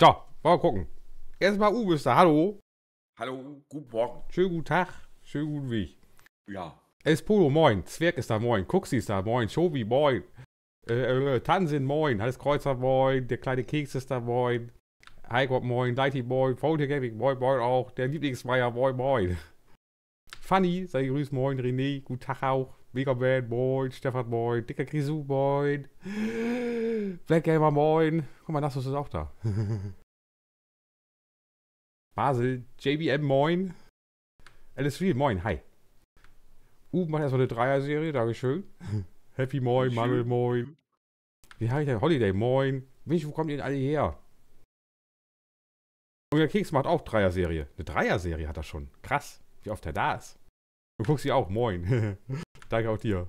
So, wir gucken. Erstmal Uwe ist da, hallo. Hallo, guten Morgen. Schönen guten Tag, schönen guten Weg. Ja. Espolo, moin. Zwerg ist da, moin. Kuxi ist da, moin. Shobi, moin. Äh, äh, Tansin, moin. Alles Kreuzer, moin. Der kleine Keks ist da, moin. Heiko, moin. Lighty, moin. Faultier Gaming, moin, moin auch. Der Lieblingsmeier, moin, moin. Funny, sei grüßt, moin. René, guten Tag auch. Megaman, moin. Stefan, moin. Dicker Grisu, moin. Black Gamer, moin. Guck mal, Nassus ist auch da. Basel, JBM, moin. Alice Real, moin, hi. Uh, macht erstmal eine Dreier-Serie, Dankeschön. Happy, moin. Manuel, moin. Wie heißt der? Holiday, moin. Mensch, wo kommt ihr denn alle her? Und der Keks macht auch Dreier-Serie. Eine Dreier-Serie hat er schon. Krass, wie oft er da ist. Du guckst sie auch, moin. Danke auch dir.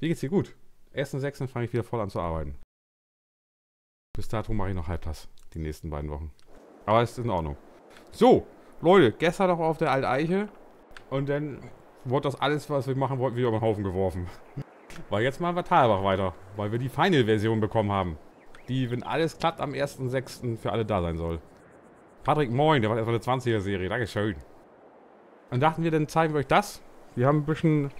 Wie geht's dir gut? Ersten sechsten fange ich wieder voll an zu arbeiten. Bis dato mache ich noch Halbtags, die nächsten beiden Wochen. Aber es ist in Ordnung. So, Leute, gestern noch auf der Alteiche und dann wurde das alles, was wir machen wollten, wieder über den Haufen geworfen. Weil jetzt machen wir Talbach weiter, weil wir die Final-Version bekommen haben. Die, wenn alles klappt, am 1.6. für alle da sein soll. Patrick, moin, der war erstmal eine 20er-Serie, Dankeschön. Und dachten wir, dann zeigen wir euch das. Wir haben ein bisschen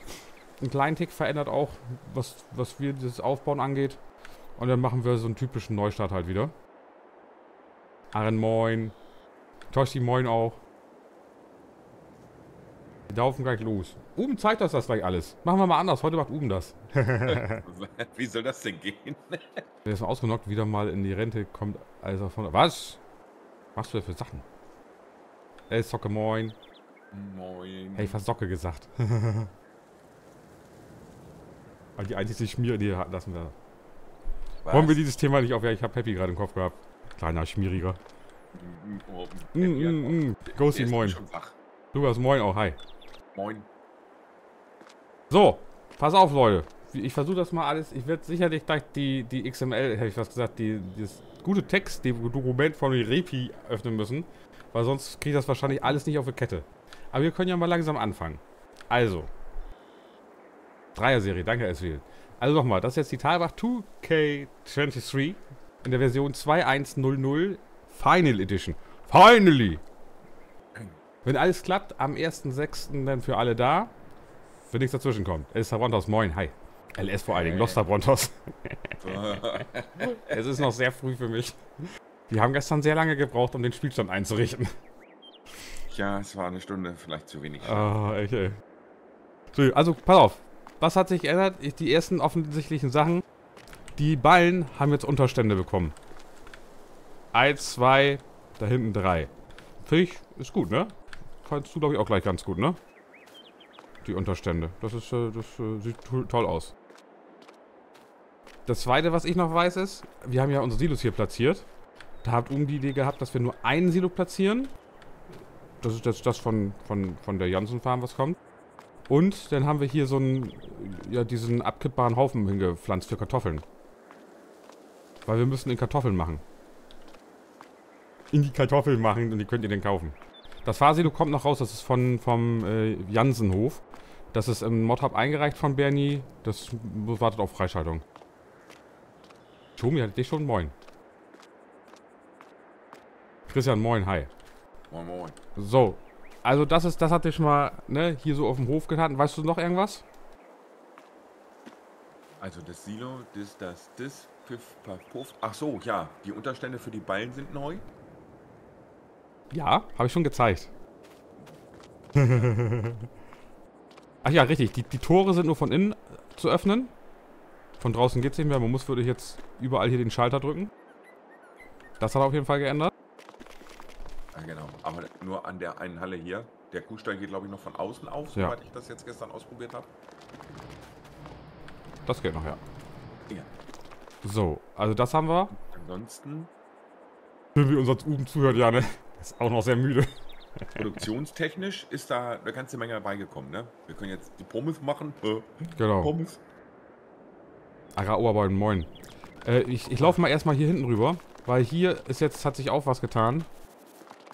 einen kleinen Tick verändert auch, was, was wir das Aufbauen angeht. Und dann machen wir so einen typischen Neustart halt wieder. Aaron, moin. Toshi, moin auch. Wir laufen gleich los. Uben zeigt uns das gleich alles. Machen wir mal anders. Heute macht Uben das. Wie soll das denn gehen? Der ist mal ausgenockt, wieder mal in die Rente kommt, als er von... Was? Was machst du da für Sachen? Ey, Socke, moin. Moin. Hey, ich fast Socke gesagt. Die einzige Schmier, die lassen wir. Was? Wollen wir dieses Thema nicht auf? Ja, ich hab Happy gerade im Kopf gehabt. Kleiner Schmieriger. Oh, Mm, mm, mm. Ghosty, moin. wach. Lukas, moin auch. Hi. Moin. So, pass auf, Leute. Ich versuche das mal alles. Ich werde sicherlich gleich die, die XML, hätte ich was gesagt, die, das gute Text, die Dokument von Repi öffnen müssen. Weil sonst kriege ich das wahrscheinlich alles nicht auf die Kette. Aber wir können ja mal langsam anfangen. Also. Dreier-Serie, danke, Eswil. Also nochmal, das ist jetzt die Talbach 2K23 in der Version 2100 Final Edition. Finally! Wenn alles klappt, am 1.6. dann für alle da. Wenn nichts dazwischen kommt. El Sabrontos, moin, hi. LS vor allen Dingen, Los Sabrontos. Es ist noch sehr früh für mich. Die haben gestern sehr lange gebraucht, um den Spielstand einzurichten. ja, es war eine Stunde, vielleicht zu wenig. Ah, ey. So, also, pass auf. Was hat sich geändert? Die ersten offensichtlichen Sachen. Die Ballen haben jetzt Unterstände bekommen. Eins, zwei, da hinten drei. Finde ich, ist gut, ne? Fandst du, glaube ich, auch gleich ganz gut, ne? Die Unterstände. Das ist, äh, das äh, sieht to- toll aus. Das zweite, was ich noch weiß, ist, wir haben ja unsere Silos hier platziert. Da habt um die Idee gehabt, dass wir nur einen Silo platzieren. Das ist jetzt das von, von, von der Janssen Farm, was kommt. Und dann haben wir hier so einen, ja, diesen abkippbaren Haufen hingepflanzt für Kartoffeln. Weil wir müssen in Kartoffeln machen. In die Kartoffeln machen und die könnt ihr dann kaufen. Das Fahrsilo kommt noch raus, das ist von, vom äh, Jansenhof. Das ist im Modhub eingereicht von Bernie. Das wartet auf Freischaltung. Tomi, hat dich schon? Moin. Christian, moin, hi. Moin, moin. So, also das ist, das hat dich schon mal, ne, hier so auf dem Hof getan. Weißt du noch irgendwas? Also das Silo, das, das, das, Piff, Paff, Puff. Ach so, ja. Die Unterstände für die Ballen sind neu. Ja, habe ich schon gezeigt. Ach ja, richtig. Die, die Tore sind nur von innen zu öffnen. Von draußen geht's nicht mehr. Man muss wirklich jetzt überall hier den Schalter drücken. Das hat er auf jeden Fall geändert. Ja, genau. Aber nur an der einen Halle hier. Der Kuhstall geht, glaube ich, noch von außen auf, Ja. soweit ich das jetzt gestern ausprobiert habe. Das geht noch, ja. Ja. So, also das haben wir. Ansonsten, Wie unser Uben zuhört, ja, ne? Ist auch noch sehr müde. produktionstechnisch ist da eine ganze Menge dabei gekommen, ne? Wir können jetzt die Pommes machen. Genau. Pommes. Ara Oberbein, moin. Äh, ich ich laufe mal erstmal hier hinten rüber, weil hier ist jetzt, hat sich auch was getan.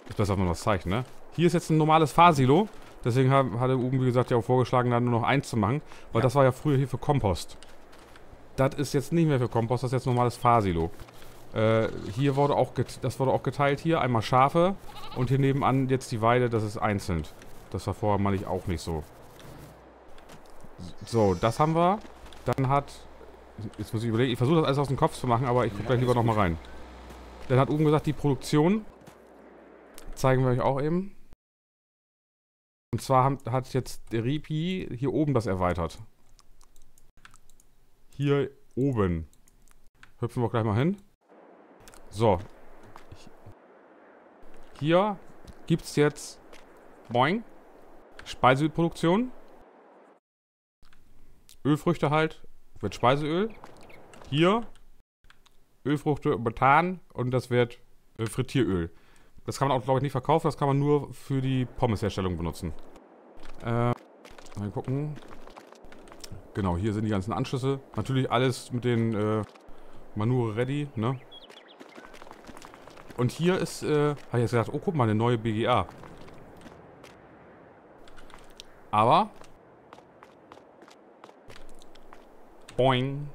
Ist besser, wenn man das zeigt, ne? Hier ist jetzt ein normales Fahrsilo. Deswegen hat, hatte Uben, wie gesagt, ja auch vorgeschlagen, da nur noch eins zu machen. Weil Ja. das war ja früher hier für Kompost. Das ist jetzt nicht mehr für Kompost, das ist jetzt normales Fahrsilo. Äh, hier wurde auch, das wurde auch geteilt hier. Einmal Schafe und hier nebenan jetzt die Weide, das ist einzeln. Das war vorher mal ich auch nicht so. So, das haben wir. Dann hat... Jetzt muss ich überlegen. Ich versuche das alles aus dem Kopf zu machen, aber ich gucke gleich lieber nochmal rein. Dann hat oben gesagt, die Produktion. Zeigen wir euch auch eben. Und zwar hat, hat jetzt der Ripi hier oben das erweitert. Hier oben. Hüpfen wir gleich mal hin. So. Hier gibt es jetzt Boing. Speiseölproduktion. Ölfrüchte halt. Wird Speiseöl. Hier Ölfrüchte Methan und das wird äh, Frittieröl. Das kann man auch, glaube ich, nicht verkaufen. Das kann man nur für die Pommesherstellung benutzen. Äh, mal gucken. Genau, hier sind die ganzen Anschlüsse. Natürlich alles mit den äh, Manure ready, ne? Und hier ist, äh, habe ich jetzt gedacht, oh, guck mal, eine neue BGA. Aber. Boing.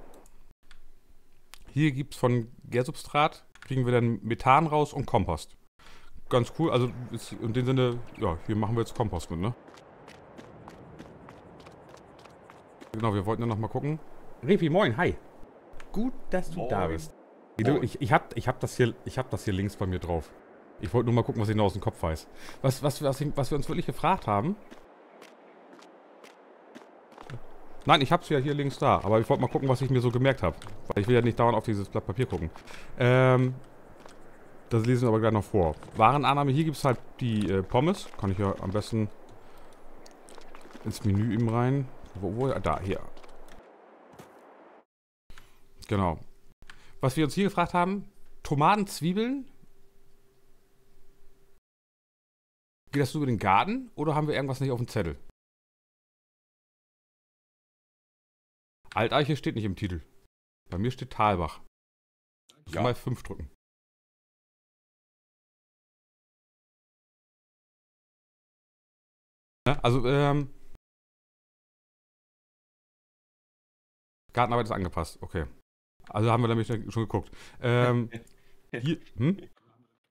Hier gibt es von Gärsubstrat, kriegen wir dann Methan raus und Kompost. Ganz cool, also in dem Sinne, ja, hier machen wir jetzt Kompost mit, ne? Genau, wir wollten ja nochmal gucken. Refi, moin, hi. Gut, dass du moin. da bist. Du, ich, ich, hab, ich, hab das hier, ich hab das hier links bei mir drauf. Ich wollte nur mal gucken, was ich noch aus dem Kopf weiß. Was, was, was, was wir uns wirklich gefragt haben. Nein, ich hab's ja hier links da. Aber ich wollte mal gucken, was ich mir so gemerkt habe. Weil ich will ja nicht dauernd auf dieses Blatt Papier gucken. Ähm, das lesen wir aber gleich noch vor. Warenannahme, hier gibt es halt die äh, Pommes. Kann ich ja am besten ins Menü eben rein. Wo, wo? Da, hier. Genau. Was wir uns hier gefragt haben, Tomaten, Zwiebeln. Geht das über den Garten oder haben wir irgendwas nicht auf dem Zettel? Alteiche steht nicht im Titel. Bei mir steht Talbach. Ich ja. mal 5 drücken. Also, ähm. Gartenarbeit ist angepasst, okay. Also haben wir nämlich schon geguckt. Ähm, hier, hm?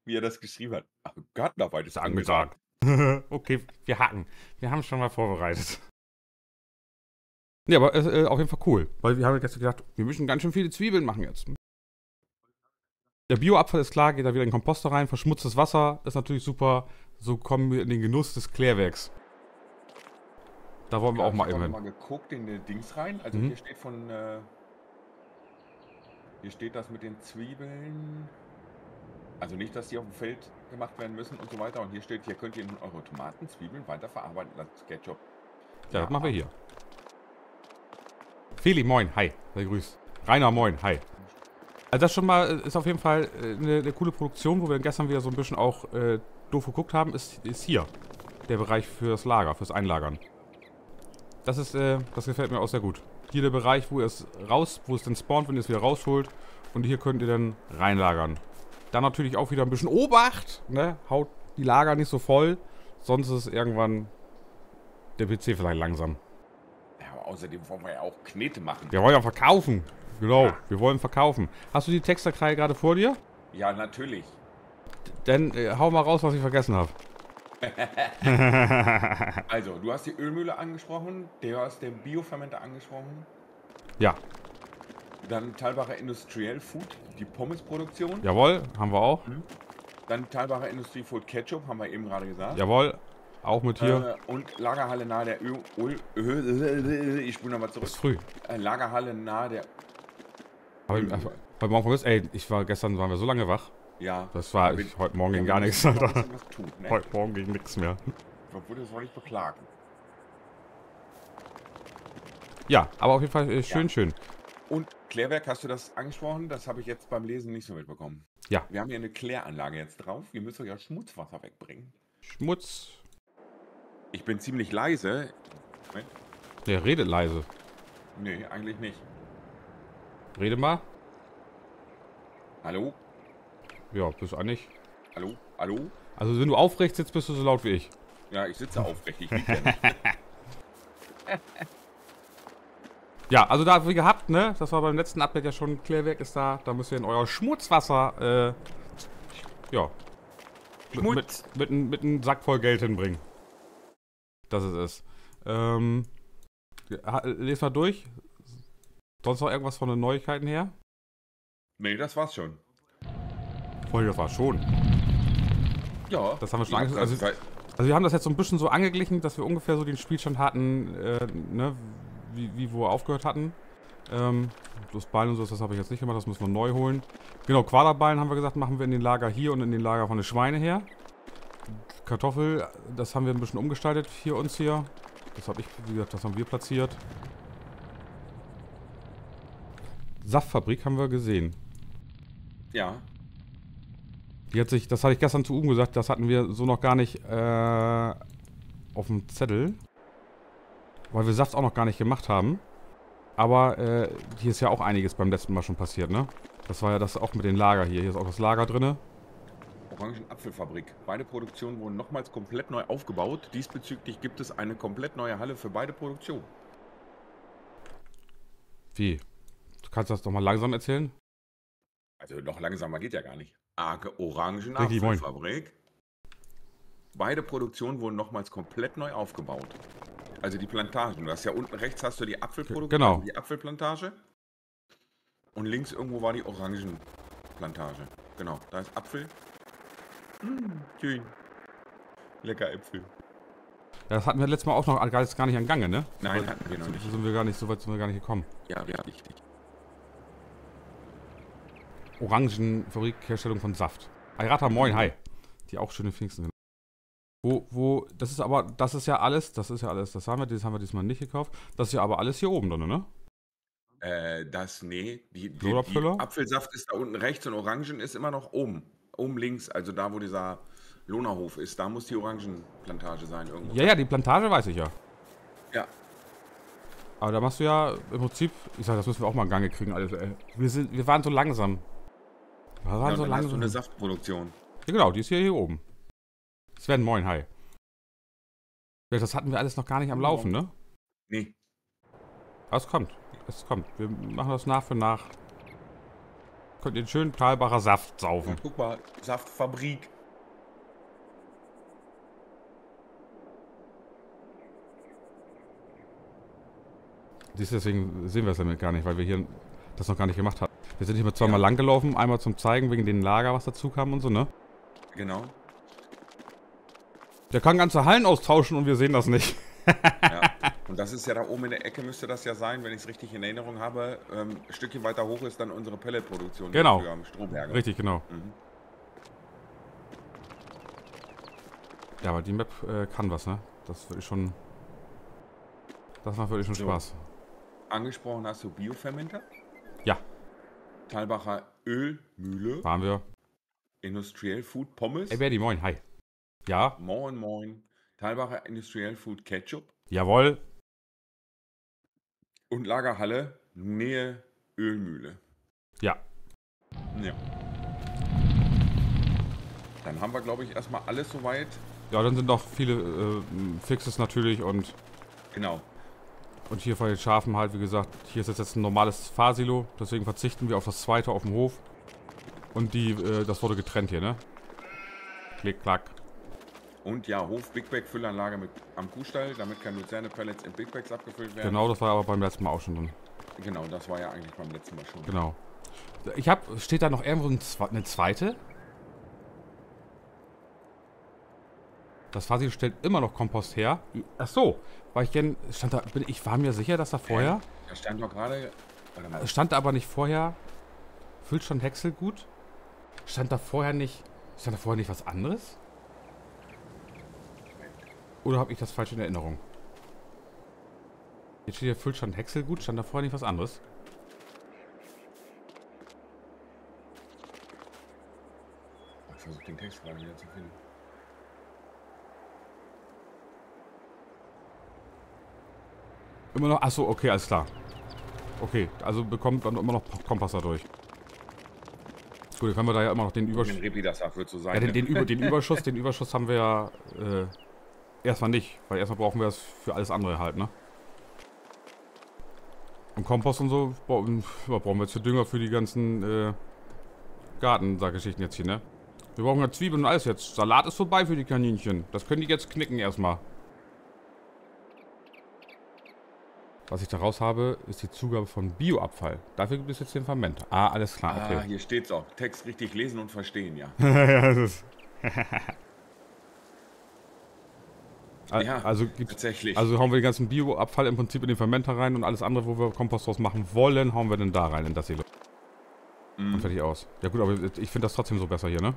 Wie er das geschrieben hat. Ach, Gartenarbeit ist angesagt. okay, wir hacken. Wir haben es schon mal vorbereitet. Ja, aber äh, auf jeden Fall cool. Weil wir haben gestern gedacht, wir müssen ganz schön viele Zwiebeln machen jetzt. Der Bioabfall ist klar, geht da wieder in den Komposter rein. Verschmutztes Wasser ist natürlich super. So kommen wir in den Genuss des Klärwerks. Da wollen wir auch mal eben hin. Mal geguckt in den Dings rein. Also mhm. hier steht von... Äh hier steht das mit den Zwiebeln. Also nicht, dass die auf dem Feld gemacht werden müssen und so weiter. Und hier steht, hier könnt ihr eure Tomaten, Zwiebeln weiterverarbeiten als Ketchup. Ja, das machen wir hier. Feli, moin, hi. Sei grüßt. Rainer, moin, hi. Also das schon mal ist auf jeden Fall eine, äh, eine, coole Produktion, wo wir gestern wieder so ein bisschen auch äh, doof geguckt haben, ist, ist hier. Der Bereich fürs Lager, fürs Einlagern. Das ist, äh, das gefällt mir auch sehr gut. Hier der Bereich, wo es raus, wo es dann spawnt, wenn ihr es wieder rausholt. Und hier könnt ihr dann reinlagern. Dann natürlich auch wieder ein bisschen Obacht, ne? Haut die Lager nicht so voll. Sonst ist irgendwann der PC vielleicht langsam. Ja, aber außerdem wollen wir ja auch Knete machen. Wir wollen ja verkaufen. Genau, ja. wir wollen verkaufen. Hast du die Textdatei gerade vor dir? Ja, natürlich. Dann äh, hau mal raus, was ich vergessen habe. also, du hast die Ölmühle angesprochen, du hast den Biofermenter angesprochen. Ja. Dann Talbacher Industrial Food, die Pommesproduktion. Jawohl, haben wir auch. Mhm. Dann Talbacher Industrie Food Ketchup, haben wir eben gerade gesagt. Jawohl, auch mit hier. Äh, und Lagerhalle nahe der Öl. Öl, ich spule nochmal zurück. Ist früh. Äh, Lagerhalle nahe der. Habe ich, heute Morgen vermisst? Ey, ich war gestern waren wir so lange wach. Ja. Das war, ich, heute Morgen ging gar nichts, Alter. Ne? Heute Morgen ging nichts mehr. Man würde es auch nicht beklagen. Ja, aber auf jeden Fall äh, schön, ja. schön. Und Klärwerk, hast du das angesprochen? Das habe ich jetzt beim Lesen nicht so mitbekommen. Ja. Wir haben hier eine Kläranlage jetzt drauf. Wir müssen ja Schmutzwasser wegbringen. Schmutz. Ich bin ziemlich leise. Moment. Der redet leise. Nee, eigentlich nicht. Rede mal. Hallo? Ja, bist eigentlich. Hallo? Hallo? Also wenn du aufrecht sitzt, bist du so laut wie ich. Ja, ich sitze aufrecht. Ich ja, ja, also da wie gehabt, ne? Das war beim letzten Update ja schon. Klärwerk ist da. Da müsst ihr in euer Schmutzwasser, äh, ja. Schmutz. Mit, mit, mit, mit einem Sack voll Geld hinbringen. Das ist es. Ähm, ha- les mal durch. Sonst noch irgendwas von den Neuigkeiten her? Nee, das war's schon. Voll, das war schon. Ja. Das haben wir schon Ja, also, also- wir haben das jetzt so ein bisschen so angeglichen, dass wir ungefähr so den Spielstand hatten, äh, ne, wie, wie wo wir aufgehört hatten. Ähm, das Ballen und so, das habe ich jetzt nicht gemacht, das müssen wir neu holen. Genau, Quaderballen haben wir gesagt, machen wir in den Lager hier und in den Lager von den Schweine her. Kartoffel, das haben wir ein bisschen umgestaltet hier uns hier. Das habe ich, wie gesagt, das haben wir platziert. Saftfabrik haben wir gesehen. ja. Die hat sich, das hatte ich gestern zu Uhm gesagt, das hatten wir so noch gar nicht äh, auf dem Zettel. Weil wir Saft auch noch gar nicht gemacht haben. Aber äh, hier ist ja auch einiges beim letzten Mal schon passiert, ne? Das war ja das auch mit den Lager hier. Hier ist auch das Lager drinne. Orangenapfelfabrik. Beide Produktionen wurden nochmals komplett neu aufgebaut. Diesbezüglich gibt es eine komplett neue Halle für beide Produktionen. Wie? Du kannst das doch mal langsam erzählen? Also noch langsamer geht ja gar nicht. Arge. Orangenapfelfabrik. Beide Produktionen wurden nochmals komplett neu aufgebaut. Also die Plantagen. Du hast ja unten rechts hast du die Apfelproduktion, Genau. also die Apfelplantage. Und links irgendwo war die Orangenplantage. Genau, da ist Apfel. Mmh, schön. Lecker Äpfel. Ja, das hatten wir letztes Mal auch noch gar gar nicht an Gange, ne? Nein, hatten wir noch So, nicht. so sind wir gar nicht, so weit sind wir gar nicht gekommen. Ja, ja, richtig. Orangenfabrik, Herstellung von Saft. Ayrata, moin, hi. Die auch schöne Pfingsten sind. Wo, wo, das ist aber, das ist ja alles, das ist ja alles, das haben wir, das haben wir diesmal nicht gekauft. Das ist ja aber alles hier oben drin, ne? Äh, das, nee, die, die, die? Apfelsaft ist da unten rechts und Orangen ist immer noch oben. Oben links, also da, wo dieser Lohnerhof ist, da muss die Orangenplantage sein irgendwo. Ja, ja, die Plantage weiß ich ja. Ja. Aber da machst du ja im Prinzip, ich sag, das müssen wir auch mal in Gange kriegen, alles, ey. Wir, sind, wir waren so langsam. Wir waren Ja, so dann hast du langsam. eine Saftproduktion. Ja, genau, die ist hier, hier oben. Sven, moin, hi. Ja, das hatten wir alles noch gar nicht am Laufen, ne? Nee, Aber es kommt. Es kommt. Wir machen das nach für nach. Könnt ihr einen schönen Talbacher Saft saufen. guck mal, Saftfabrik. Deswegen sehen wir es damit gar nicht, weil wir hier das noch gar nicht gemacht haben. Wir sind hier mit zweimal Ja. lang gelaufen, einmal zum Zeigen wegen den Lager, was dazu kam und so, ne? Genau. Der kann ganze Hallen austauschen und wir sehen das nicht. Ja. Und das ist ja da oben in der Ecke, müsste das ja sein, wenn ich es richtig in Erinnerung habe. Ähm, ein Stückchen weiter hoch ist dann unsere Pelletproduktion. Genau. Richtig, genau. Mhm. Ja, aber die Map äh, kann was, ne? Das würde ich schon. Das macht wirklich schon So. Spaß. Angesprochen hast du Biofermenter, Ja, Talbacher Ölmühle, waren wir. Industrial Food Pommes. Ey, Berdi, moin, hi. Ja, Moin Moin. Talbacher Industrial Food Ketchup jawohl. und Lagerhalle Nähe Ölmühle. Ja. Ja. Dann haben wir, glaube ich, erstmal alles soweit. Ja, dann sind noch viele äh, Fixes natürlich und, Genau. Und hier von den Schafen halt, wie gesagt, hier ist jetzt, ein normales Fahrsilo, deswegen verzichten wir auf das zweite auf dem Hof. Und die, äh, das wurde getrennt hier, ne? Klick, klack. Und ja, Hof Big Bag Füllanlage mit am Kuhstall, damit kann Luzerne Pellets in Big Bags abgefüllt werden. Genau, das war aber beim letzten Mal auch schon drin. Genau, das war ja eigentlich beim letzten Mal schon. Genau. Ich hab, steht da noch irgendwo eine zweite? Das Fahrsilo stellt immer noch Kompost her. Ach so, weil ich gern, stand da, bin, ich war mir sicher, dass da vorher, Da stand doch gerade. Stand da aber nicht vorher, füllt schon Häckselgut? Stand da vorher nicht, stand da vorher nicht was anderes? Oder habe ich das falsch in Erinnerung? Jetzt steht hier Füllstand Häckselgut, stand da vorher nicht was anderes? Ich versuche den Text gerade wieder zu finden. Immer noch, achso, okay, alles klar. Okay, also bekommt dann immer noch Kompass dadurch. Gut, dann können wir da ja immer noch den Den Überschuss. Repi das wird so sein. Ja, den, ne? den, Über, den Überschuss, den Überschuss haben wir ja äh, erstmal nicht, weil erstmal brauchen wir das für alles andere halt, ne? Und Kompost und so brauchen wir jetzt für Dünger für die ganzen äh, Garten-Geschichten jetzt hier, ne? Wir brauchen ja Zwiebeln und alles jetzt. Salat ist vorbei für die Kaninchen. Das können die jetzt knicken erstmal. Was ich daraus habe, ist die Zugabe von Bioabfall. Dafür gibt es jetzt den Ferment. Ah, alles klar, Ah, okay. hier steht's auch. Text richtig lesen und verstehen, ja. ja, das ist Ja, also gibt's Tatsächlich. Also hauen wir den ganzen Bioabfall im Prinzip in den Fermenter rein und alles andere, wo wir Kompost draus machen wollen, hauen wir dann da rein in das Silo. Und Mhm. fertig aus. Ja gut, aber ich finde das trotzdem so besser hier, ne?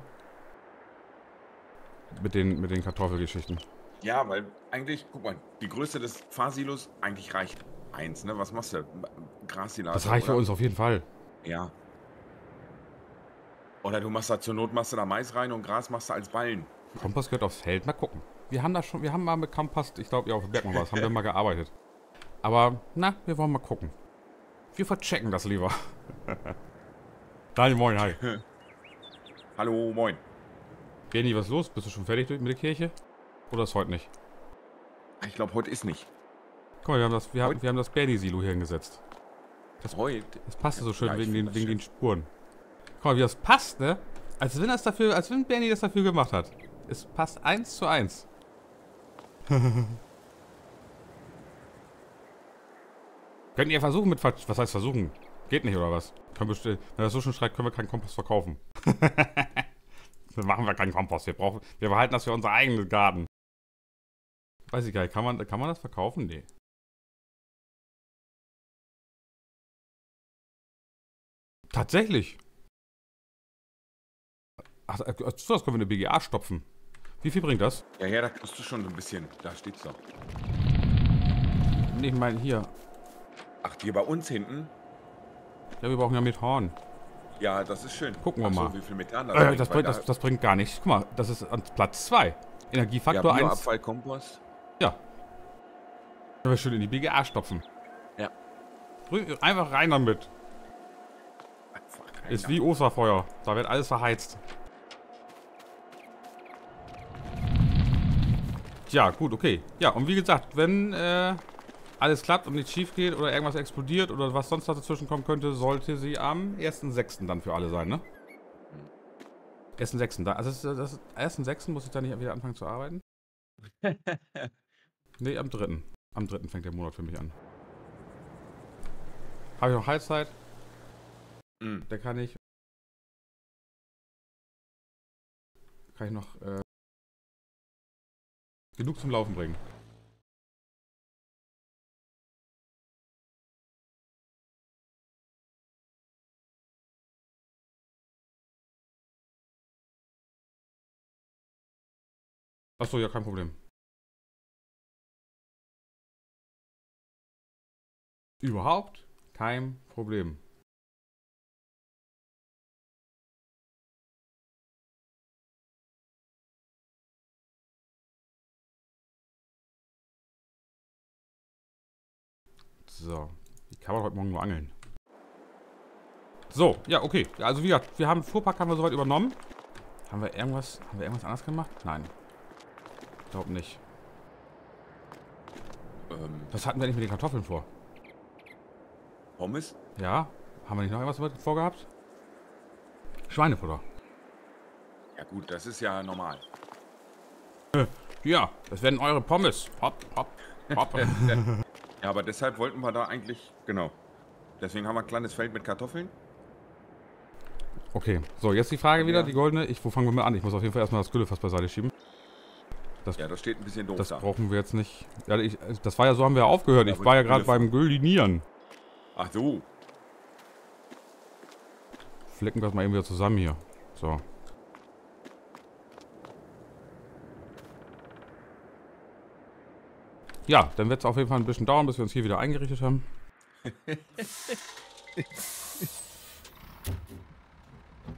Mit den, mit den Kartoffelgeschichten. Ja, weil eigentlich, guck mal, die Größe des Fahrsilos eigentlich reicht eins, ne? Was machst du? Grassilage. Das reicht für oder? uns auf jeden Fall. Ja. Oder du machst da zur Not machst du da Mais rein und Gras machst du als Ballen. Kompost gehört aufs Feld. Mal gucken. Wir haben da schon, wir haben mal mit Kompost, ich glaube, ja, auf Bergmann war es, haben wir mal gearbeitet. Aber, na, wir wollen mal gucken. Wir verchecken das lieber. Daniel, moin, hi. Hallo, moin. Benny, was los? Bist du schon fertig mit der Kirche? Oder ist heute nicht? Ich glaube, heute ist nicht. Guck mal, wir haben das, wir haben, wir haben das Bernie-Silo hier hingesetzt. Heute. Das passte so schön Ja, wegen, den, das wegen schön. den Spuren. Guck mal, wie das passt, ne? Als wenn das dafür, als wenn Bernie das dafür gemacht hat. Es passt eins zu eins. Könnt ihr versuchen mit, was heißt versuchen? Geht nicht, oder was? Können wir, still- wenn das so schon schreit, können wir keinen Kompost verkaufen. Dann machen wir keinen Kompost. Wir brauchen, wir behalten das für unseren eigenen Garten. Weiß ich gar nicht, kann man, kann man das verkaufen? Nee. Tatsächlich. Ach, äh, so, das können wir in eine BGA stopfen. Wie viel bringt das? Ja, ja, da kriegst du schon so ein bisschen. Da steht's doch. Nee, ich meine hier. Ach, hier bei uns hinten? Ja, wir brauchen ja Methan. Ja, das ist schön. Gucken wir Ach so, mal. wie viel Methan Äh, bringt, das, bringt, da- das, das bringt gar nichts. Guck mal, das ist an Platz 2. ja, Energiefaktor 1. Bioabfall, Kompost. Ja. Können wir schön in die BGA stopfen. Ja. Einfach rein damit. Ist wie Osterfeuer. Da wird alles verheizt. Ja, gut, okay. Ja, und wie gesagt, wenn äh, alles klappt und nichts schief geht oder irgendwas explodiert oder was sonst da dazwischen kommen könnte, sollte sie am 1.6. dann für alle sein, ne? 1.6. Da, also das, das, 1.6. muss ich da nicht wieder anfangen zu arbeiten? nee, am 3. Am 3. fängt der Monat für mich an. Habe ich noch Heilzeit? Mhm. Da kann ich. Kann ich noch äh, genug zum Laufen bringen. Achso, ja, kein Problem. Überhaupt kein Problem. So, wie kann man heute Morgen nur angeln? So, ja, okay. Also wie gesagt, wir haben Fuhrpark haben wir soweit übernommen. Haben wir irgendwas, haben wir irgendwas anders gemacht? Nein. Ich glaube nicht. Ähm, Was hatten wir nicht mit den Kartoffeln vor? Pommes? Ja? Haben wir nicht noch irgendwas vorgehabt? Schweinefutter. Ja gut, das ist ja normal. Ja, das werden eure Pommes. Hopp, hopp, hopp. Ja, aber deshalb wollten wir da eigentlich, genau. Deswegen haben wir ein kleines Feld mit Kartoffeln. okay, so, jetzt die Frage wieder, Ja. die goldene. Ich, wo fangen wir mal an? Ich muss auf jeden Fall erstmal das Güllefast beiseite schieben. Ja, das steht ein bisschen doof Das da. brauchen wir jetzt nicht. Ja, ich, das war ja so, haben wir aufgehört. Ja, Ich wo war ja gerade beim Güllinieren. Ach so. Flicken wir das mal eben wieder zusammen hier. So. Ja, dann wird es auf jeden Fall ein bisschen dauern, bis wir uns hier wieder eingerichtet haben.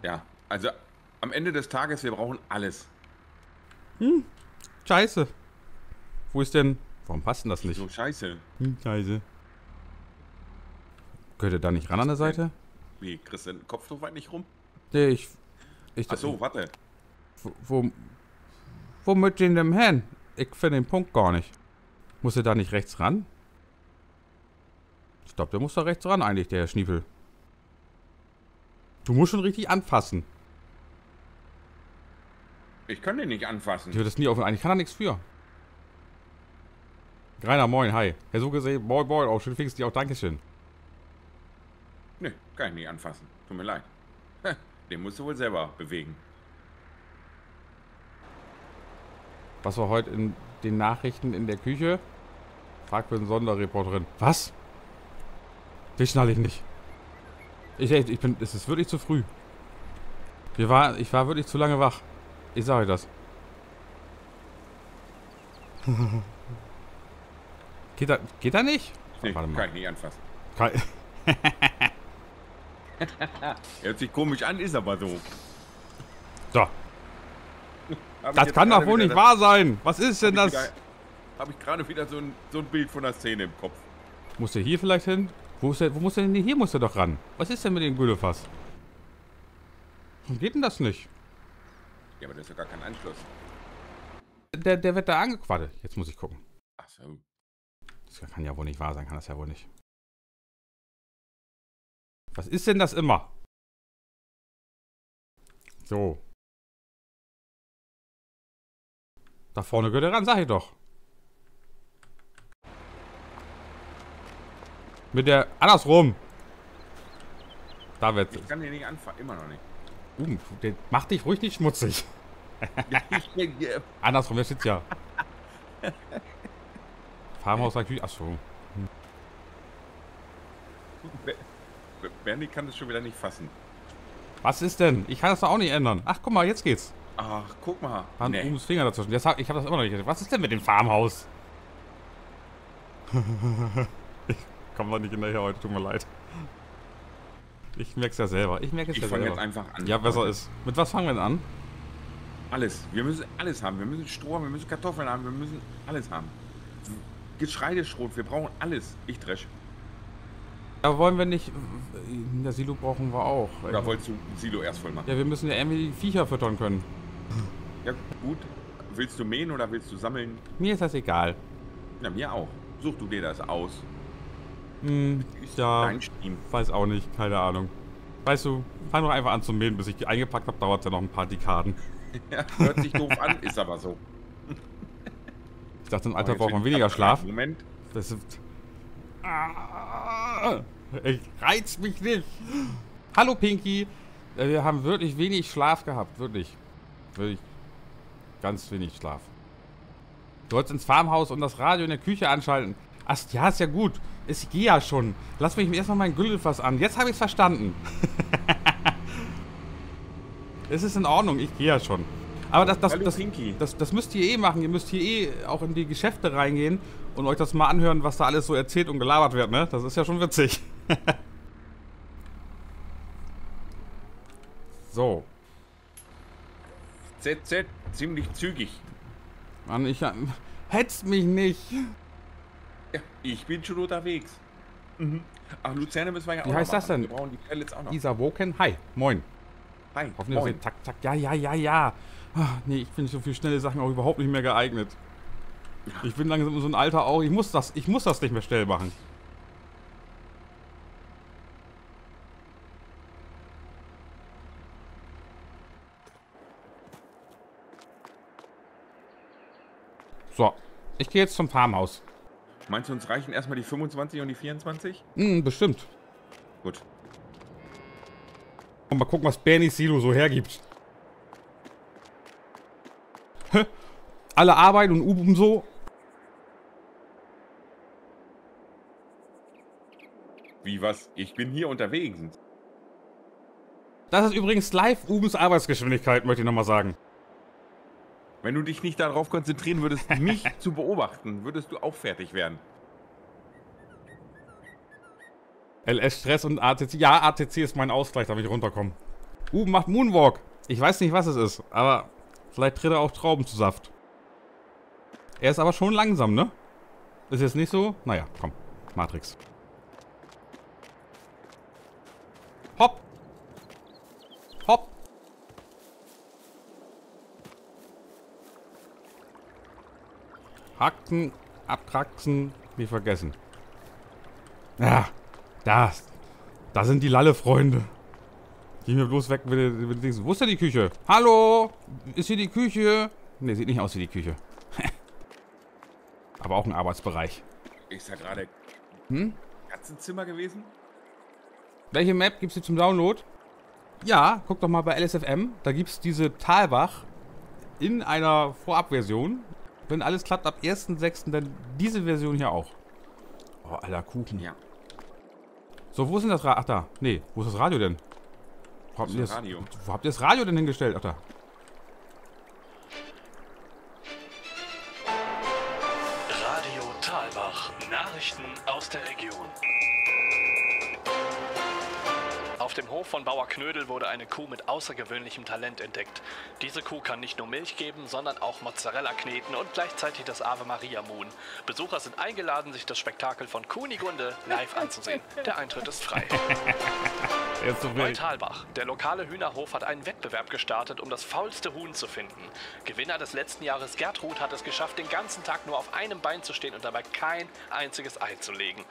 Ja, also am Ende des Tages, wir brauchen alles. Scheiße. Wo ist denn... Warum passt denn das nicht? So scheiße. Hm, Scheiße. Könnt ihr da nicht ran an der Seite? Wie, kriegst du den Kopf so weit nicht rum? Nee, ich... ich Ach so, warte. Wo, wo, wo mit dem hin? Ich finde den Punkt gar nicht. Muss er da nicht rechts ran? Ich glaube, der muss da rechts ran eigentlich, der Schniepel. Du musst schon richtig anfassen. Ich kann den nicht Ich anfassen. würde das nie auf. Eigentlich kann er nichts für. Greiner, moin, hi. Ja, so gesehen, moin, moin, auch schön fingst dich auch, Dankeschön. Nee, kann ich nicht anfassen. Tut mir leid. Den musst du wohl selber bewegen. Was war heute in den Nachrichten in der Küche? Fragt für eine Sonderreporterin. Was? Den schnall ich nicht. Ich, echt, ich bin, es ist wirklich zu früh. Wir war, ich war wirklich zu lange wach. Ich sage euch das. geht da, geht da nicht? Nee, Warte mal. kann ich nicht anfassen. Kann, Hört sich komisch an, ist aber so. so, das kann doch wohl nicht wahr sein. Was ist denn das? Wieder- Hab ich gerade wieder so ein, so ein Bild von der Szene im Kopf. Muss der hier vielleicht hin? Wo, ist der, wo muss der denn? Hier muss er doch ran. Was ist denn mit dem Güllefass? Warum geht denn das nicht? Ja, aber das ist ja gar kein Anschluss. Der, der wird da angequaddelt. Jetzt muss ich gucken. Ach so. Das kann ja wohl nicht wahr sein, kann das ja wohl nicht. Was ist denn das immer? So. Da vorne gehört er ran, sag ich doch. Mit der. Andersrum. Da wird's. Ich kann den nicht anfassen. Immer noch nicht. Uh, der macht dich ruhig nicht schmutzig. Andersrum, der sitzt ja. Farmhaus sagt, achso. Bernie kann das schon wieder nicht fassen. Was ist denn? Ich kann das doch auch nicht ändern. Ach, guck mal, jetzt geht's. Ach, guck mal. Hand Nee. ums Finger dazwischen. Jetzt hab, ich habe das immer noch nicht. Was ist denn mit dem Farmhaus? ich komme da nicht hinterher heute, tut mir leid. Ich merk's ja selber. Ich merke es Ich ja fange jetzt selber. einfach an. Ja, besser ist. Mit was fangen wir denn an? Alles. Wir müssen alles haben. Wir müssen Stroh haben, wir müssen Kartoffeln haben, wir müssen alles haben. Getreideschrot, wir brauchen alles. Ich dresch. Ja, wollen wir nicht. Der Silo brauchen wir auch. Oder wolltest du ein Silo erst voll machen? Ja, wir müssen ja irgendwie die Viecher füttern können. Ja, gut. Willst du mähen oder willst du sammeln? Mir ist das egal. Ja, mir auch. Such du dir das aus. Hm, ja, weiß auch nicht. Keine Ahnung. Weißt du, fang doch einfach an zu mähen. Bis ich die eingepackt habe, dauert ja noch ein paar Dekaden. Ja, hört sich doof an, ist aber so. Ich dachte, im Oh, Alter jetzt braucht man weniger Schlaf. Moment. Das ist. Ah, Ich reiz mich nicht. Hallo Pinky. Äh, Wir haben wirklich wenig Schlaf gehabt. Wirklich. Wirklich. Ganz wenig Schlaf. Du sollst ins Farmhaus und das Radio in der Küche anschalten. Ach ja, ist ja gut. Ich gehe ja schon. Lass mich erstmal mein Güllefass an. Jetzt habe ich es verstanden. es ist in Ordnung. Ich gehe ja schon. Aber das, das, das, das, das müsst ihr eh machen. Ihr müsst hier eh auch in die Geschäfte reingehen und euch das mal anhören, was da alles so erzählt und gelabert wird, ne? Das ist ja schon witzig. so. ZZ, ziemlich zügig. Mann, ich ähm, hetzt mich nicht. Ja, ich bin schon unterwegs. Mhm. Ach, Luzerne müssen wir ja auch Wie heißt das denn? Wir brauchen die Pellets auch noch. Isa Woken, hi, moin. Hi, Hoffentlich moin. Zack, zack, ja, ja, ja, ja. Ah, nee, ich bin für für schnelle Sachen auch überhaupt nicht mehr geeignet. Ich bin langsam in so ein Alter auch, ich muss das, ich muss das nicht mehr schnell machen. So, ich gehe jetzt zum Farmhaus. Meinst du, uns reichen erstmal die 25 und die 24? Hm, bestimmt. Gut. Und mal gucken, was Bernys Silo so hergibt. Hä? Alle Arbeit und Uben so. Wie was? Ich bin hier unterwegs. Das ist übrigens live Ubens Arbeitsgeschwindigkeit, möchte ich nochmal sagen. Wenn du dich nicht darauf konzentrieren würdest, mich zu beobachten, würdest du auch fertig werden. LS Stress und ATC. Ja, ATC ist mein Ausgleich, damit ich runterkomme. Uben macht Moonwalk. Ich weiß nicht, was es ist, aber vielleicht tritt er auch Trauben zu Saft. Er ist aber schon langsam, ne? Ist jetzt nicht so? Naja, komm. Matrix. Hopp! Hopp! Hacken, abkraxen, nie vergessen. Ja, Da, da sind die Lalle-Freunde. Geh mir bloß weg, wenn du, wenn du denkst, wo ist denn die Küche? Hallo? Ist hier die Küche? Ne, sieht nicht aus wie die Küche. Aber auch ein Arbeitsbereich. Ist da gerade Hm? Katzenzimmer gewesen? Welche Map gibt's hier zum Download? Ja, guck doch mal bei LSFM. Da gibt's diese Talbach in einer Vorabversion. Wenn alles klappt, ab 1.6. dann diese Version hier auch. Oh, alter Kuchen. Ja. So, wo ist denn das Radio? Ach da. Nee, wo ist das Radio denn? Wo habt, ihr das das, Radio? wo habt ihr das Radio denn hingestellt? Ach da. Hof von Bauer Knödel wurde eine Kuh mit außergewöhnlichem Talent entdeckt. Diese Kuh kann nicht nur Milch geben, sondern auch Mozzarella kneten und gleichzeitig das Ave Maria Moon. Besucher sind eingeladen, sich das Spektakel von Kunigunde live anzusehen. Der Eintritt ist frei. Neutalbach. Der lokale Hühnerhof hat einen Wettbewerb gestartet, um das faulste Huhn zu finden. Gewinner des letzten Jahres Gertrud hat es geschafft, den ganzen Tag nur auf einem Bein zu stehen und dabei kein einziges Ei zu legen.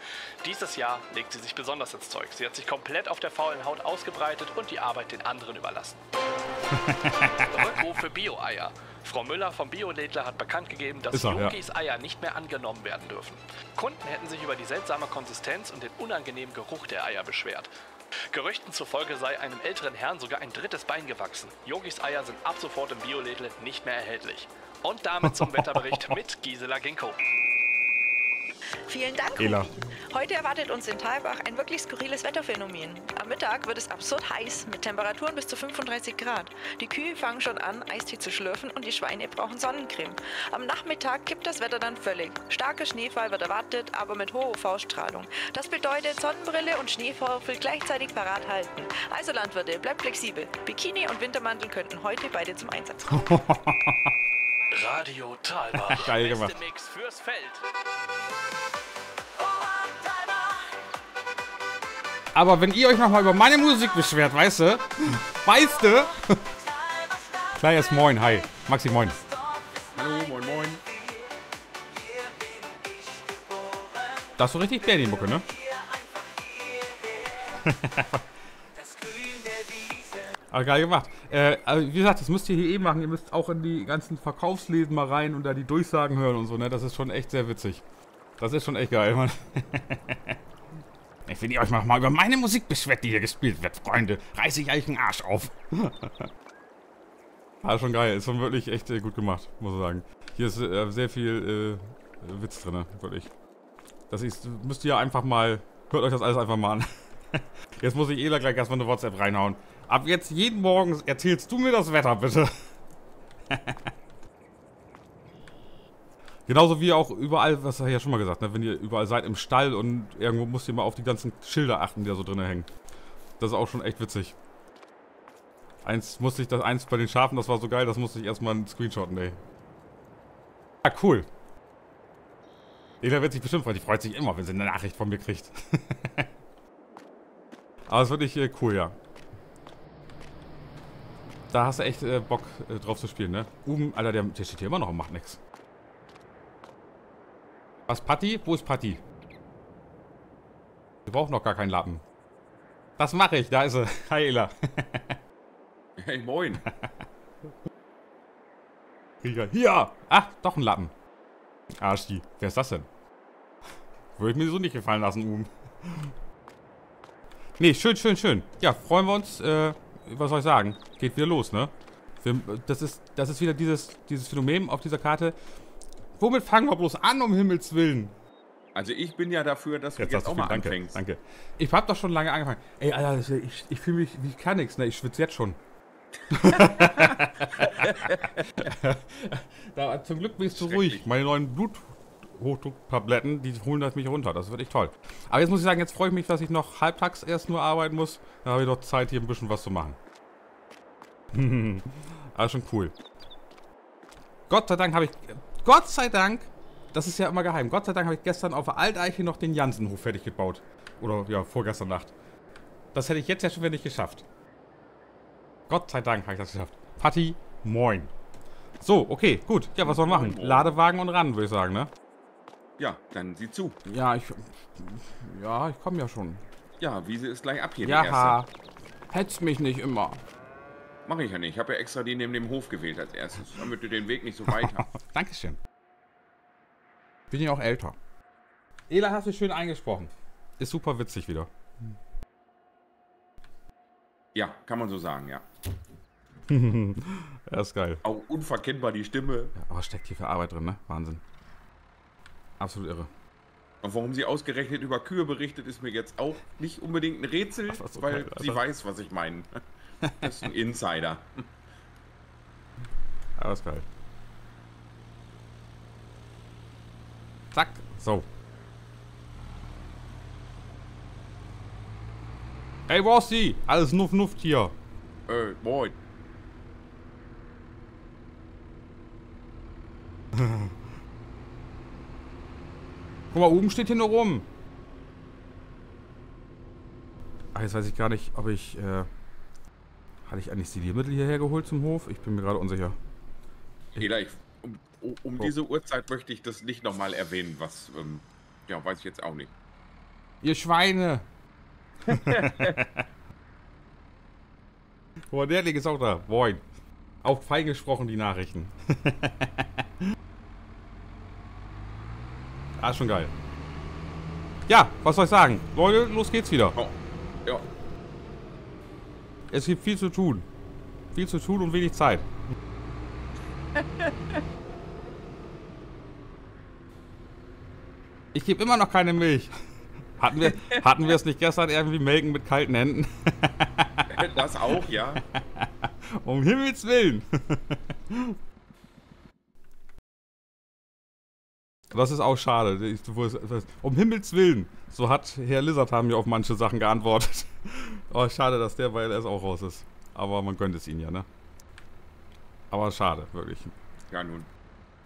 Dieses Jahr legt sie sich besonders ins Zeug. Sie hat sich komplett auf der faulen Haut ausgebreitet und die Arbeit den anderen überlassen. Rückruf für Bio-Eier. Frau Müller vom Biolädler hat bekannt gegeben, dass er, ja. Yogis Eier nicht mehr angenommen werden dürfen. Kunden hätten sich über die seltsame Konsistenz und den unangenehmen Geruch der Eier beschwert. Gerüchten zufolge sei einem älteren Herrn sogar ein drittes Bein gewachsen. Yogis Eier sind ab sofort im Biolädle nicht mehr erhältlich. Und damit zum Wetterbericht mit Gisela Ginko. Vielen Dank, Ela. Heute erwartet uns in Talbach ein wirklich skurriles Wetterphänomen. Am Mittag wird es absurd heiß mit Temperaturen bis zu 35 Grad. Die Kühe fangen schon an, Eistee zu schlürfen und die Schweine brauchen Sonnencreme. Am Nachmittag kippt das Wetter dann völlig. Starker Schneefall wird erwartet, aber mit hoher UV-Strahlung. Das bedeutet Sonnenbrille und Schneevorfel gleichzeitig parat halten. Also Landwirte, bleibt flexibel. Bikini und Wintermantel könnten heute beide zum Einsatz kommen. Radio Talbach. Geil Beste gemacht. Mix fürs Feld. Aber wenn ihr euch nochmal über meine Musik beschwert, weißt du? Weißt du? Kleines Moin, hi. Maxi, moin. Hallo, moin moin. Das ist so richtig Bernie-Mucke, ne? Aber geil gemacht. Äh, also wie gesagt, das müsst ihr hier eh machen. Ihr müsst auch in die ganzen Verkaufsläden mal rein und da die Durchsagen hören und so, ne? Das ist schon echt sehr witzig. Das ist schon echt geil, Mann. Wenn ihr euch mal über meine Musik beschwert, die hier gespielt wird, Freunde, reiße ich euch den Arsch auf. War schon geil. Ist schon wirklich echt äh, gut gemacht, muss ich sagen. Hier ist äh, sehr viel äh, Witz drin, wirklich. Das ist, müsst ihr einfach mal, hört euch das alles einfach mal an. Jetzt muss ich Ela gleich erstmal eine WhatsApp reinhauen. Ab jetzt jeden Morgen erzählst du mir das Wetter, bitte. Genauso wie auch überall, was er ja schon mal gesagt, ne? wenn ihr überall seid im Stall und irgendwo müsst ihr mal auf die ganzen Schilder achten, die da so drin hängen. Das ist auch schon echt witzig. Eins musste ich, das eins bei den Schafen, das war so geil, das musste ich erstmal einen Screenshotten, ey. Ja, cool. Ela wird sich bestimmt freuen, die freut sich immer, wenn sie eine Nachricht von mir kriegt. Aber es ist wirklich äh, cool, ja. Da hast du echt äh, Bock äh, drauf zu spielen, ne? Uben, Alter, der, der steht hier immer noch und macht nix. Was, Patti? Wo ist Patti? Wir brauchen noch gar keinen Lappen. Das mache ich, da ist sie. Hi, Ela. Hey, moin. Hier! Ach, doch ein Lappen. Arschi. Wer ist das denn? Würde ich mir so nicht gefallen lassen, Uhm. Nee, schön, schön, schön. Ja, freuen wir uns. Äh, was soll ich sagen? Geht wieder los, ne? Wir, das, ist, das ist wieder dieses, dieses Phänomen auf dieser Karte. Womit fangen wir bloß an, um Himmels Willen? Also ich bin ja dafür, dass Jetzt du jetzt auch viel, mal danke, anfängst. danke. Ich hab doch schon lange angefangen. Ey, Alter, ich, ich fühle mich wie kann nix, ne? Ich schwitze jetzt schon. da, zum Glück bin ich zu ruhig. Meine neuen Bluthochdrucktabletten, die holen das mich runter. Das wird echt toll. Aber jetzt muss ich sagen, jetzt freue ich mich, dass ich noch halbtags erst nur arbeiten muss. Dann habe ich noch Zeit, hier ein bisschen was zu machen. Aber schon cool. Gott sei Dank habe ich. Gott sei Dank, das ist ja immer geheim. Gott sei Dank habe ich gestern auf der Alteiche noch den Jansenhof fertig gebaut. Oder ja, vorgestern Nacht. Das hätte ich jetzt ja schon wieder nicht geschafft. Gott sei Dank habe ich das geschafft. Patti, moin. So, okay, gut. Ja, was sollen wir machen? Ladewagen und ran, würde ich sagen, ne? Ja, dann sieh zu. Ja, ich. Ja, ich komme ja schon. Ja, Wiese ist gleich ab hier. Ja, hetz mich nicht immer. Mach ich ja nicht. Ich habe ja extra die neben dem Hof gewählt als erstes, damit du den Weg nicht so weit hast. Dankeschön. Bin ja auch älter. Ela, hast du schön eingesprochen. Ist super witzig wieder. Ja, kann man so sagen, ja. Ja, ist geil. Auch unverkennbar die Stimme. Ja, aber steckt hier für Arbeit drin, ne? Wahnsinn. Absolut irre. Und warum sie ausgerechnet über Kühe berichtet, ist mir jetzt auch nicht unbedingt ein Rätsel, Ach, so weil geil, sie weiß, was ich meine. Das ist ein Insider. Ist geil. Zack. So. Ey, Bossi! Alles nuff nuff hier. Äh, moin. Guck mal, oben steht hier nur rum. Ach, jetzt weiß ich gar nicht, ob ich, äh... Hatte ich eigentlich Stiliermittel hierher geholt zum Hof? Ich bin mir gerade unsicher. Ela, ich, um, um- Oh. diese Uhrzeit möchte ich das nicht nochmal erwähnen, was, ähm, ja, weiß ich jetzt auch nicht. Ihr Schweine! Mal, der Link ist auch da. Moin. Auch fein gesprochen, die Nachrichten. ah, schon geil. Ja, was soll ich sagen? Leute, los geht's wieder. Oh, ja, Es gibt viel zu tun. Viel zu tun und wenig Zeit. Ich gebe immer noch keine Milch. Hatten wir, hatten wir es nicht gestern irgendwie melken mit kalten Händen? das auch, ja. Um Himmels Willen. Das ist auch schade. Ich- Um Himmels Willen. So hat Herr Lizard haben mir auf manche Sachen geantwortet. Oh, schade, dass der bei LS auch raus ist. Aber man gönnt es ihn ja, ne? Aber schade, wirklich. Ja, nun.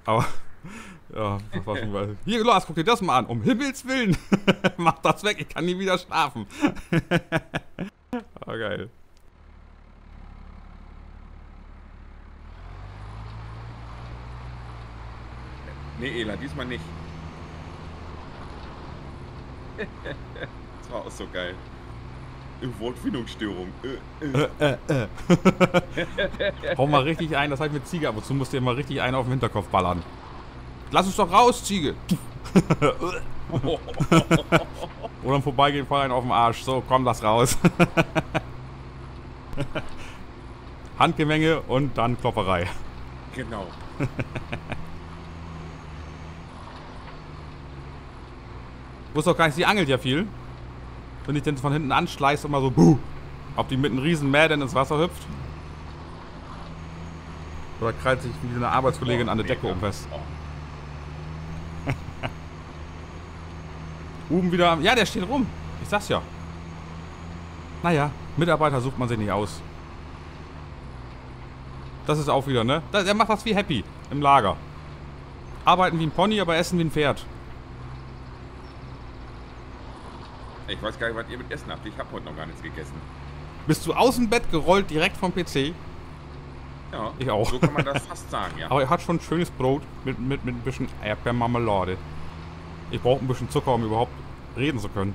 Aber, ja, was war schon mal. Hier, Lars, guck dir das mal an. Um Himmels Willen. Mach das weg, ich kann nie wieder schlafen. Ah, geil. Nee, Ela, diesmal nicht. das war auch so geil. Wortfindungsstörung. Äh, äh. Hau mal richtig ein, das halt mit Ziege, aber zu musst du mal richtig einen auf den Hinterkopf ballern. Lass uns doch raus, Ziege. Oder im Vorbeigehen voll einen auf den Arsch. So, komm, lass raus. Handgemenge und dann Klopperei. Genau. Wusste doch gar nicht, sie angelt ja viel. Wenn ich den von hinten anschleiß und mal so, buh, ob die mit einem riesen Mäden ins Wasser hüpft. Oder krallt sich wie eine Arbeitskollegin an der Decke um fest. Oh, Uben wieder. Ja, der steht rum. Ich sag's ja. Naja, Mitarbeiter sucht man sich nicht aus. Das ist auch wieder, ne? Der macht das wie Happy im Lager. Arbeiten wie ein Pony, aber essen wie ein Pferd. Ich weiß gar nicht, was ihr mit Essen habt. Ich habe heute noch gar nichts gegessen. Bist du aus dem Bett gerollt direkt vom PC? Ja, Ich auch. So kann man das fast sagen, ja. Aber er hat schon ein schönes Brot mit, mit, mit ein bisschen Erdbeermarmelade. Ich brauche ein bisschen Zucker, um überhaupt reden zu können.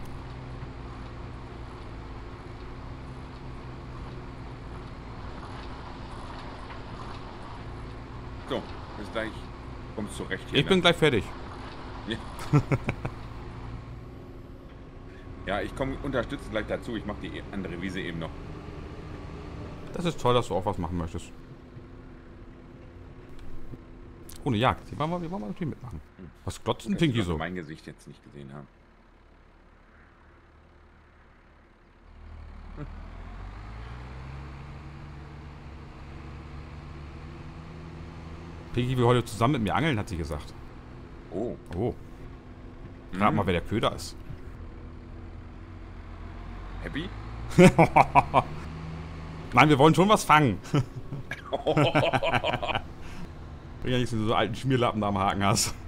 So, bis gleich. Kommst du recht hier. Ich bin gleich fertig. ne? Ja, ich komme unterstützen gleich dazu. Ich mache die andere Wiese eben noch. Das ist toll, dass du auch was machen möchtest. Ohne Jagd. Die wollen wir, die wollen wir natürlich mitmachen. Was glotzt Pinky Leute so? mein Gesicht jetzt nicht gesehen haben. Pinky will heute zusammen mit mir angeln, hat sie gesagt. Oh. Oh. Rat Mhm. mal, wer der Köder ist. Happy? Nein, wir wollen schon was fangen. Wenn ja nicht so so alten Schmierlappen da am Haken hast.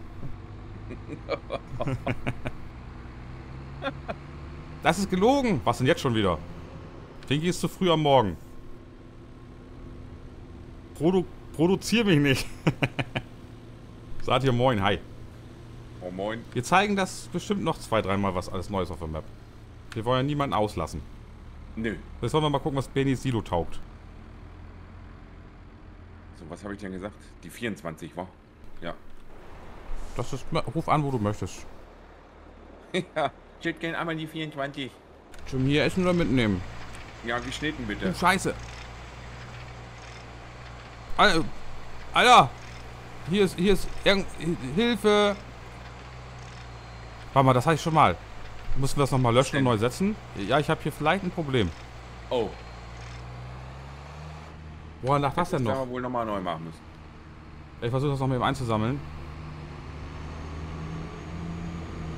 Das ist gelogen. Was denn jetzt schon wieder? Pinky ist zu früh am Morgen. Produ produzier mich nicht. Sagt ihr Moin, hi. Oh moin. Wir zeigen das bestimmt noch zwei, dreimal was alles Neues auf der Map. Wir wollen ja niemanden auslassen. Nö. Jetzt wollen wir mal gucken, was Bennys Silo taugt. So, was habe ich denn gesagt? Die 24, wa? Ja. Das ist. Ruf an, wo du möchtest. ja, ich hätte gerne einmal die 24. Zum hier essen oder mitnehmen? Ja, geschnitten Oh, bitte. Scheiße. Alter, Alter! Hier ist, hier ist irgend... Hilfe! Warte mal, das hatte ich schon mal. Müssen wir das nochmal löschen und neu setzen? Ja, ich habe hier vielleicht ein Problem. Oh, Woran lag das denn das noch? wir wohl nochmal neu machen müssen. Ich versuche das noch mal eben einzusammeln.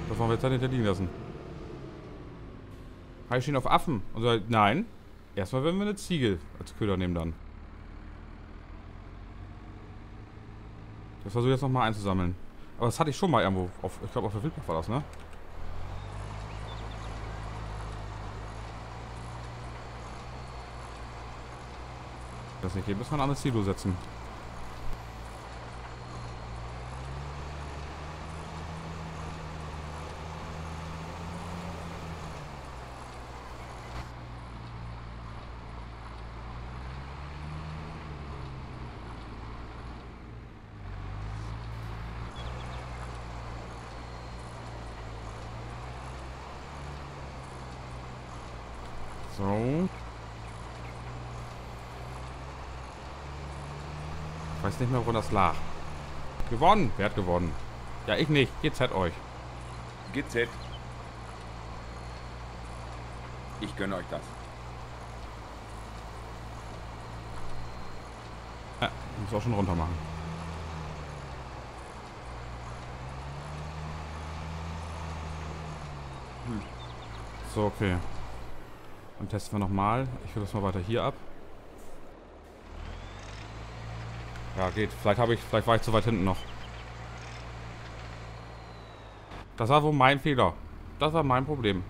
Das wollen wir jetzt dann hinter liegen lassen. Heißt stehen auf Affen. Und so, nein. Erstmal werden wir eine Ziege als Köder nehmen dann. Das versuche ich jetzt nochmal einzusammeln. Aber das hatte ich schon mal irgendwo. Auf, ich glaube auf der Wildbach war das, ne? Das nicht geht, müssen wir ein anderes Silo setzen. So. Ich weiß nicht mehr, wo das lag. Gewonnen! Wer hat gewonnen? Ja, ich nicht. GZ euch. GZ. Ich gönne euch das. Ja, muss auch schon runter machen. Hm. So, okay. Dann testen wir nochmal. Ich führe das mal weiter hier ab. Ja, geht. Vielleicht habe ich, vielleicht war ich zu weit hinten noch. Das war wohl mein Fehler. Das war mein Problem.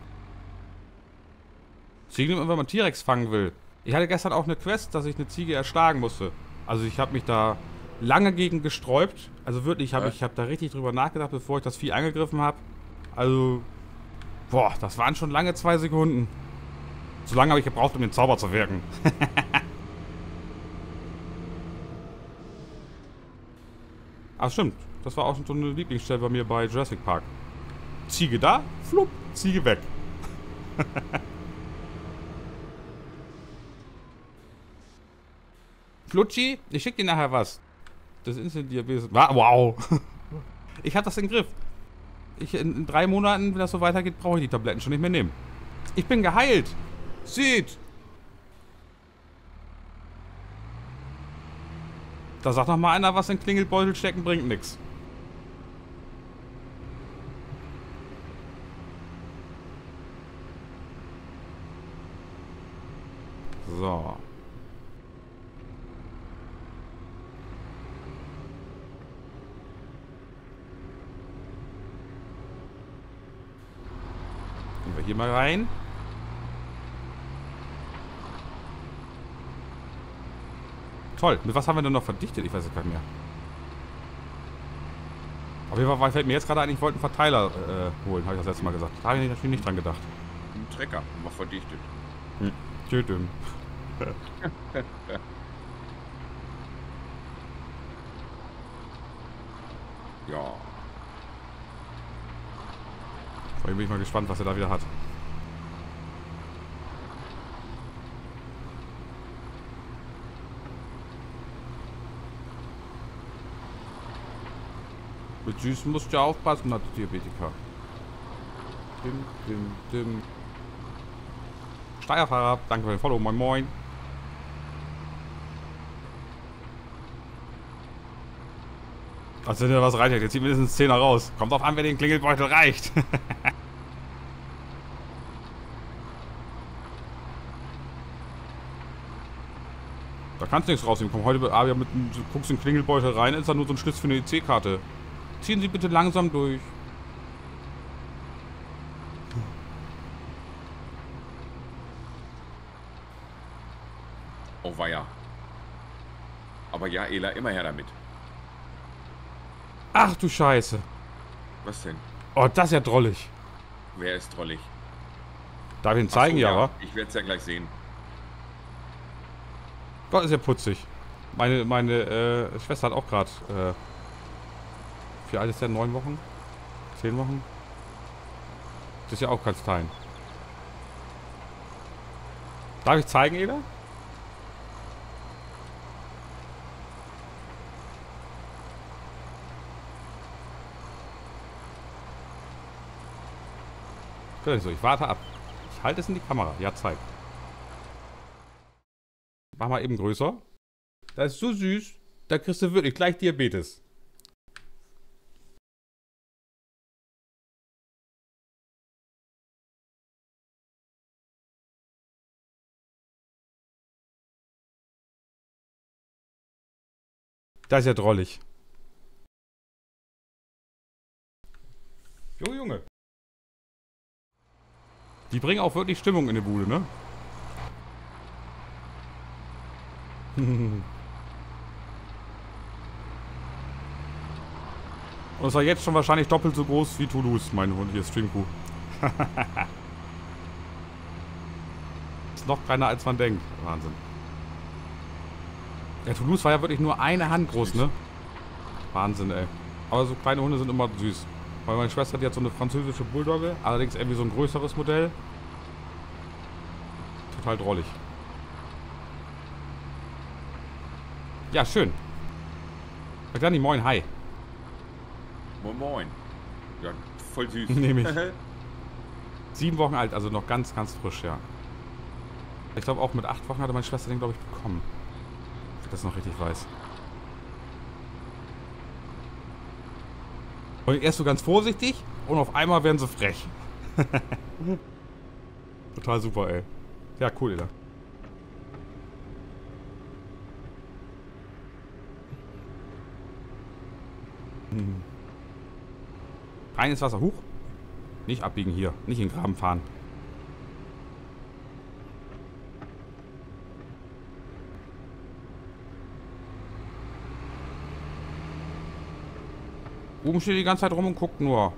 Ziegen wenn man T-Rex fangen will. Ich hatte gestern auch eine Quest, dass ich eine Ziege erschlagen musste. Also ich habe mich da lange gegen gesträubt. Also wirklich, ich habe Ja. ich hab da richtig drüber nachgedacht, bevor ich das Vieh angegriffen habe. Also, boah, das waren schon lange zwei Sekunden. So lange habe ich gebraucht, um den Zauber zu wirken. Ach stimmt, das war auch so eine Lieblingsstelle bei mir bei Jurassic Park. Ziege da, flupp, Ziege weg. Flutschi, ich schick dir nachher was. Das Insulin-Diabetes. Wa- Wow. Ich hab das im Griff. Ich, in, in drei Monaten, wenn das so weitergeht, brauche ich die Tabletten schon nicht mehr nehmen. Ich bin geheilt. Seht. Da sagt noch mal einer, was in Klingelbeutel stecken bringt nix. So. Gehen wir hier mal rein. Toll. Mit was haben wir denn noch verdichtet? Ich weiß es gar nicht mehr. Auf jeden Fall fällt mir jetzt gerade ein, ich wollte einen Verteiler äh, holen, habe ich das letzte Mal gesagt. Da habe ich natürlich nicht dran gedacht. Ein Trecker, haben wir verdichtet. Töten. Ja. Vor allem bin ich mal gespannt, was er da wieder hat. Süßen musst du ja aufpassen, hat Diabetiker. Dim, dim, dim. Steierfahrer, danke für den Follow, moin moin. Also wenn ihr was reicht, jetzt zieht mindestens 10er raus. Kommt auf an, wer den Klingelbeutel reicht. da kannst du nichts rausnehmen. Komm heute ah, wir mit guckst in den Klingelbeutel rein, ist da nur so ein Schlitz für eine EC-Karte. Ziehen Sie bitte langsam durch. Oh weia. Aber ja, Ela, immer her damit. Ach du Scheiße. Was denn? Oh, das ist ja drollig. Wer ist drollig? Darf ich ihn zeigen, so, ja, wa? Ich werde es ja gleich sehen. Gott, ist ja putzig. Meine, meine äh, Schwester hat auch gerade, äh, wie alt ist der? Neun Wochen? Zehn Wochen? Das ist ja auch ganz klein. Darf ich zeigen, Eda? So, ich warte ab. Ich halte es in die Kamera. Ja, zeig. Mach mal eben größer. Das ist so süß. Da kriegst du wirklich gleich Diabetes. Das ist ja drollig. Jo, Junge. Die bringen auch wirklich Stimmung in die Bude, ne? Und es war jetzt schon wahrscheinlich doppelt so groß wie Toulouse, mein Hund hier, Streamcrew. ist noch kleiner als man denkt. Wahnsinn. Der Toulouse war ja wirklich nur eine Hand groß, ne? Wahnsinn, ey. Aber so kleine Hunde sind immer süß. Weil meine Schwester, die hat so eine französische Bulldogge, allerdings irgendwie so ein größeres Modell. Total drollig. Ja, schön. Dann moin, hi. Moin Moin. Ja, voll süß. Nehme ich. Sieben Wochen alt, also noch ganz, ganz frisch, ja. Ich glaube auch mit acht Wochen hatte meine Schwester den, glaube ich, bekommen. Ich das noch richtig weiß. Und erst so ganz vorsichtig und auf einmal werden sie frech. Total super, ey. Ja, cool, Eda. Hm. Rein ins Wasser. Huch. Nicht abbiegen hier. Nicht in den Graben fahren. Oben steht die ganze Zeit rum und guckt nur.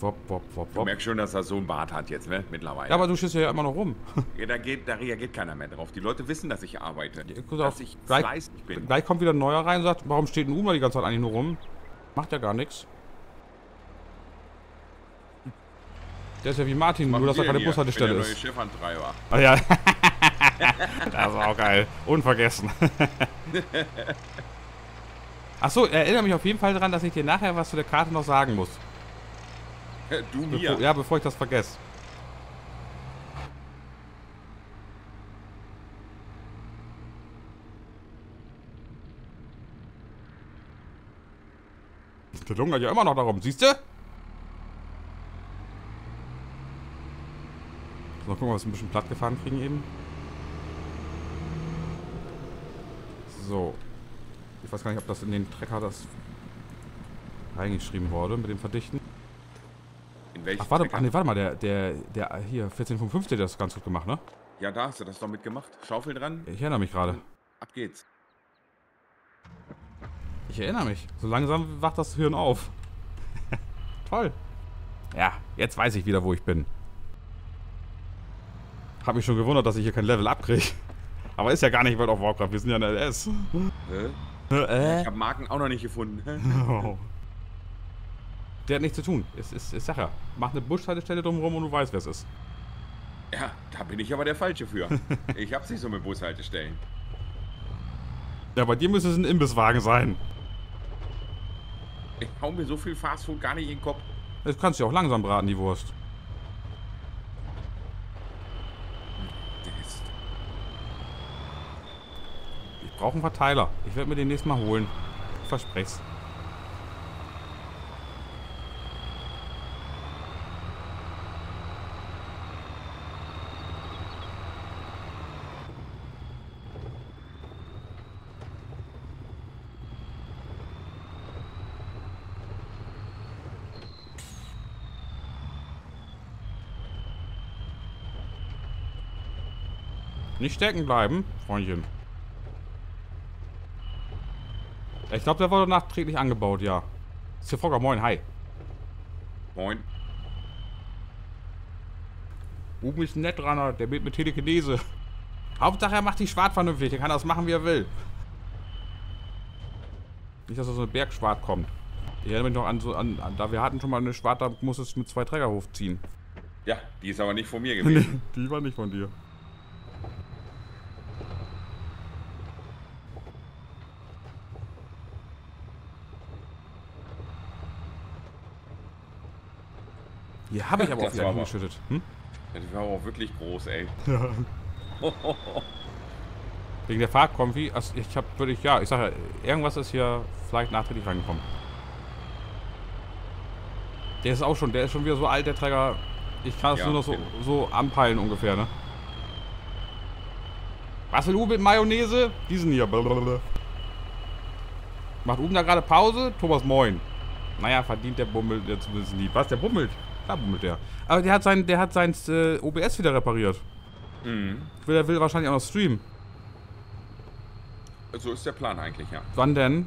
Wop, wop, wop, Du wop. merkst schon, dass er so einen Bart hat jetzt, ne? Mittlerweile. Ja, aber du schießt ja immer noch rum. Ja, da, geht, da reagiert keiner mehr drauf. Die Leute wissen, dass ich arbeite. Ja, dass ich gleich- fleißig bin. Gleich kommt wieder ein neuer rein und sagt, warum steht ein Uma die ganze Zeit eigentlich nur rum? Macht ja gar nichts. Der ist ja wie Martin, nur dass er keine Bushaltestelle der neue ist. Chefantreiber. Ah ja. das ist auch geil. Unvergessen. Achso, erinnere mich auf jeden Fall daran, dass ich dir nachher was zu der Karte noch sagen muss. Du Bevor, mir. ja, bevor ich das vergesse. Der lungert ja immer noch darum, siehst du? So, gucken, ob wir es ein bisschen platt gefahren kriegen eben. So. Ich weiß gar nicht, ob das in den Trecker das reingeschrieben wurde mit dem Verdichten. In welchem Ach, warte, ach nee, warte mal, der, der, der hier, 14.5, der hat das ganz gut gemacht, ne? Ja, da hast du das doch mitgemacht. Schaufel dran. Ich erinnere mich gerade. Ab geht's. Ich erinnere mich. So langsam wacht das Hirn auf. Toll. Ja, jetzt weiß ich wieder, wo ich bin. Hab mich schon gewundert, dass ich hier kein Level abkriege. Aber ist ja gar nicht World of Warcraft, wir sind ja in LS. Hä? Äh? Ich habe Marken auch noch nicht gefunden. Oh. Der hat nichts zu tun. Es ist, ist Sache. Mach eine Bushaltestelle drumherum und du weißt, wer es ist. ja, da bin ich aber der Falsche für. Ich hab's nicht so mit Bushaltestellen. Ja, bei dir müsste es ein Imbisswagen sein. Ich hau mir so viel Fastfood gar nicht in den Kopf. Das kannst du ja auch langsam braten, die Wurst. Mist. Ich brauche einen Verteiler. Ich werde mir den nächsten Mal holen. Ich verspreche Nicht stecken bleiben, Freundchen. Ich glaube, der wurde nachträglich angebaut, ja. Ist hier Frogger, moin, hi. Moin. Ruben ist ein Netrunner, der mit mit Telekinese. Hauptsache er macht die Schwart vernünftig, der kann das machen, wie er will. Nicht, dass da so eine Bergschwart kommt. Ich erinnere mich noch an so an, an da wir hatten schon mal eine Schwart, da muss es mit zwei Träger hochziehen. Ja, die ist aber nicht von mir gewesen. die war nicht von dir. Hier habe ich aber auch wieder war aber- geschüttet. Hm? Ja, die war aber auch wirklich groß, ey. Wegen der Fahrkombi, also ich habe würde ich, ja, ich sage ja, irgendwas ist hier vielleicht nachträglich reingekommen. Der ist auch schon, der ist schon wieder so alt, der Träger. Ich kann es Ja, nur noch so, so anpeilen ungefähr, ne? Was will Uwe mit Mayonnaise? Diesen hier. Blablabla. Macht Uwe da gerade Pause? Thomas Moin. Naja, verdient der Bummel jetzt ein bisschen lieb. Was, der bummelt? Da bummelt der. Aber der hat sein, der hat sein äh, OBS wieder repariert. Mhm. Will, der will wahrscheinlich auch noch streamen. So ist der Plan eigentlich, ja. Wann denn?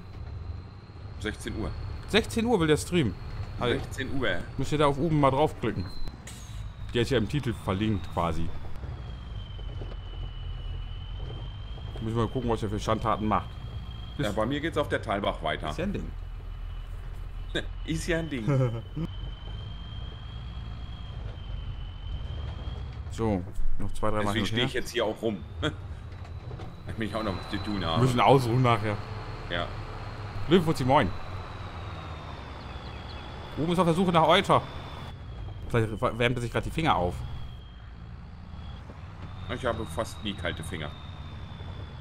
16 Uhr. 16 Uhr will der streamen. Also, 16 Uhr. müsst ihr da auf oben mal draufklicken. Der ist ja im Titel verlinkt quasi. Müssen wir mal gucken, was er für Schandtaten macht. Ja, bei mir geht's auf der Talbach weiter. Ist ja ein Ding. Ist ja ein Ding. So, noch zwei, drei Mal Deswegen stehe ich jetzt hier auch rum. Ich auch noch was zu tun Wir habe. müssen ausruhen nachher. Ja. Löwenfuzzi, moin. Oben ist auf der Suche nach Euter. Vielleicht wärmt er sich gerade die Finger auf. Ich habe fast nie kalte Finger.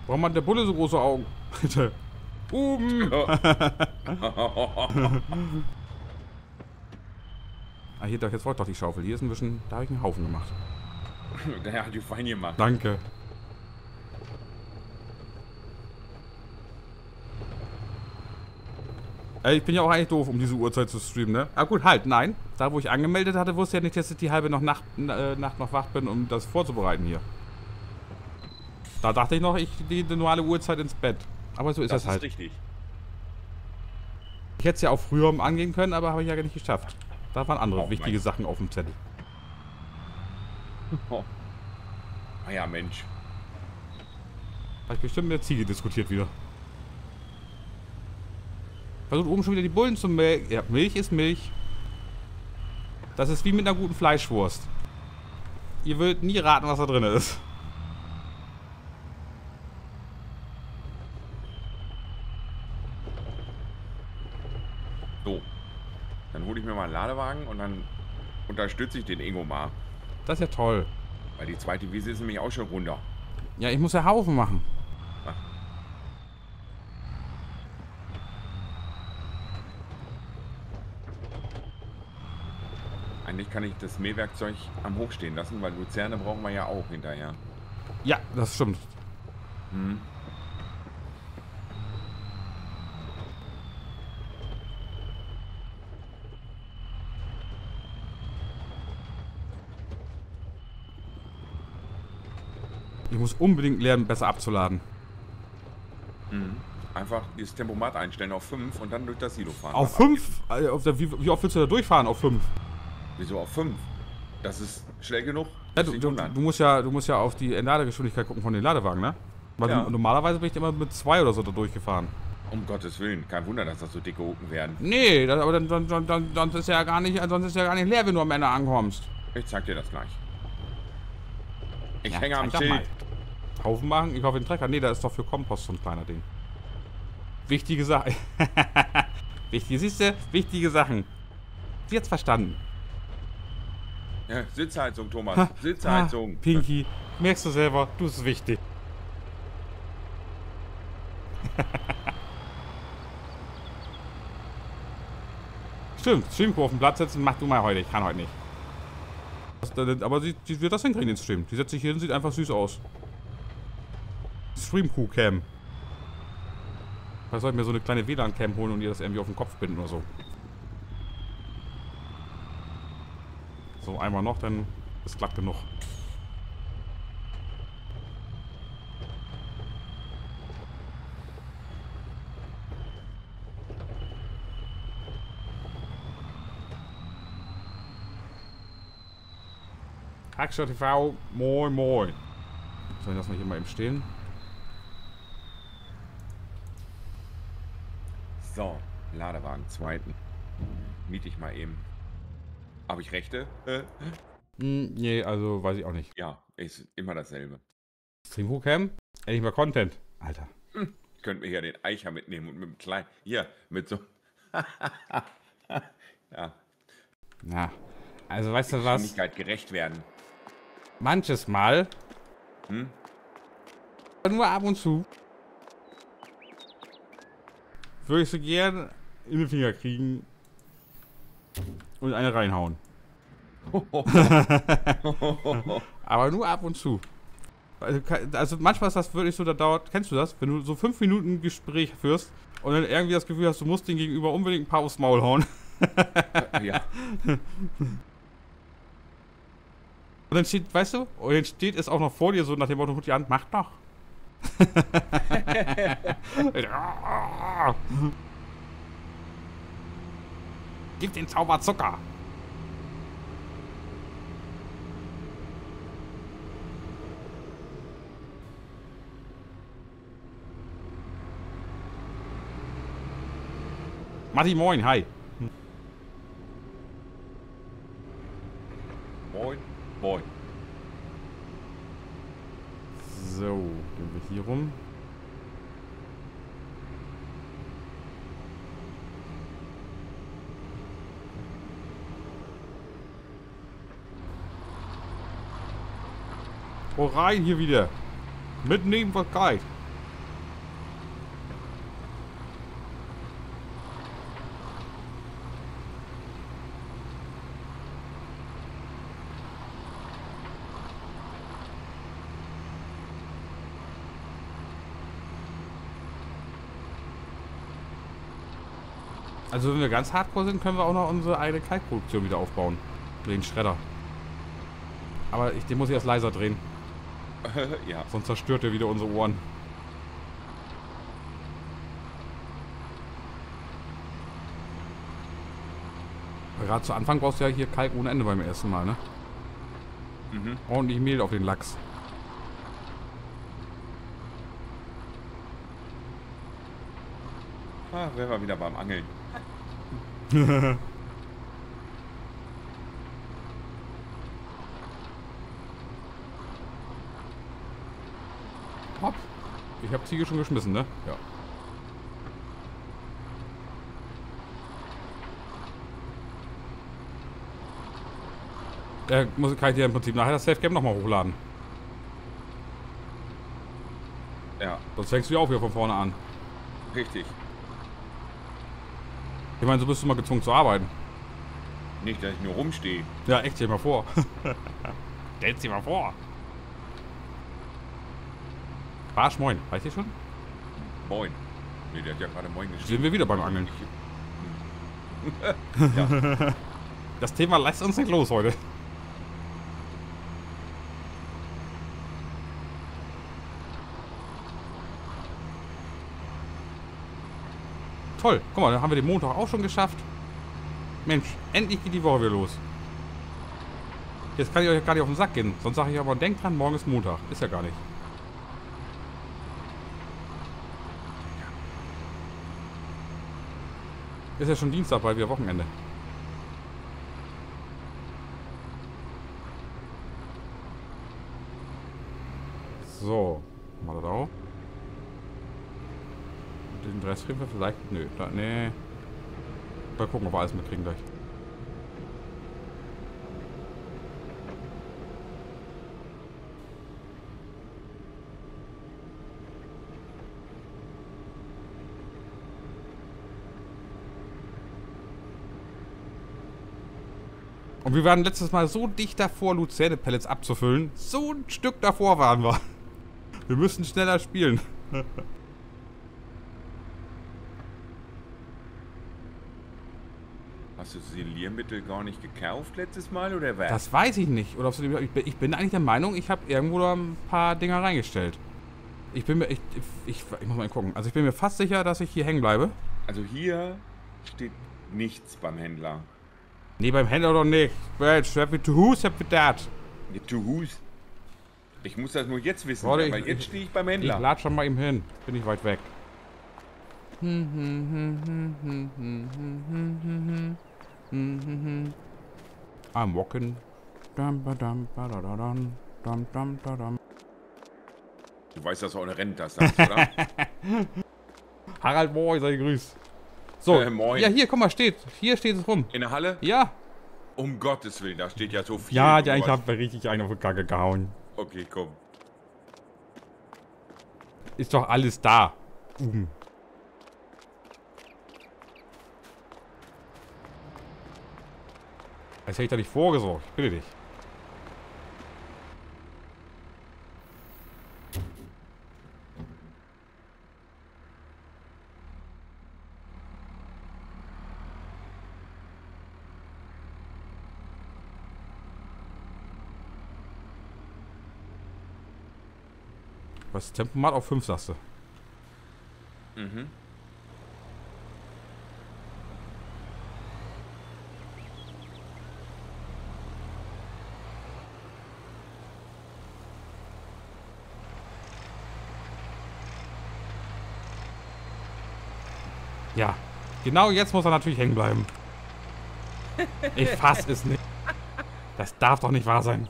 Warum hat der Bulle so große Augen? Bitte. Oben! Ah, hier doch, jetzt wollte doch die Schaufel. Hier ist ein bisschen, da habe ich einen Haufen gemacht. Der hat die fein gemacht. Danke. Ey, ich bin ja auch eigentlich doof, um diese Uhrzeit zu streamen, ne? Ah gut, halt, nein. Da, wo ich angemeldet hatte, wusste ich ja nicht, dass ich die halbe noch Nacht, äh, Nacht noch wach bin, um das vorzubereiten hier. Da dachte ich noch, ich die, die normale Uhrzeit ins Bett. Aber so ist das, das halt. ist richtig. Ich hätte es ja auch früher angehen können, aber habe ich ja nicht geschafft. Da waren andere Oh, wichtige mein. Sachen auf dem Zettel. Oh. Ah ja, Mensch. Ich bestimmt mit der Ziege diskutiert wieder. Versucht oben schon wieder die Bullen zu melken. Ja, Milch ist Milch. Das ist wie mit einer guten Fleischwurst. Ihr würdet nie raten, was da drin ist. So. Dann hole ich mir mal einen Ladewagen und dann unterstütze ich den Ingo mal. Das ist ja toll. Weil die zweite Wiese ist nämlich auch schon runter. Ja, ich muss ja Haufen machen. Ach. Eigentlich kann ich das Mähwerkzeug am Hoch stehen lassen, weil Luzerne brauchen wir ja auch hinterher. Ja, das stimmt. Hm. Muss unbedingt lernen, besser abzuladen. Mhm. Einfach dieses Tempomat einstellen auf 5 und dann durch das Silo fahren. Auf Dann 5? Wie, wie oft willst du da durchfahren auf 5? Wieso auf 5? Das ist schnell genug. Ja, du, du, du, musst ja, du musst ja auf die Entladegeschwindigkeit gucken von den Ladewagen, ne? Weil Ja. normalerweise bin ich immer mit 2 oder so da durchgefahren. Um Gottes Willen, kein Wunder, dass das so dicke Hupen werden. Nee, das, aber dann, dann, dann, sonst ist ja gar nicht, sonst ist ja gar nicht leer, wenn du am Ende ankommst. Ich zeig dir das gleich. Ich Ja, hänge am Schild. mal. Haufen machen? Ich hoffe den Trecker. Nee, da ist doch für Kompost so ein kleiner Ding. Wichtige Sache. Wichtige, siehst du? Wichtige Sachen. Sie hat's verstanden. Ja, Sitzheizung, Thomas. Ha, Sitzheizung. Ah, Pinky, merkst du selber, du bist wichtig. Stimmt, Streamco auf dem Platz setzen, mach du mal heute. Ich kann heute nicht. Das- Aber sie, sie wird das hinkriegen, den Stream. Die setzt sich hier hin, sieht einfach süß aus. Streamco-Cam. Vielleicht soll ich mir so eine kleine WLAN-Cam holen und ihr das irgendwie auf den Kopf binden oder so. So, einmal noch, dann ist glatt genug. Hackshot TV, moin moin. Soll ich das mal hier mal eben stehen? So, Ladewagen, zweiten. Miete ich mal eben. Habe ich Rechte? Äh, Hm, nee, also weiß ich auch nicht. ja, ist immer dasselbe. Streamcam? Endlich mal Content. Alter. Ich könnte mir ja den Eicher mitnehmen und mit dem kleinen. Hier, mit so. ja, Na. Also weißt du was? Gerecht werden. Manches Mal. Hm? Nur ab und zu. Würde ich so gern in den Finger kriegen. Und eine reinhauen. Aber nur ab und zu. Also, also manchmal ist das wirklich so, da dauert, kennst du das? Wenn du so fünf Minuten Gespräch führst und dann irgendwie das Gefühl hast, du musst den gegenüber unbedingt ein paar aufs Maul hauen. ja, Und dann steht, weißt du, und dann steht es auch noch vor dir so nach dem Motto, die Hand, mach doch. Gib den Zauber Zucker. Matti, moin, hi. moin, moin. So, gehen wir hier rum. Oh, rein hier wieder. Mitnehmen, was geht. Also wenn wir ganz hardcore sind, können wir auch noch unsere eigene Kalkproduktion wieder aufbauen. Den Schredder. Aber ich, den muss ich erst leiser drehen, ja, sonst zerstört er wieder unsere Ohren. Gerade zu Anfang brauchst du ja hier Kalk ohne Ende beim ersten Mal, ne? Mhm. Ordentlich Mehl auf den Lachs. ah, wären wir wieder beim Angeln. Hopp. Ich habe Ziege schon geschmissen, ne? Ja. Äh, muss, kann ich dir im Prinzip nachher das Safe-Game nochmal hochladen. Ja, Sonst fängst du ja auch wieder von vorne an. richtig. Ich meine, so bist du mal gezwungen zu arbeiten. Nicht, dass ich nur rumstehe. Ja, echt, stell dir mal vor. Stell's dir mal vor. Barsch, moin. Weißt du schon? Moin. Nee, der hat ja gerade Moin geschrieben. Sind wir wieder beim Angeln. ja, Das Thema lässt uns nicht los heute. Toll. Guck mal, dann haben wir den Montag auch schon geschafft. Mensch, endlich geht die Woche wieder los. Jetzt kann ich euch gar nicht auf den Sack gehen. Sonst sage ich aber, denkt dran, morgen ist Montag. Ist ja gar nicht. Ist ja schon Dienstag, bald wieder Wochenende. So, mal das auch. Rest kriegen wir vielleicht. Nö, da, nee. Mal gucken, ob wir alles mitkriegen gleich. Und wir waren letztes Mal so dicht davor, Luzerne-Pellets abzufüllen. So ein Stück davor waren wir. Wir müssen schneller spielen. hast du Siliermittel gar nicht gekauft letztes Mal oder was? Das weiß ich nicht. Oder ich, bin, ich eigentlich der Meinung, ich habe irgendwo da ein paar Dinger reingestellt. Ich bin mir, ich, ich, ich muss mal gucken. Also ich bin mir fast sicher, dass ich hier hängen bleibe. Also hier steht nichts beim Händler. Nee, beim Händler doch nicht. Well, happy to who's happy that. Du Hus. Ich muss das nur jetzt wissen, Warte, weil ich- jetzt stehe ich beim Ich Händler. lad schon mal ihm hin. Bin ich weit weg. I'm walking. Dum, ba, dum, ba, da, da, dum, dum, dum, da, dum. Du weißt, dass du auch eine Rente hast, oder? Harald Boy, sei gegrüßt. So, Äh, moin. ja, hier, guck mal, steht. Hier steht es rum. In der Halle? Ja. Um Gottes Willen, da steht ja so viel. Ja, ja, ich hab richtig einen auf die Kacke gehauen. Okay, komm. Ist doch alles da. Buben. Als hätte ich da nicht vorgesorgt. Bitte dich. Was Tempomat auf 5 sagst du? Mhm. Ja. Genau jetzt muss er natürlich hängen bleiben. Ich fass es nicht. Das darf doch nicht wahr sein.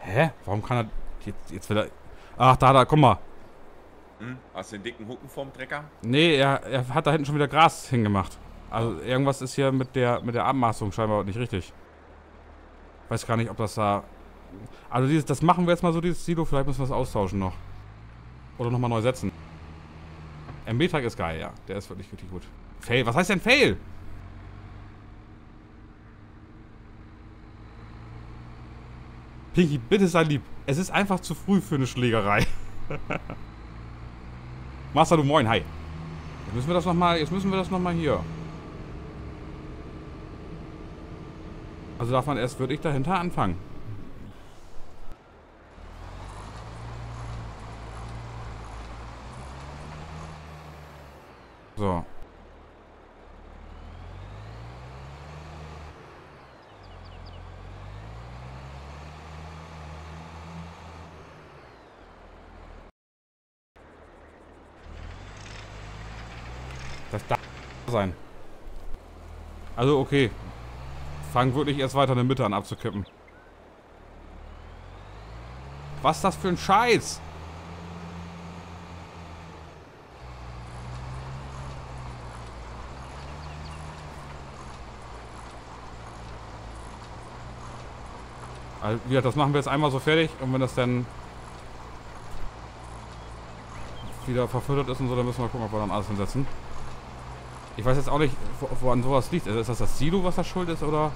Hä? Warum kann er... Jetzt, jetzt will er... Ach, da, da, guck mal. Hm? Hast du den dicken Hucken vom Trecker? Nee, er, er hat da hinten schon wieder Gras hingemacht. Also irgendwas ist hier mit der, mit der Abmaßung scheinbar nicht richtig. Weiß gar nicht, ob das da... Also dieses, das machen wir jetzt mal so, dieses Silo. Vielleicht müssen wir es austauschen noch. Oder nochmal neu setzen. MB-Tag ist geil, ja. Der ist wirklich, wirklich gut. Fail. Was heißt denn Fail? Pinky, bitte sei lieb. Es ist einfach zu früh für eine Schlägerei. Master, du moin, hi. Jetzt müssen wir das nochmal, jetzt müssen wir das nochmal hier. Also darf man erst wirklich dahinter anfangen. So. Das darf sein. Also okay. Fang wirklich erst weiter in der Mitte an abzukippen. Was ist das für ein Scheiß? Gesagt, das machen wir jetzt einmal so fertig und wenn das dann wieder verfüttert ist und so, dann müssen wir gucken, ob wir dann alles hinsetzen. Ich weiß jetzt auch nicht, wo, woran sowas liegt. Also ist das das Silo, was da schuld ist, oder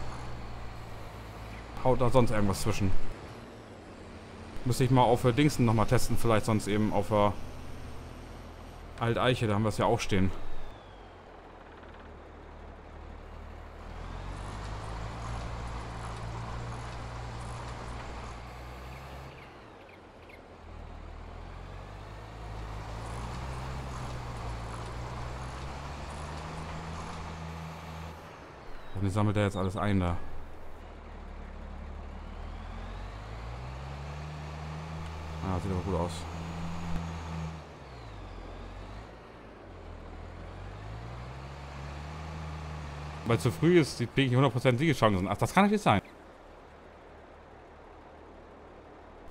haut da sonst irgendwas zwischen? Müsste ich mal auf Dingsen nochmal testen, vielleicht sonst eben auf der Alteiche, da haben wir es ja auch stehen. Sammelt er jetzt alles ein da. Ah, sieht aber gut aus. Weil zu früh ist, die ich 100% Siegeschancen. Ach, das kann nicht sein.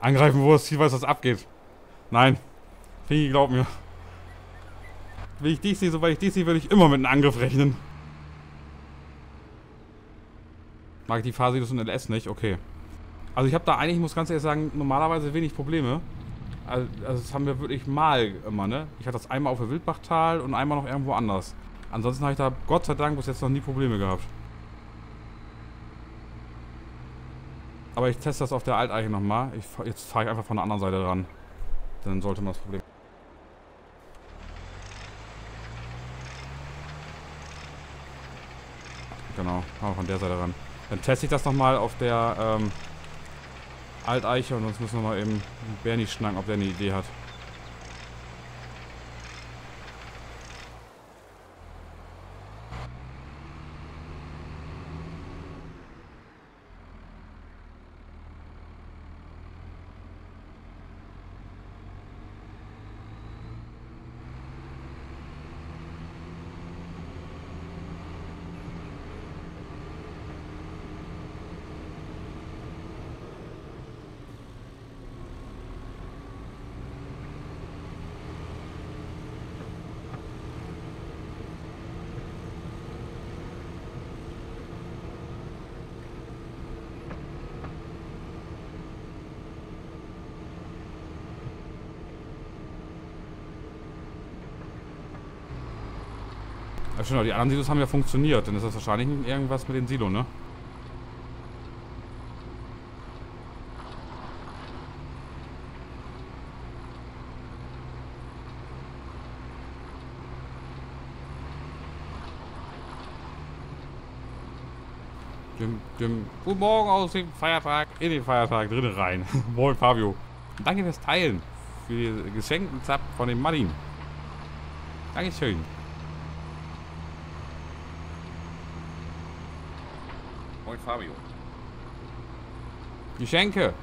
Angreifen, wo das Ziel weiß, was abgeht. Nein. Pinky, glaub mir. Wenn ich dich sehe, sobald ich dich sehe, würde ich immer mit einem Angriff rechnen. Mag ich die Fasilus und LS nicht? Okay. Also ich habe da eigentlich, muss ganz ehrlich sagen, normalerweise wenig Probleme. Also, das haben wir wirklich mal immer, ne? Ich hatte das einmal auf der Wildbachtal und einmal noch irgendwo anders. Ansonsten habe ich da Gott sei Dank bis jetzt noch nie Probleme gehabt. Aber ich teste das auf der Alteiche nochmal. Jetzt fahre ich einfach von der anderen Seite dran. Dann sollte man das Problem... Genau, fahren wir von der Seite ran. Dann teste ich das nochmal auf der ähm, Alteiche und sonst müssen wir mal eben Bernie schnacken, ob der eine Idee hat. Aber die anderen Silos haben ja funktioniert. Dann ist das wahrscheinlich irgendwas mit dem Silo, ne? Dim, dim. Guten Morgen aus dem Feiertag in den Feiertag drinnen rein. Moin Fabio. Danke fürs Teilen. Für die geschenkten Zap von dem Martin. Dankeschön. Fabio. Geschenke.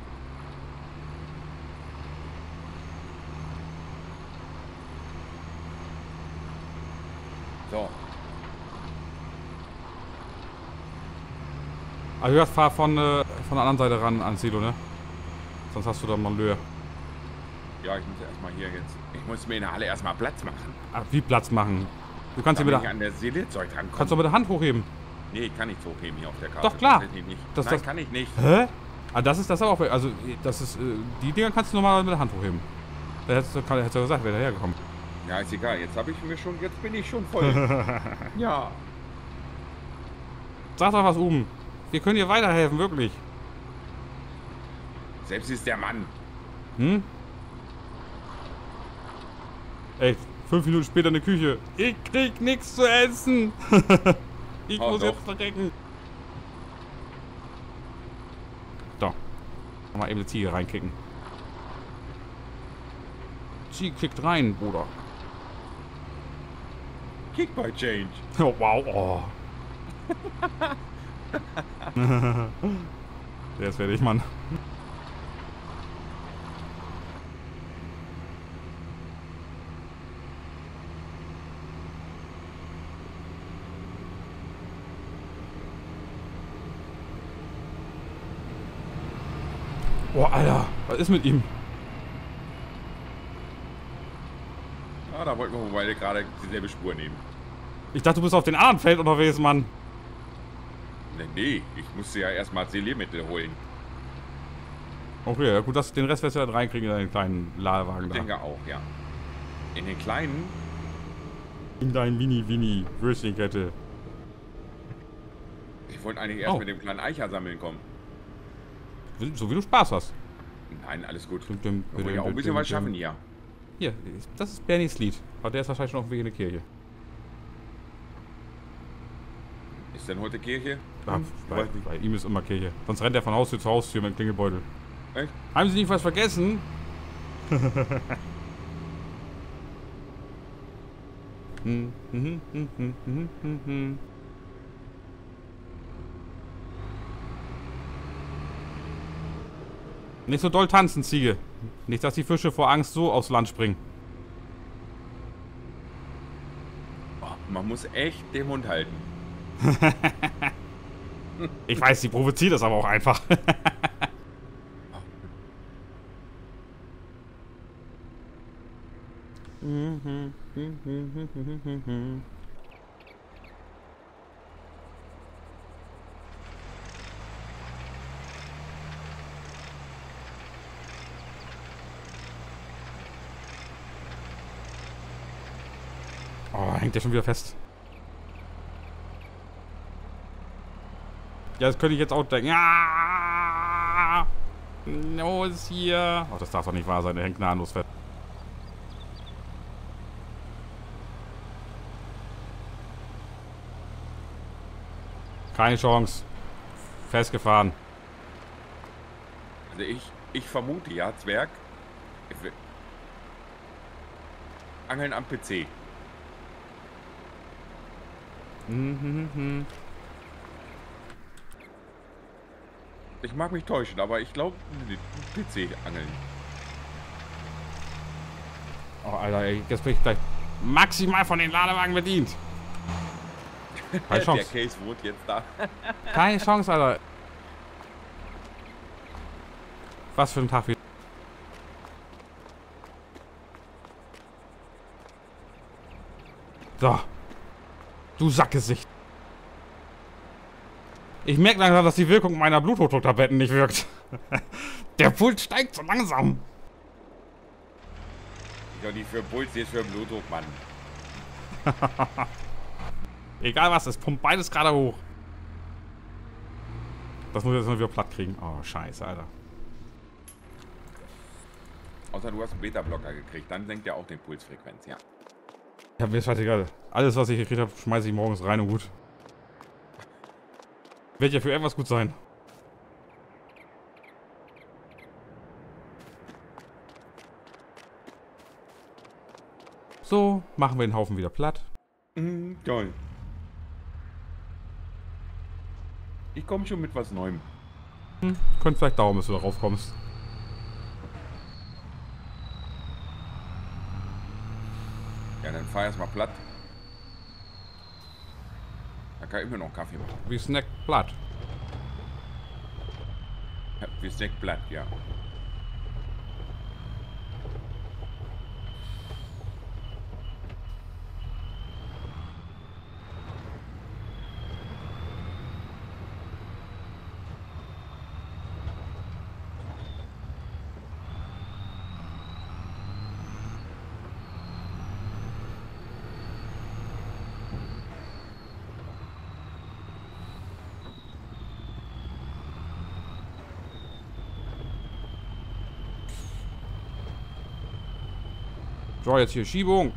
So, Ah, du fahr von, äh, von der anderen Seite ran ans Silo, ne? Sonst hast du da mal Löhe. ja, ich muss erstmal hier jetzt. Ich muss mir in der Halle erstmal Platz machen. Ah, wie Platz machen? Du kannst hier mit Damit der, an der Seelezeug drankomme. kannst doch mit der Hand hochheben. Nee, ich kann nicht hochheben hier auf der Karte. Doch, klar. Nicht. Das- Nein, das- kann ich nicht. Hä? Ah, das ist das aber auch. Also, das ist. Äh, die Dinger kannst du normal mit der Hand hochheben. Da hättest du, hättest du gesagt, wäre hergekommen. Ja, ist egal. Jetzt habe ich mir schon, jetzt bin ich schon voll. ja. Sag doch was, Uben. Wir können dir weiterhelfen, wirklich. Selbst ist der Mann. Hm? Ey, fünf Minuten später in der Küche. Ich krieg nichts zu essen. ich Oh, muss doch. jetzt verrecken. So. Mal eben die Ziege reinkicken. Ziege kickt rein, Bruder. Kick by Change. Oh, wow. Oh. Der ist fertig, Mann. Boah, Alter. Was ist mit ihm? Ja, da wollten wir beide gerade dieselbe Spur nehmen. Ich dachte, du bist auf den anderen Feld unterwegs, Mann. Nee, nee, ich musste ja erstmal Seelenmittel holen. Okay, ja gut, das, den Rest wirst du dann reinkriegen in deinen kleinen Ladewagen Ich da. denke auch, ja. In den kleinen, In dein Mini-Wini-Würstchenkette. ich wollte eigentlich erst Oh. mit dem kleinen Eicher sammeln kommen. So wie du Spaß hast. Nein, alles gut. Dum, dum, Wir wollen ja auch ein bisschen dum, was dum. schaffen hier. Hier, das ist Bernys Lied. Aber der ist wahrscheinlich schon auf dem Weg in die Kirche. Ist denn heute Kirche? Ja, Hm, bei, bei ihm ist immer Kirche. Sonst rennt er von Haustür zu Haustür mit dem Klingelbeutel. Echt? Haben Sie nicht was vergessen? Hm, mhm, mhm, mhm, mhm, mhm. Nicht so doll tanzen, Ziege. Nicht, dass die Fische vor Angst so aufs Land springen. Oh, man muss echt den Mund halten. Ich weiß, sie provoziert das aber auch einfach. Oh, hängt der schon wieder fest. Ja, das könnte ich jetzt auch denken. Ja! Los hier. Oh, das darf doch nicht wahr sein. Der hängt gnadenlos fest. Keine Chance. Festgefahren. Also ich, ich vermute ja, Zwerg. Angeln am PC. Mhm, Ich mag mich täuschen, aber ich glaube, PC angeln. Oh, Alter, ey, jetzt bin ich gleich maximal von den Ladewagen bedient. Keine Der Chance. Case wohnt jetzt da. Keine Chance, Alter. Was für ein Tag wieder. So. Du Sackgesicht. Ich merke langsam, dass die Wirkung meiner Bluthochdrucktabletten nicht wirkt. Der Puls steigt so langsam. Ich doch nicht für Puls, jetzt für Blutdruck, Mann. Egal was, es pumpt beides gerade hoch. Das muss ich jetzt mal wieder platt kriegen. Oh, scheiße, Alter. Außer du hast einen Beta-Blocker gekriegt, dann senkt er auch den Pulsfrequenz, ja. Ja, mir ist scheißegal. Alles, was ich gekriegt habe, schmeiße ich morgens rein und gut. Wird ja für irgendwas gut sein. So, machen wir den Haufen wieder platt. Mhm, toll. Ich komme schon mit was Neuem. Hm, könnte vielleicht dauern, bis du darauf kommst. Ja, dann fahr erst mal platt. Da kann ich immer noch einen Kaffee machen. Wie Snack platt. Wie Snack platt, ja. So, jetzt hier Schiebung.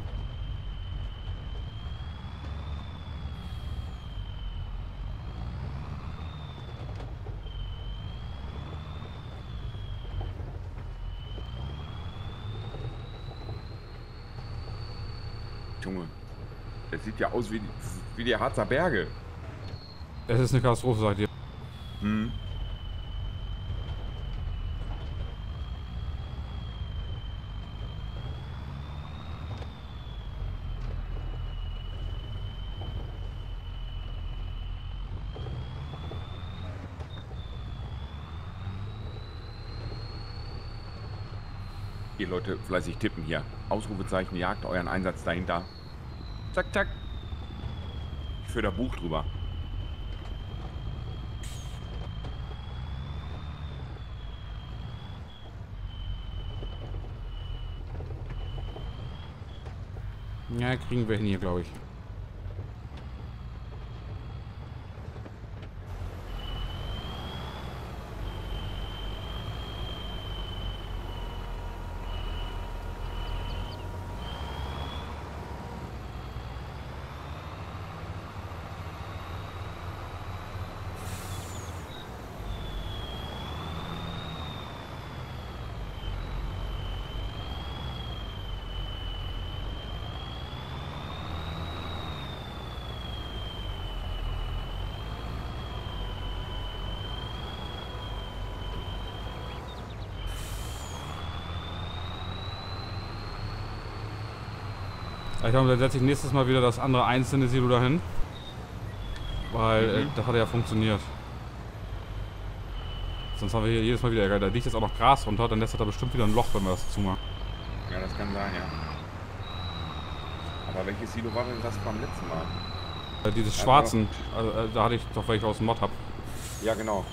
Junge, das sieht ja aus wie die, wie die Harzer Berge. Es ist eine Katastrophe, sagt ihr. Hm. Leute fleißig tippen hier. Ausrufezeichen jagt euren Einsatz dahinter. Zack, zack. Ich führe da Buch drüber. Ja, kriegen wir hin hier, glaube ich. Dann setze ich nächstes Mal wieder das andere einzelne Silo dahin. Weil äh, Mhm. das hat ja funktioniert. Sonst haben wir hier jedes Mal wieder Ärger. Da liegt jetzt auch noch Gras runter, dann lässt er da bestimmt wieder ein Loch, wenn wir das zumachen. Ja, das kann sein, ja. Aber welches Silo war denn das beim letzten Mal? Äh, dieses Ja, schwarzen, äh, äh, da hatte ich doch welche aus dem Mod hab. Ja, genau.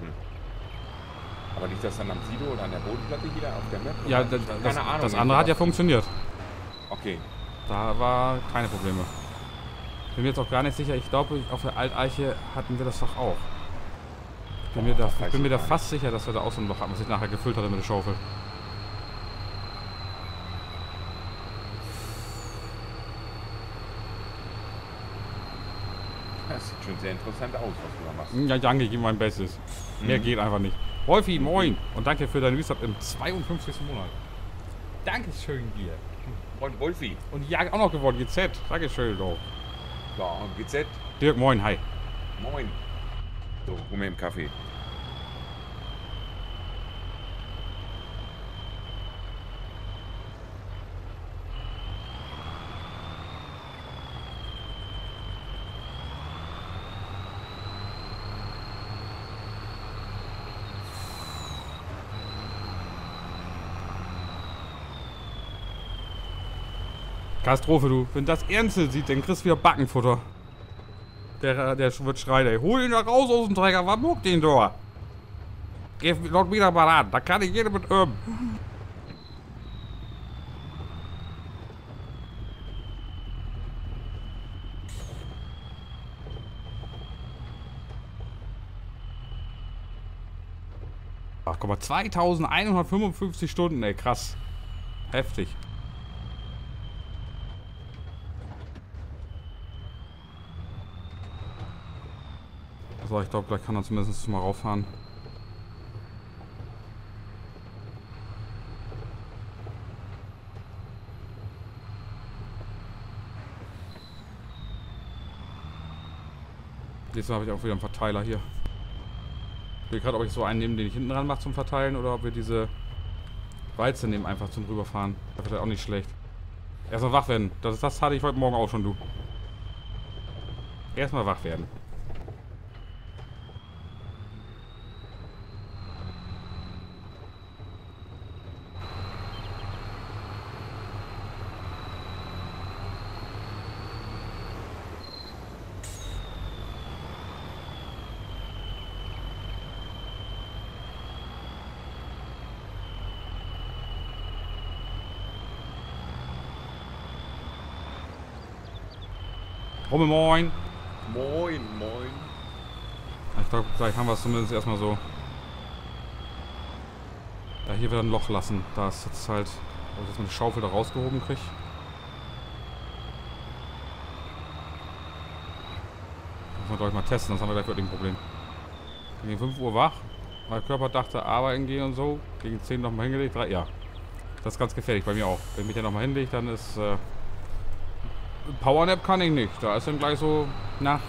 Hm. Aber liegt das dann am Silo oder an der Bodenplatte hier auf der Map? Ja, das, Keine das, Ahnung. das andere hat ja funktioniert. Okay. Da war keine Probleme. Bin mir jetzt auch gar nicht sicher. Ich glaube, auf der Alteiche hatten wir das doch auch. Ich bin Oh, mir da, ich bin mir da fast sicher, dass wir da auch so ein Loch hatten, was ich nachher gefüllt hatte mit der Schaufel. Das sieht schon sehr interessant aus, was du da machst. Ja, danke, ich gebe mein Bestes. Mehr Mhm. geht einfach nicht. Wolfi, moin. Und danke für deinen Resub im 52. Monat. Dankeschön dir. Freund Wolfi. Und ja, auch noch gewonnen, GZ. Dankeschön, doch. Ja, und GZ. Dirk, moin, hi. Moin. So, mir einen Kaffee. Katastrophe, du. Wenn das Ernste sieht, dann kriegst du wieder Backenfutter. Der, der wird schreien, ey. Hol ihn da raus aus dem Träger, was muckt den da? Geh laut wieder mal an, da kann ich jeder mit um. Ach, guck mal, 2155 Stunden, ey, krass. Heftig. So, ich glaube, gleich kann er zumindest mal rauffahren. Jetzt habe ich auch wieder einen Verteiler hier. Ich will gerade, ob ich so einen nehme, den ich hinten dran mache zum Verteilen oder ob wir diese Weizen nehmen einfach zum rüberfahren. Das wäre auch nicht schlecht. Erstmal wach werden. Das, das hatte ich heute Morgen auch schon, du. Erstmal wach werden. Rummel moin. Moin, moin. Ich glaube, gleich haben wir es zumindest erstmal so. Ja, hier wieder ein Loch lassen. Da ist jetzt halt, ob ich jetzt mit der Schaufel da rausgehoben kriege. Muss man gleich mal testen, sonst haben wir gleich wirklich ein Problem. Gegen 5 Uhr wach. Mein Körper dachte, arbeiten gehen und so. Gegen 10 nochmal hingelegt. Drei, ja. Das ist ganz gefährlich bei mir auch. Wenn ich mich dann nochmal hinlege, dann ist... Äh, Powernap kann ich nicht. Da ist dann gleich so Nacht.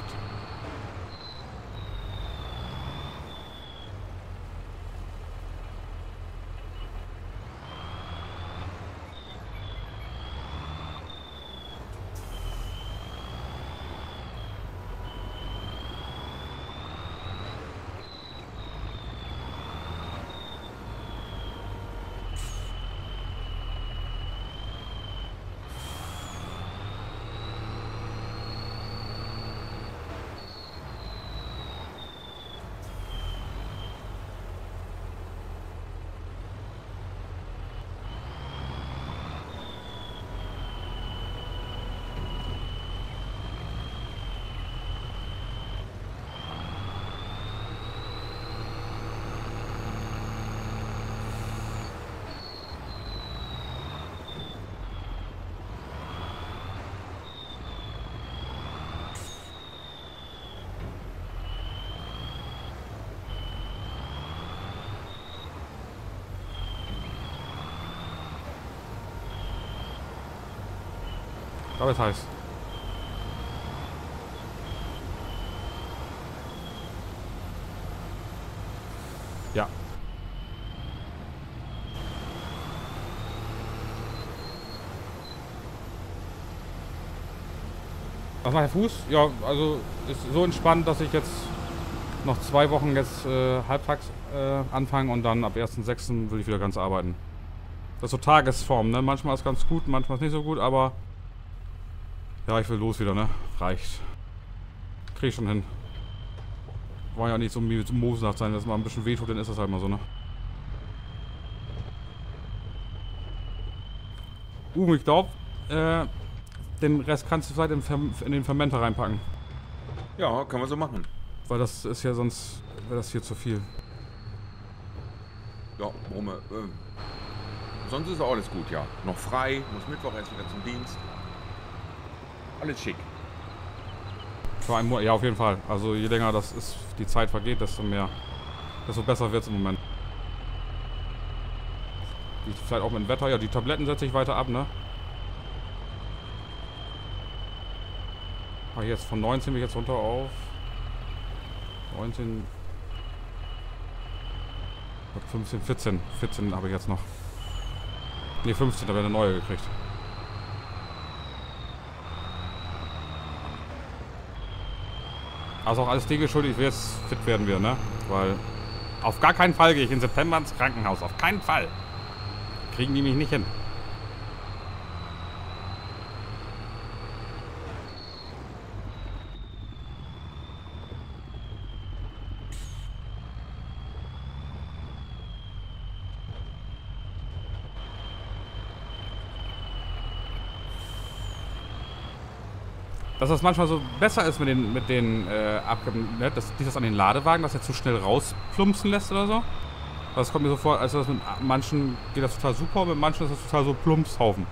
Aber es heißt. Ja. Was macht der Fuß? Ja, also ist so entspannt, dass ich jetzt noch zwei Wochen jetzt äh, halbtags äh, anfange und dann ab 1.6. will ich wieder ganz arbeiten. Das ist so Tagesform, ne? Manchmal ist ganz gut, manchmal ist nicht so gut, aber ja, ich will los wieder, ne? Reicht. Krieg ich schon hin. War ja nicht so wie zum Moosnacht sein, dass mal ein bisschen wehtut, dann ist das halt mal so, ne? Uh, ich glaube, äh, den Rest kannst du vielleicht in, den Fermenter reinpacken. Ja, kann man so machen. Weil das ist ja sonst, wäre das hier zu viel. Ja, warum? Äh, sonst ist alles gut, ja. Noch frei, muss Mittwoch erst wieder zum Dienst. Alles schick. Für einen Monat, ja, auf jeden Fall. Also je länger das ist, die Zeit vergeht, desto mehr, desto besser wird es im Moment. Die, vielleicht auch mit dem Wetter. Ja, die Tabletten setze ich weiter ab, ne? Ah, jetzt von 19 bin ich jetzt runter auf 19 15, 14. 14 habe ich jetzt noch. Ne, 15, da wäre eine neue gekriegt. Also auch alles dir geschuldet, will jetzt fit werden wir, ne? Weil auf gar keinen Fall gehe ich im September ins Krankenhaus. Auf keinen Fall. Kriegen die mich nicht hin. Dass das manchmal so besser ist mit den, mit den äh, Abgaben, ne? dass dich das an den Ladewagen, dass er zu schnell rausplumpsen lässt oder so. Das kommt mir so vor, als das mit manchen geht das total super, mit manchen ist das total so Plumpshaufen.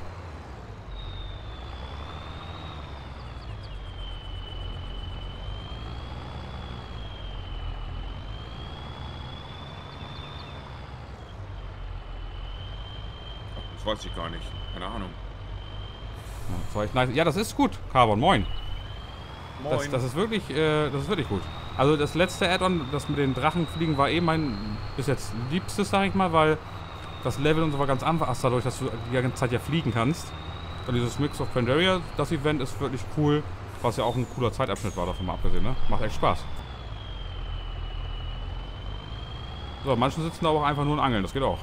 Das weiß ich gar nicht. Keine Ahnung. Ja, das war echt nice. Ja, das ist gut, Carbon, moin. Moin. Das, das ist wirklich, äh, das ist wirklich gut. Also das letzte Add-on, das mit den Drachenfliegen, war eh mein bis jetzt liebstes, sag ich mal, weil das Level und so war ganz anders dadurch, dass du die ganze Zeit ja fliegen kannst. Und dieses Mix of Pandaria, das Event ist wirklich cool, was ja auch ein cooler Zeitabschnitt war, davon mal abgesehen, ne? Macht echt Spaß. So, manche sitzen da auch einfach nur und angeln, das geht auch.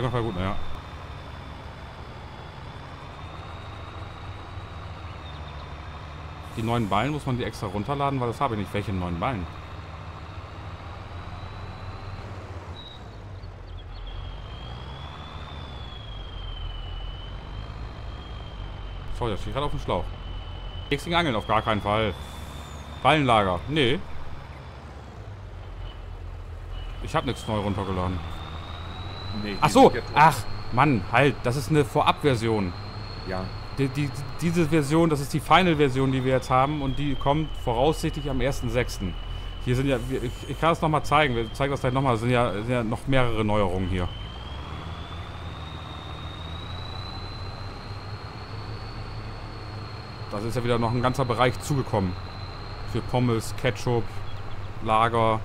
Zeig mal gut, naja. Die neuen Ballen muss man die extra runterladen, weil das habe ich nicht. Welche neuen Ballen? Sorry, das steht gerade auf dem Schlauch. Nichts gegen Angeln, auf gar keinen Fall. Ballenlager. Nee. Ich habe nichts neu runtergeladen. Nee, Ach so. Ach, Mann, halt. Das ist eine Vorabversion. Ja. Die, die, diese Version, das ist die Final-Version, die wir jetzt haben und die kommt voraussichtlich am 1.6. Hier sind ja, ich, ich kann es nochmal zeigen, wir zeigen das gleich nochmal, es sind ja, sind ja noch mehrere Neuerungen hier. Das ist ja wieder noch ein ganzer Bereich zugekommen. Für Pommes, Ketchup, Lager.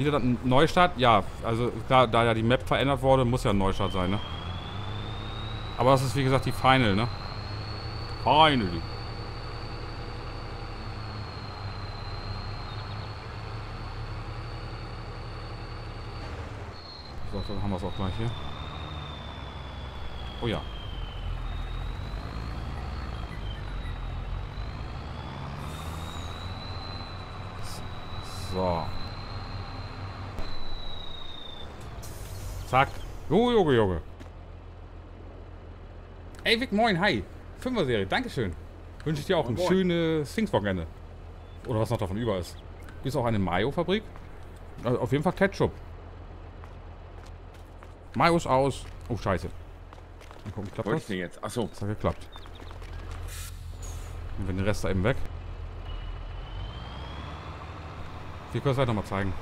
Wieder ein Neustart? Ja, also klar, da ja die Map verändert wurde, muss ja ein Neustart sein, ne? Aber das ist wie gesagt die Final, ne? Finally. So, dann haben wir es auch gleich hier. Oh ja. So. Zack. Junge, Junge, Junge. Ey, Vic, moin, hi. Fünfer-Serie, Dankeschön. Wünsche ich dir auch ein Moin. schönes Pfingstwochenende. Oder was noch davon über ist. Ist auch eine Mayo-Fabrik? Also auf jeden Fall Ketchup. Mayo ist aus. Oh, scheiße. Mal gucken, klappt Wollte das? ich jetzt? Achso. Das hat geklappt. Und wir den Rest da eben weg. Wir können es halt nochmal zeigen.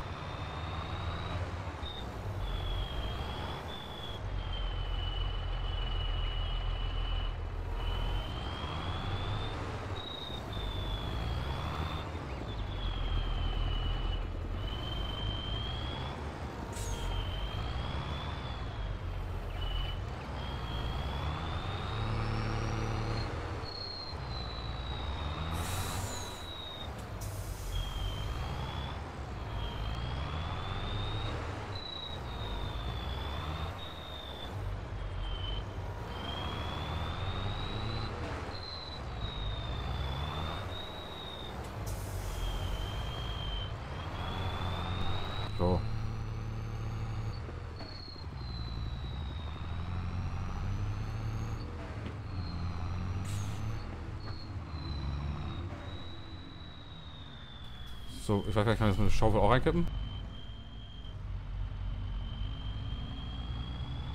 So. So, ich weiß gar nicht, kann ich das mit der Schaufel auch reinkippen?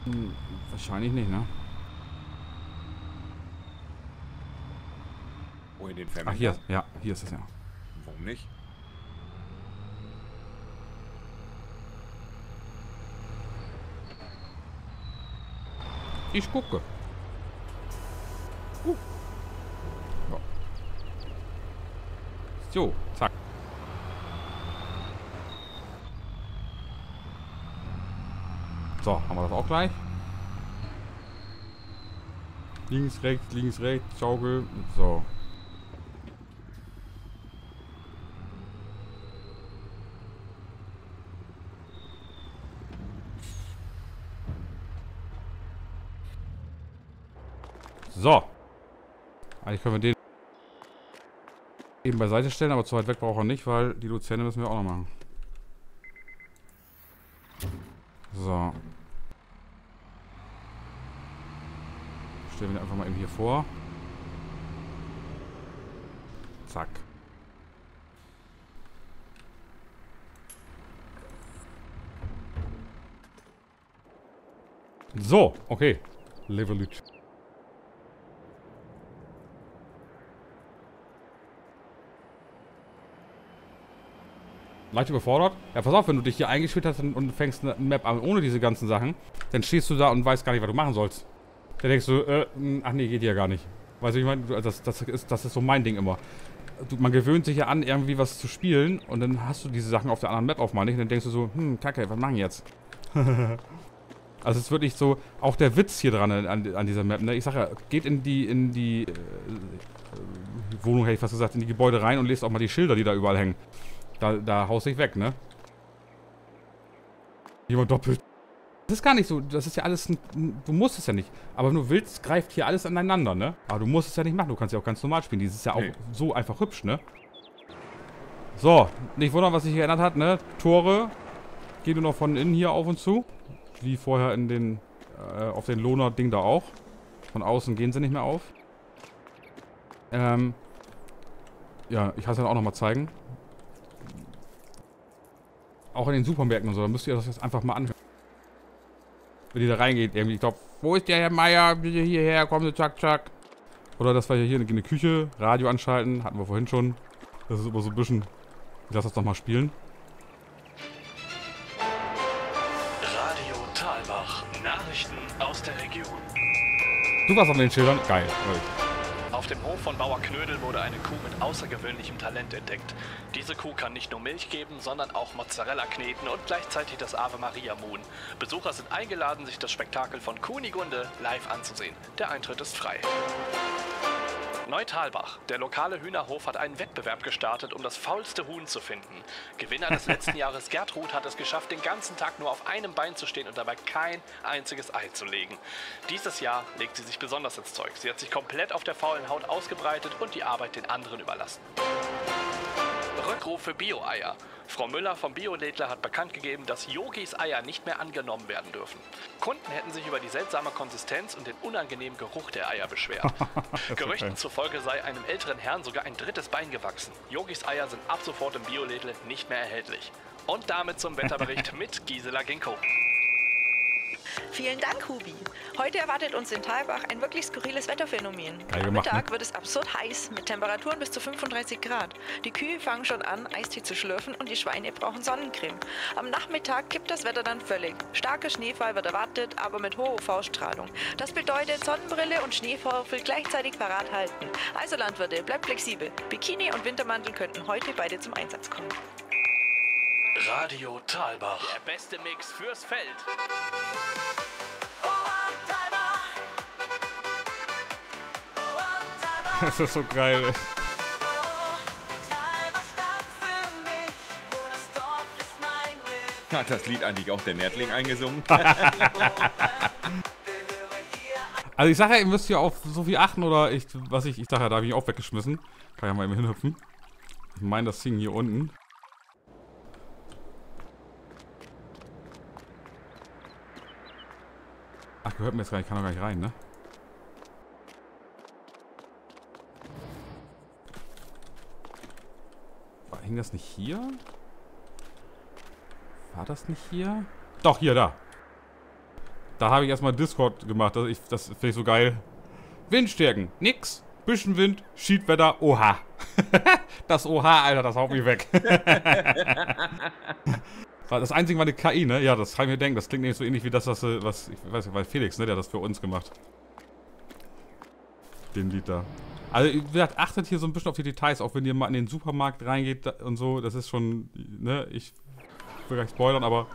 Hm, wahrscheinlich nicht, ne? Oh, in den Fermenter? Ach, hier, ja, hier ist es ja. Warum nicht? Ich gucke. Uh. Ja. So, zack. So, haben wir das auch gleich. Links, rechts, links, rechts, Schaukel. So. So. Eigentlich können wir den eben beiseite stellen, aber zu weit weg braucht er nicht, weil die Luzerne müssen wir auch noch machen. So. Stellen wir einfach mal eben hier vor. Zack. So, okay. Levelut. Leicht überfordert? Ja, pass auf, wenn du dich hier eingespielt hast und fängst eine Map an ohne diese ganzen Sachen, dann stehst du da und weißt gar nicht, was du machen sollst. Dann denkst du, äh, ach nee, geht ja gar nicht. Weißt du, ich meine, das, das, ist, das ist so mein Ding immer. Du, man gewöhnt sich ja an, irgendwie was zu spielen und dann hast du diese Sachen auf der anderen Map auf mal nicht und dann denkst du so, hm, kacke, was machen jetzt? also es ist wirklich so, auch der Witz hier dran an, an dieser Map, ne? Ich sag ja, geht in die, in die äh, Wohnung, hätte ich fast gesagt, in die Gebäude rein und lest auch mal die Schilder, die da überall hängen. Da, da haust dich weg, ne? Jemand doppelt. Das ist gar nicht so. Das ist ja alles. Ein, du musst es ja nicht. Aber wenn du willst, greift hier alles aneinander, ne? Aber du musst es ja nicht machen. Du kannst ja auch ganz normal spielen. Dieses ist ja auch nee. so einfach hübsch, ne? So, nicht wundern, was sich geändert hat, ne? Tore gehen nur noch von innen hier auf und zu. Wie vorher in den, äh, auf den Lohner-Ding da auch. Von außen gehen sie nicht mehr auf. Ähm, ja, ich kann es dann auch nochmal zeigen. Auch in den Supermärkten und so, da müsst ihr das jetzt einfach mal anhören. Wenn ihr da reingeht, irgendwie, ich glaube, wo ist der Herr Meier? Bitte hierher, kommen Sie, zack, zack. Oder dass wir hier in der Küche Radio anschalten, hatten wir vorhin schon. Das ist immer so ein bisschen. Ich lasse das doch mal spielen. Radio Talbach, Nachrichten aus der Region. Du warst auf den Schildern? Geil. Dem Hof von Bauer Knödel wurde eine Kuh mit außergewöhnlichem Talent entdeckt. Diese Kuh kann nicht nur Milch geben, sondern auch Mozzarella kneten und gleichzeitig das Ave Maria Moon. Besucher sind eingeladen, sich das Spektakel von Kunigunde live anzusehen. Der Eintritt ist frei. Neutalbach. Der lokale Hühnerhof hat einen Wettbewerb gestartet, um das faulste Huhn zu finden. Gewinner des letzten Jahres Gertrud hat es geschafft, den ganzen Tag nur auf einem Bein zu stehen und dabei kein einziges Ei zu legen. Dieses Jahr legt sie sich besonders ins Zeug. Sie hat sich komplett auf der faulen Haut ausgebreitet und die Arbeit den anderen überlassen. Rückruf für Bio-Eier. Frau Müller vom Biolädler hat bekannt gegeben, dass Yogis Eier nicht mehr angenommen werden dürfen. Kunden hätten sich über die seltsame Konsistenz und den unangenehmen Geruch der Eier beschwert. Gerüchten zufolge sei einem älteren Herrn sogar ein drittes Bein gewachsen. Yogis Eier sind ab sofort im Biolädle nicht mehr erhältlich. Und damit zum Wetterbericht mit Gisela Ginko. Vielen Dank, Hubi. Heute erwartet uns in Talbach ein wirklich skurriles Wetterphänomen. Geil Am Mittag ne? wird es absurd heiß mit Temperaturen bis zu 35 Grad. Die Kühe fangen schon an, Eistee zu schlürfen und die Schweine brauchen Sonnencreme. Am Nachmittag kippt das Wetter dann völlig. Starker Schneefall wird erwartet, aber mit hoher UV-Strahlung. Das bedeutet Sonnenbrille und Schneevorfel gleichzeitig parat halten. Also Landwirte, bleibt flexibel. Bikini und Wintermantel könnten heute beide zum Einsatz kommen. Radio Talbach. Der beste Mix fürs Feld. Das ist so geil. ey. Hat das Lied eigentlich auch der Nerdling eingesungen? Also ich sage ja, ihr müsst hier auf so viel achten oder ich, was ich, ich sage ja, da habe ich auch weggeschmissen. Kann ja mal eben hinhüpfen. Ich meine, das hing hier unten. Ach, gehört mir jetzt gar nicht, kann doch gar nicht rein, ne? War, hing das nicht hier? War das nicht hier? Doch, hier, da. Da habe ich erstmal Discord gemacht. Das, ich- das finde ich so geil. Windstärken. Nix. Bisschen Wind. Schiedwetter. Oha. das Oha, Alter, das haut mich weg. Das einzige war eine KI, ne? Ja, das kann ich mir denken. Das klingt nämlich so ähnlich wie das, was, äh, was ich weiß nicht, weil Felix, ne? Der hat das für uns gemacht. Den Lied da. Also, wie gesagt, achtet hier so ein bisschen auf die Details, auch wenn ihr mal in den Supermarkt reingeht und so. Das ist schon, ne? Ich will gar nicht spoilern, aber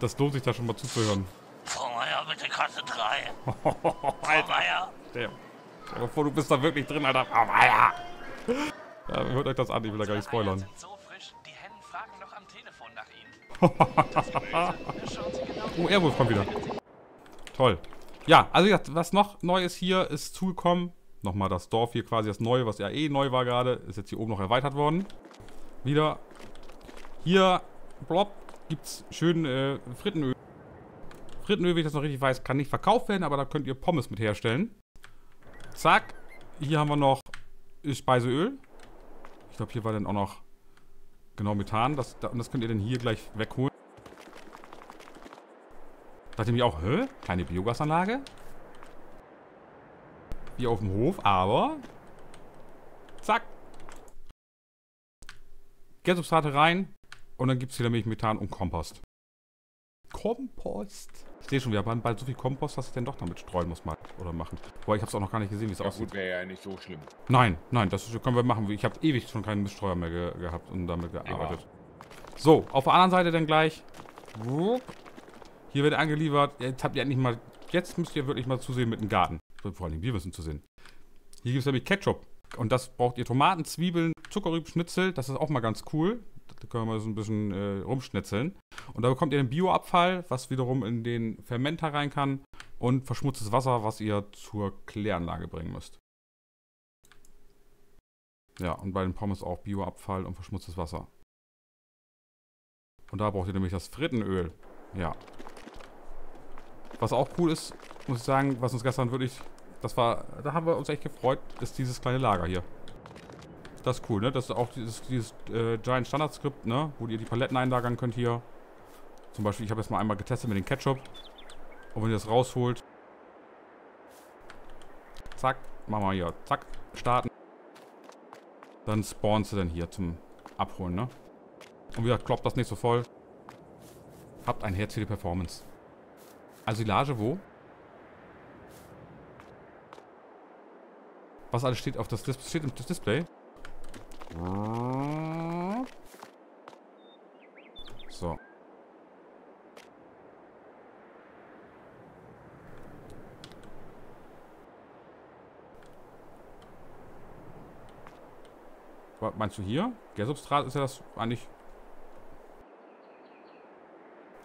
das lohnt sich da schon mal zuzuhören. Frau Meier, bitte Kasse 3. Frau Alter, Meier. der. Stell dir vor, du bist da wirklich drin, Alter. Alter. Ja, hört euch das an, ich will da gar nicht spoilern. Oh, Airwolf kommt wieder. Toll. Ja, also wie was noch Neues hier ist zugekommen. Nochmal das Dorf hier quasi, das Neue, was ja eh neu war gerade, ist jetzt hier oben noch erweitert worden. Wieder. Hier, blob, gibt's schön äh, Frittenöl. Frittenöl, wenn ich das noch richtig weiß, kann nicht verkauft werden, aber da könnt ihr Pommes mit herstellen. Zack. Hier haben wir noch Speiseöl. Ich glaube, hier war dann auch noch genau Methan. Das, und das könnt ihr dann hier gleich wegholen. Dachte ich mir auch, hä? Kleine Biogasanlage? Wie auf dem Hof, aber... Zack. Gärsubstrate rein. Und dann gibt es hier nämlich Methan und Kompost. Kompost. Ich sehe schon, wir haben bald so viel Kompost, dass ich denn doch damit streuen muss mal oder machen. Wobei, ich habe es auch noch gar nicht gesehen, wie es Ja, aussieht. gut, wäre ja nicht so schlimm. Nein, nein, das können wir machen. Ich habe ewig schon keinen Miststreuer mehr ge gehabt und damit gearbeitet. So, auf der anderen Seite dann gleich. Hier wird angeliefert. Jetzt habt ihr endlich mal. Jetzt müsst ihr wirklich mal zusehen mit dem Garten. Vor allem wir müssen zusehen. Hier gibt es nämlich Ketchup. Und das braucht ihr Tomaten, Zwiebeln, Zuckerrüben, Schnitzel. Das ist auch mal ganz cool. Da können wir mal so ein bisschen äh, rumschnitzeln. Und da bekommt ihr den Bioabfall, was wiederum in den Fermenter rein kann. Und verschmutztes Wasser, was ihr zur Kläranlage bringen müsst. Ja, und bei den Pommes auch Bioabfall und verschmutztes Wasser. Und da braucht ihr nämlich das Frittenöl. Ja. Was auch cool ist, muss ich sagen, was uns gestern wirklich, das war, da haben wir uns echt gefreut, ist dieses kleine Lager hier. Das ist cool, ne? Das ist auch dieses, dieses äh, Giant Standard Skript, ne? Wo ihr die Paletten einlagern könnt hier. Zum Beispiel, ich habe jetzt mal einmal getestet mit dem Ketchup. Und wenn ihr das rausholt, zack, machen wir hier, zack, starten. Dann spawnst du dann hier zum Abholen, ne? Und wieder kloppt das nicht so voll. Habt ein Herz für die Performance. Asilage wo? Was alles steht auf das Dis steht im Display? So. Was meinst du hier? Gärsubstrat ist ja das eigentlich.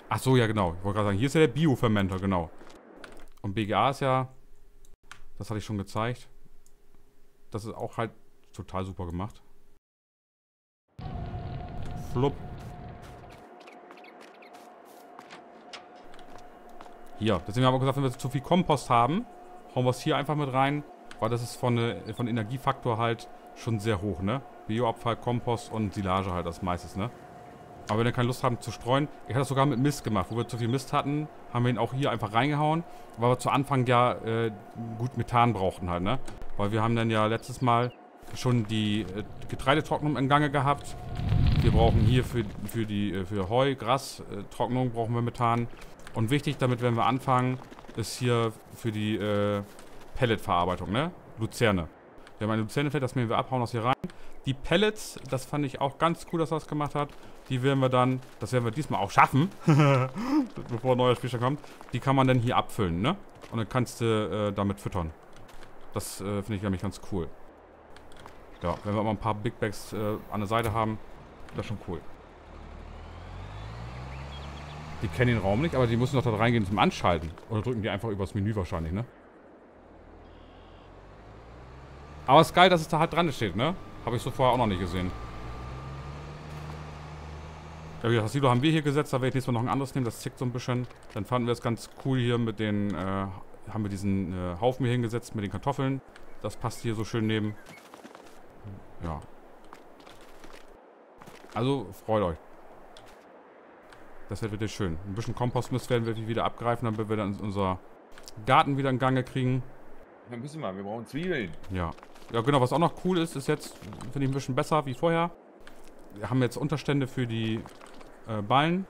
Ach so, ja genau. Ich wollte gerade sagen, hier ist ja der Biofermenter, genau. Und BGA ist ja, das hatte ich schon gezeigt. Das ist auch halt total super gemacht. Flupp. Hier, deswegen haben wir gesagt, wenn wir zu viel Kompost haben, hauen wir es hier einfach mit rein, weil das ist von, äh, von Energiefaktor halt schon sehr hoch, ne? Bioabfall, Kompost und Silage halt als meistes, ne? Aber wenn wir keine Lust haben zu streuen, ich hatte das sogar mit Mist gemacht, wo wir zu viel Mist hatten, haben wir ihn auch hier einfach reingehauen, weil wir zu Anfang ja äh, gut Methan brauchten halt, ne? Weil wir haben dann ja letztes Mal schon die äh, Getreidetrocknung in Gange gehabt. Wir brauchen hier für, für die äh, für Heu, Gras, äh, Trocknung brauchen wir Methan. Und wichtig, damit wenn wir anfangen, ist hier für die äh, Pelletverarbeitung, ne? Luzerne. Wir haben ein Luzernefeld, das mähen wir ab, hauen das hier rein. Die Pellets, das fand ich auch ganz cool, dass er das gemacht hat. Die werden wir dann, das werden wir diesmal auch schaffen, bevor ein neuer Spielstand kommt. Die kann man dann hier abfüllen, ne? Und dann kannst du äh, damit füttern. Das äh, finde ich nämlich ganz cool. Ja, wenn wir mal ein paar Big Bags äh, an der Seite haben, das ist schon cool. Die kennen den Raum nicht, aber die müssen doch da reingehen zum Anschalten. Oder drücken die einfach übers Menü wahrscheinlich, ne? Aber es ist geil, dass es da halt dran steht, ne? Habe ich so vorher auch noch nicht gesehen. Ja, wie das Silo haben wir hier gesetzt, da werde ich nächstes Mal noch ein anderes nehmen, das zickt so ein bisschen. Dann fanden wir es ganz cool hier mit den, äh, haben wir diesen äh, Haufen hier hingesetzt mit den Kartoffeln. Das passt hier so schön neben. Ja. Also, freut euch. Das wird wirklich schön. Ein bisschen Kompostmist werden wir wieder abgreifen, damit wir dann unser Garten wieder in Gange kriegen. Dann müssen wir, wir brauchen Zwiebeln. Ja. Ja, genau, was auch noch cool ist, ist jetzt, finde ich ein bisschen besser wie vorher. Wir haben jetzt Unterstände für die äh, Ballen.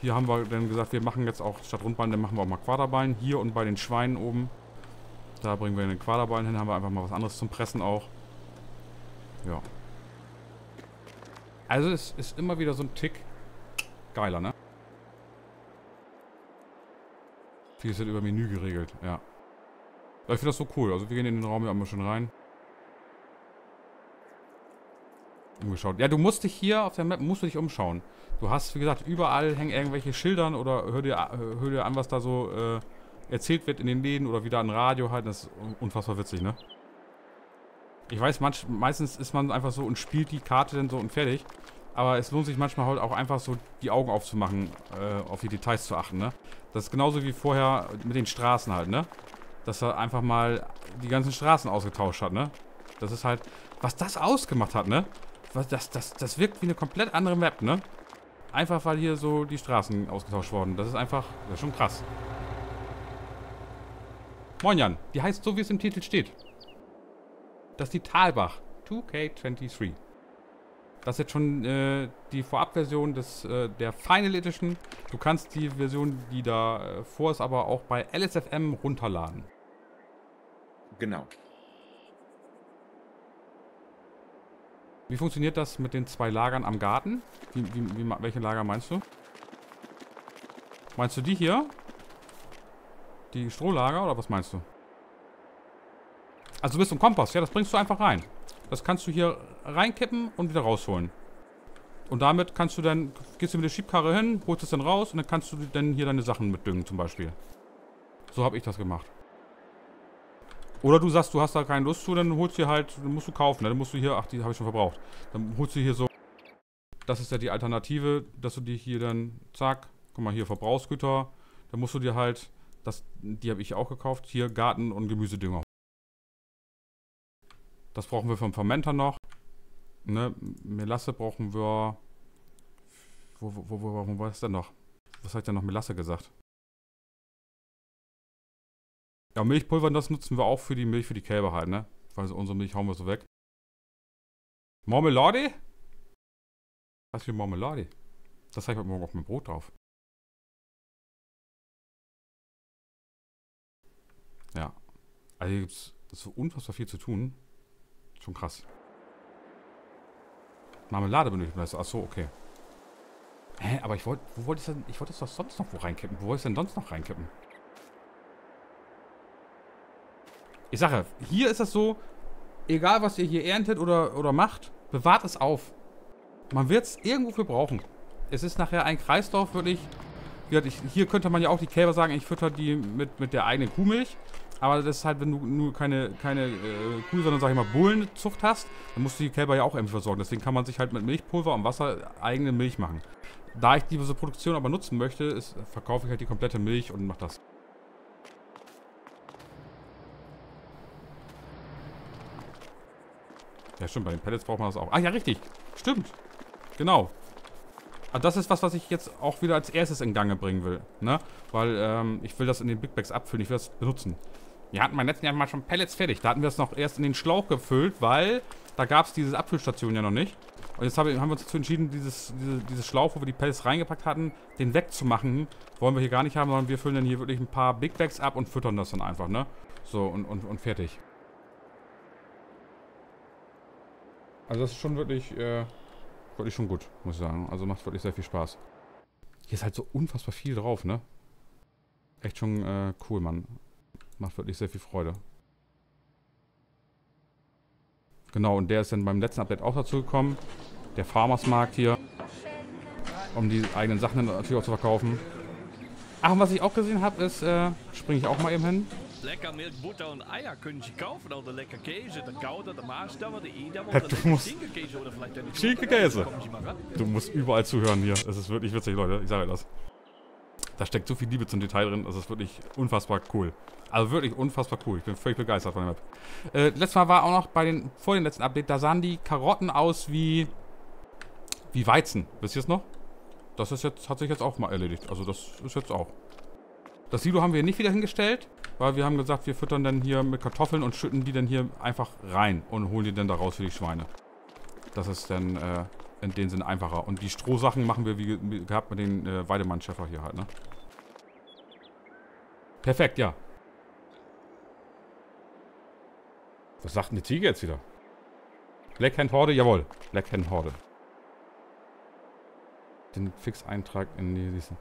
Hier haben wir dann gesagt, wir machen jetzt auch statt Rundballen, dann machen wir auch mal Quaderballen. Hier und bei den Schweinen oben. Da bringen wir den Quaderballen hin, haben wir einfach mal was anderes zum Pressen auch. Ja. Also es ist immer wieder so ein Tick geiler, ne? Vieles wird über Menü geregelt, ja. Ja, ich finde das so cool. Also wir gehen in den Raum hier einmal schön rein. Umgeschaut. Ja, du musst dich hier auf der Map musst du dich umschauen. Du hast, wie gesagt, überall hängen irgendwelche Schildern oder hör dir, hör dir an, was da so äh, erzählt wird in den Läden oder wieder ein Radio halt. Das ist unfassbar witzig, ne? Ich weiß, manch, meistens ist man einfach so und spielt die Karte dann so und fertig. aber es lohnt sich manchmal halt auch einfach so die Augen aufzumachen, äh, auf die Details zu achten, ne? Das ist genauso wie vorher mit den Straßen halt, ne? Dass er einfach mal die ganzen Straßen ausgetauscht hat, ne? Das ist halt, was das ausgemacht hat, ne? Was, das, das, das wirkt wie eine komplett andere Map, ne? Einfach weil hier so die Straßen ausgetauscht wurden. Das ist einfach, das ist schon krass. Moin Jan, die heißt so, wie es im Titel steht. Das ist die Talbach 2K23. Das ist jetzt schon äh, die Vorabversion des, äh, der Final Edition. Du kannst die Version, die da äh, vor ist, aber auch bei LSFM runterladen. Genau. Wie funktioniert das mit den zwei Lagern am Garten? Wie, wie, wie, welche Lager meinst du? Meinst du die hier? Die Strohlager oder was meinst du? Also du bist im Kompost, ja, das bringst du einfach rein. Das kannst du hier reinkippen und wieder rausholen. Und damit kannst du dann, gehst du mit der Schiebkarre hin, holst es dann raus und dann kannst du dann hier deine Sachen mitdüngen zum Beispiel. So habe ich das gemacht. Oder du sagst, du hast da keine Lust zu, dann holst du hier halt, dann musst du kaufen. Ne? Dann musst du hier, ach, die habe ich schon verbraucht. Dann holst du hier so, das ist ja die Alternative, dass du dir hier dann, zack, guck mal hier, Verbrauchsgüter. Dann musst du dir halt, das, die habe ich auch gekauft, hier Garten- und Gemüsedünger. Das brauchen wir vom Fermenter noch. Ne, Melasse brauchen wir, wo, wo, wo, wo, war das denn noch? Was hat denn noch Melasse gesagt? Ja, Milchpulver, das nutzen wir auch für die Milch für die Kälber halt, ne? Weil unsere Milch hauen wir so weg. Marmelade? Was für Marmelade? Das habe ich heute Morgen auf mein Brot drauf. Ja. Also hier gibt es so unfassbar viel zu tun. Schon krass. Marmelade benötigt man das. Achso, okay. Hä, aber ich wollte, wo wollte ich denn, ich wollte es doch sonst noch wo reinkippen. Wo wollte ich denn sonst noch reinkippen? Ich sage, hier ist das so, egal was ihr hier erntet oder, oder macht, bewahrt es auf. Man wird es irgendwo für brauchen. Es ist nachher ein Kreislauf, wirklich. Hier könnte man ja auch die Kälber sagen, ich fütter die mit, mit der eigenen Kuhmilch. Aber das ist halt, wenn du nur keine, keine äh, Kuh, sondern sag ich mal Bullenzucht hast, dann musst du die Kälber ja auch irgendwie versorgen. Deswegen kann man sich halt mit Milchpulver und Wasser eigene Milch machen. Da ich diese Produktion aber nutzen möchte, ist, verkaufe ich halt die komplette Milch und mache das. Ja, stimmt, bei den Pellets braucht man das auch. Ah, ja, richtig. Stimmt. Genau. Ah, das ist was, was ich jetzt auch wieder als erstes in Gange bringen will. Ne? Weil ähm, ich will das in den Big Bags abfüllen. Ich will das benutzen. Wir hatten beim letzten Jahr mal schon Pellets fertig. Da hatten wir es noch erst in den Schlauch gefüllt, weil da gab es diese Abfüllstation ja noch nicht. Und jetzt haben wir uns dazu entschieden, dieses, diese, dieses Schlauch, wo wir die Pellets reingepackt hatten, den wegzumachen. Wollen wir hier gar nicht haben, sondern wir füllen dann hier wirklich ein paar Big Bags ab und füttern das dann einfach, ne? So, und, und, und fertig. Also das ist schon wirklich, äh, wirklich schon gut, muss ich sagen. Also macht wirklich sehr viel Spaß. Hier ist halt so unfassbar viel drauf, ne? Echt schon äh, cool, Mann. Macht wirklich sehr viel Freude. Genau, und der ist dann beim letzten Update auch dazu gekommen. Der Farmers Markt hier. Um die eigenen Sachen natürlich auch zu verkaufen. Ach, und was ich auch gesehen habe, ist, äh, springe ich auch mal eben hin. Lecker Milch, Butter und Eier können Sie kaufen. Oder lecker Käse, der Gouda, der Maßstabber, der Edam Ja, oder du lecker musst- Schinkenkäse oder vielleicht eine Schinkenkäse. Du musst überall zuhören hier. Das ist wirklich witzig, Leute. Ich sage das. Da steckt so viel Liebe zum Detail drin. Das ist wirklich unfassbar cool. Also wirklich unfassbar cool. Ich bin völlig begeistert von der Map. Äh, letztes Mal war auch noch bei den, vor dem letzten Update, da sahen die Karotten aus wie, wie Weizen. Wisst ihr es noch? Das ist jetzt, hat sich jetzt auch mal erledigt. Also das ist jetzt auch. Das Silo haben wir nicht wieder hingestellt, weil wir haben gesagt, wir füttern dann hier mit Kartoffeln und schütten die dann hier einfach rein und holen die dann da raus für die Schweine. Das ist dann äh, in dem Sinne einfacher. Und die Strohsachen machen wir wie gehabt mit den äh, Weidemann-Schäfer hier halt, ne? Perfekt, ja. Was sagt denn die Ziege jetzt wieder? Blackhand Horde, jawohl. Blackhand Horde. Den Fix-Eintrag in die Liste.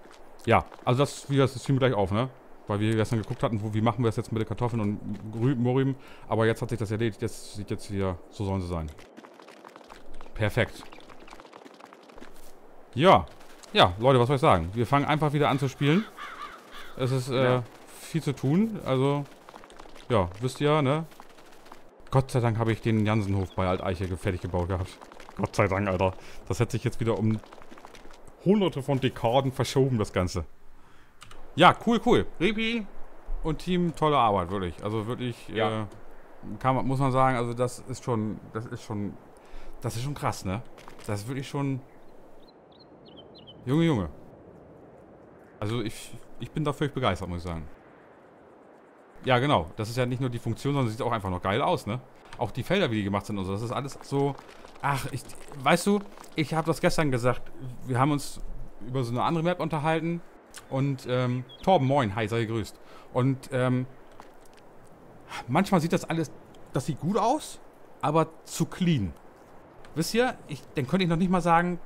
Ja, also das, wie das wir gleich auf, ne? Weil wir gestern geguckt hatten, wo, wie machen wir das jetzt mit den Kartoffeln und Rüben. Aber jetzt hat sich das erledigt. Jetzt sieht jetzt wieder, so sollen sie sein. Perfekt. Ja. Ja, Leute, was soll ich sagen? Wir fangen einfach wieder an zu spielen. Es ist äh. Viel zu tun. Also, ja, wisst ihr, ne? Gott sei Dank habe ich den Jansenhof bei Alteiche fertig gebaut gehabt. Gott sei Dank, Alter. Das hat sich jetzt wieder um hunderte von Dekaden verschoben, das Ganze. Ja, cool, cool. Repi und Team, tolle Arbeit, wirklich. Also wirklich, Ja. äh, kann man, muss man sagen, also das ist schon, das ist schon, das ist schon krass, ne? Das ist wirklich schon, Junge, Junge. Also ich, ich bin da völlig begeistert, muss ich sagen. Ja, genau. Das ist ja nicht nur die Funktion, sondern sieht auch einfach noch geil aus, ne? Auch die Felder, wie die gemacht sind und so. Das ist alles so. Ach, ich, weißt du, ich habe das gestern gesagt. Wir haben uns über so eine andere Map unterhalten. Und, ähm, Torben, moin, hi, sei gegrüßt. Und, ähm, manchmal sieht das alles, das sieht gut aus, aber zu clean. Wisst ihr, ich, dann könnte ich noch nicht mal sagen,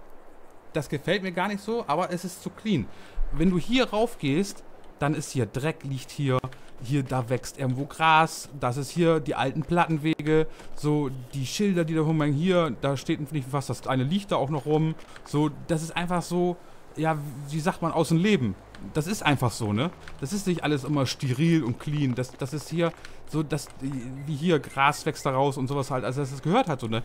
das gefällt mir gar nicht so, aber es ist zu clean. Wenn du hier rauf gehst, dann ist hier Dreck liegt hier, hier, da wächst irgendwo Gras, das ist hier die alten Plattenwege, so die Schilder, die da rumhängen, hier, da steht nicht was, das eine liegt da auch noch rum, so, das ist einfach so, ja, wie sagt man, aus dem Leben. Das ist einfach so, ne? Das ist nicht alles immer steril und clean, das, das ist hier so, das, wie hier, Gras wächst da raus und sowas halt, also das, das gehört halt so, ne?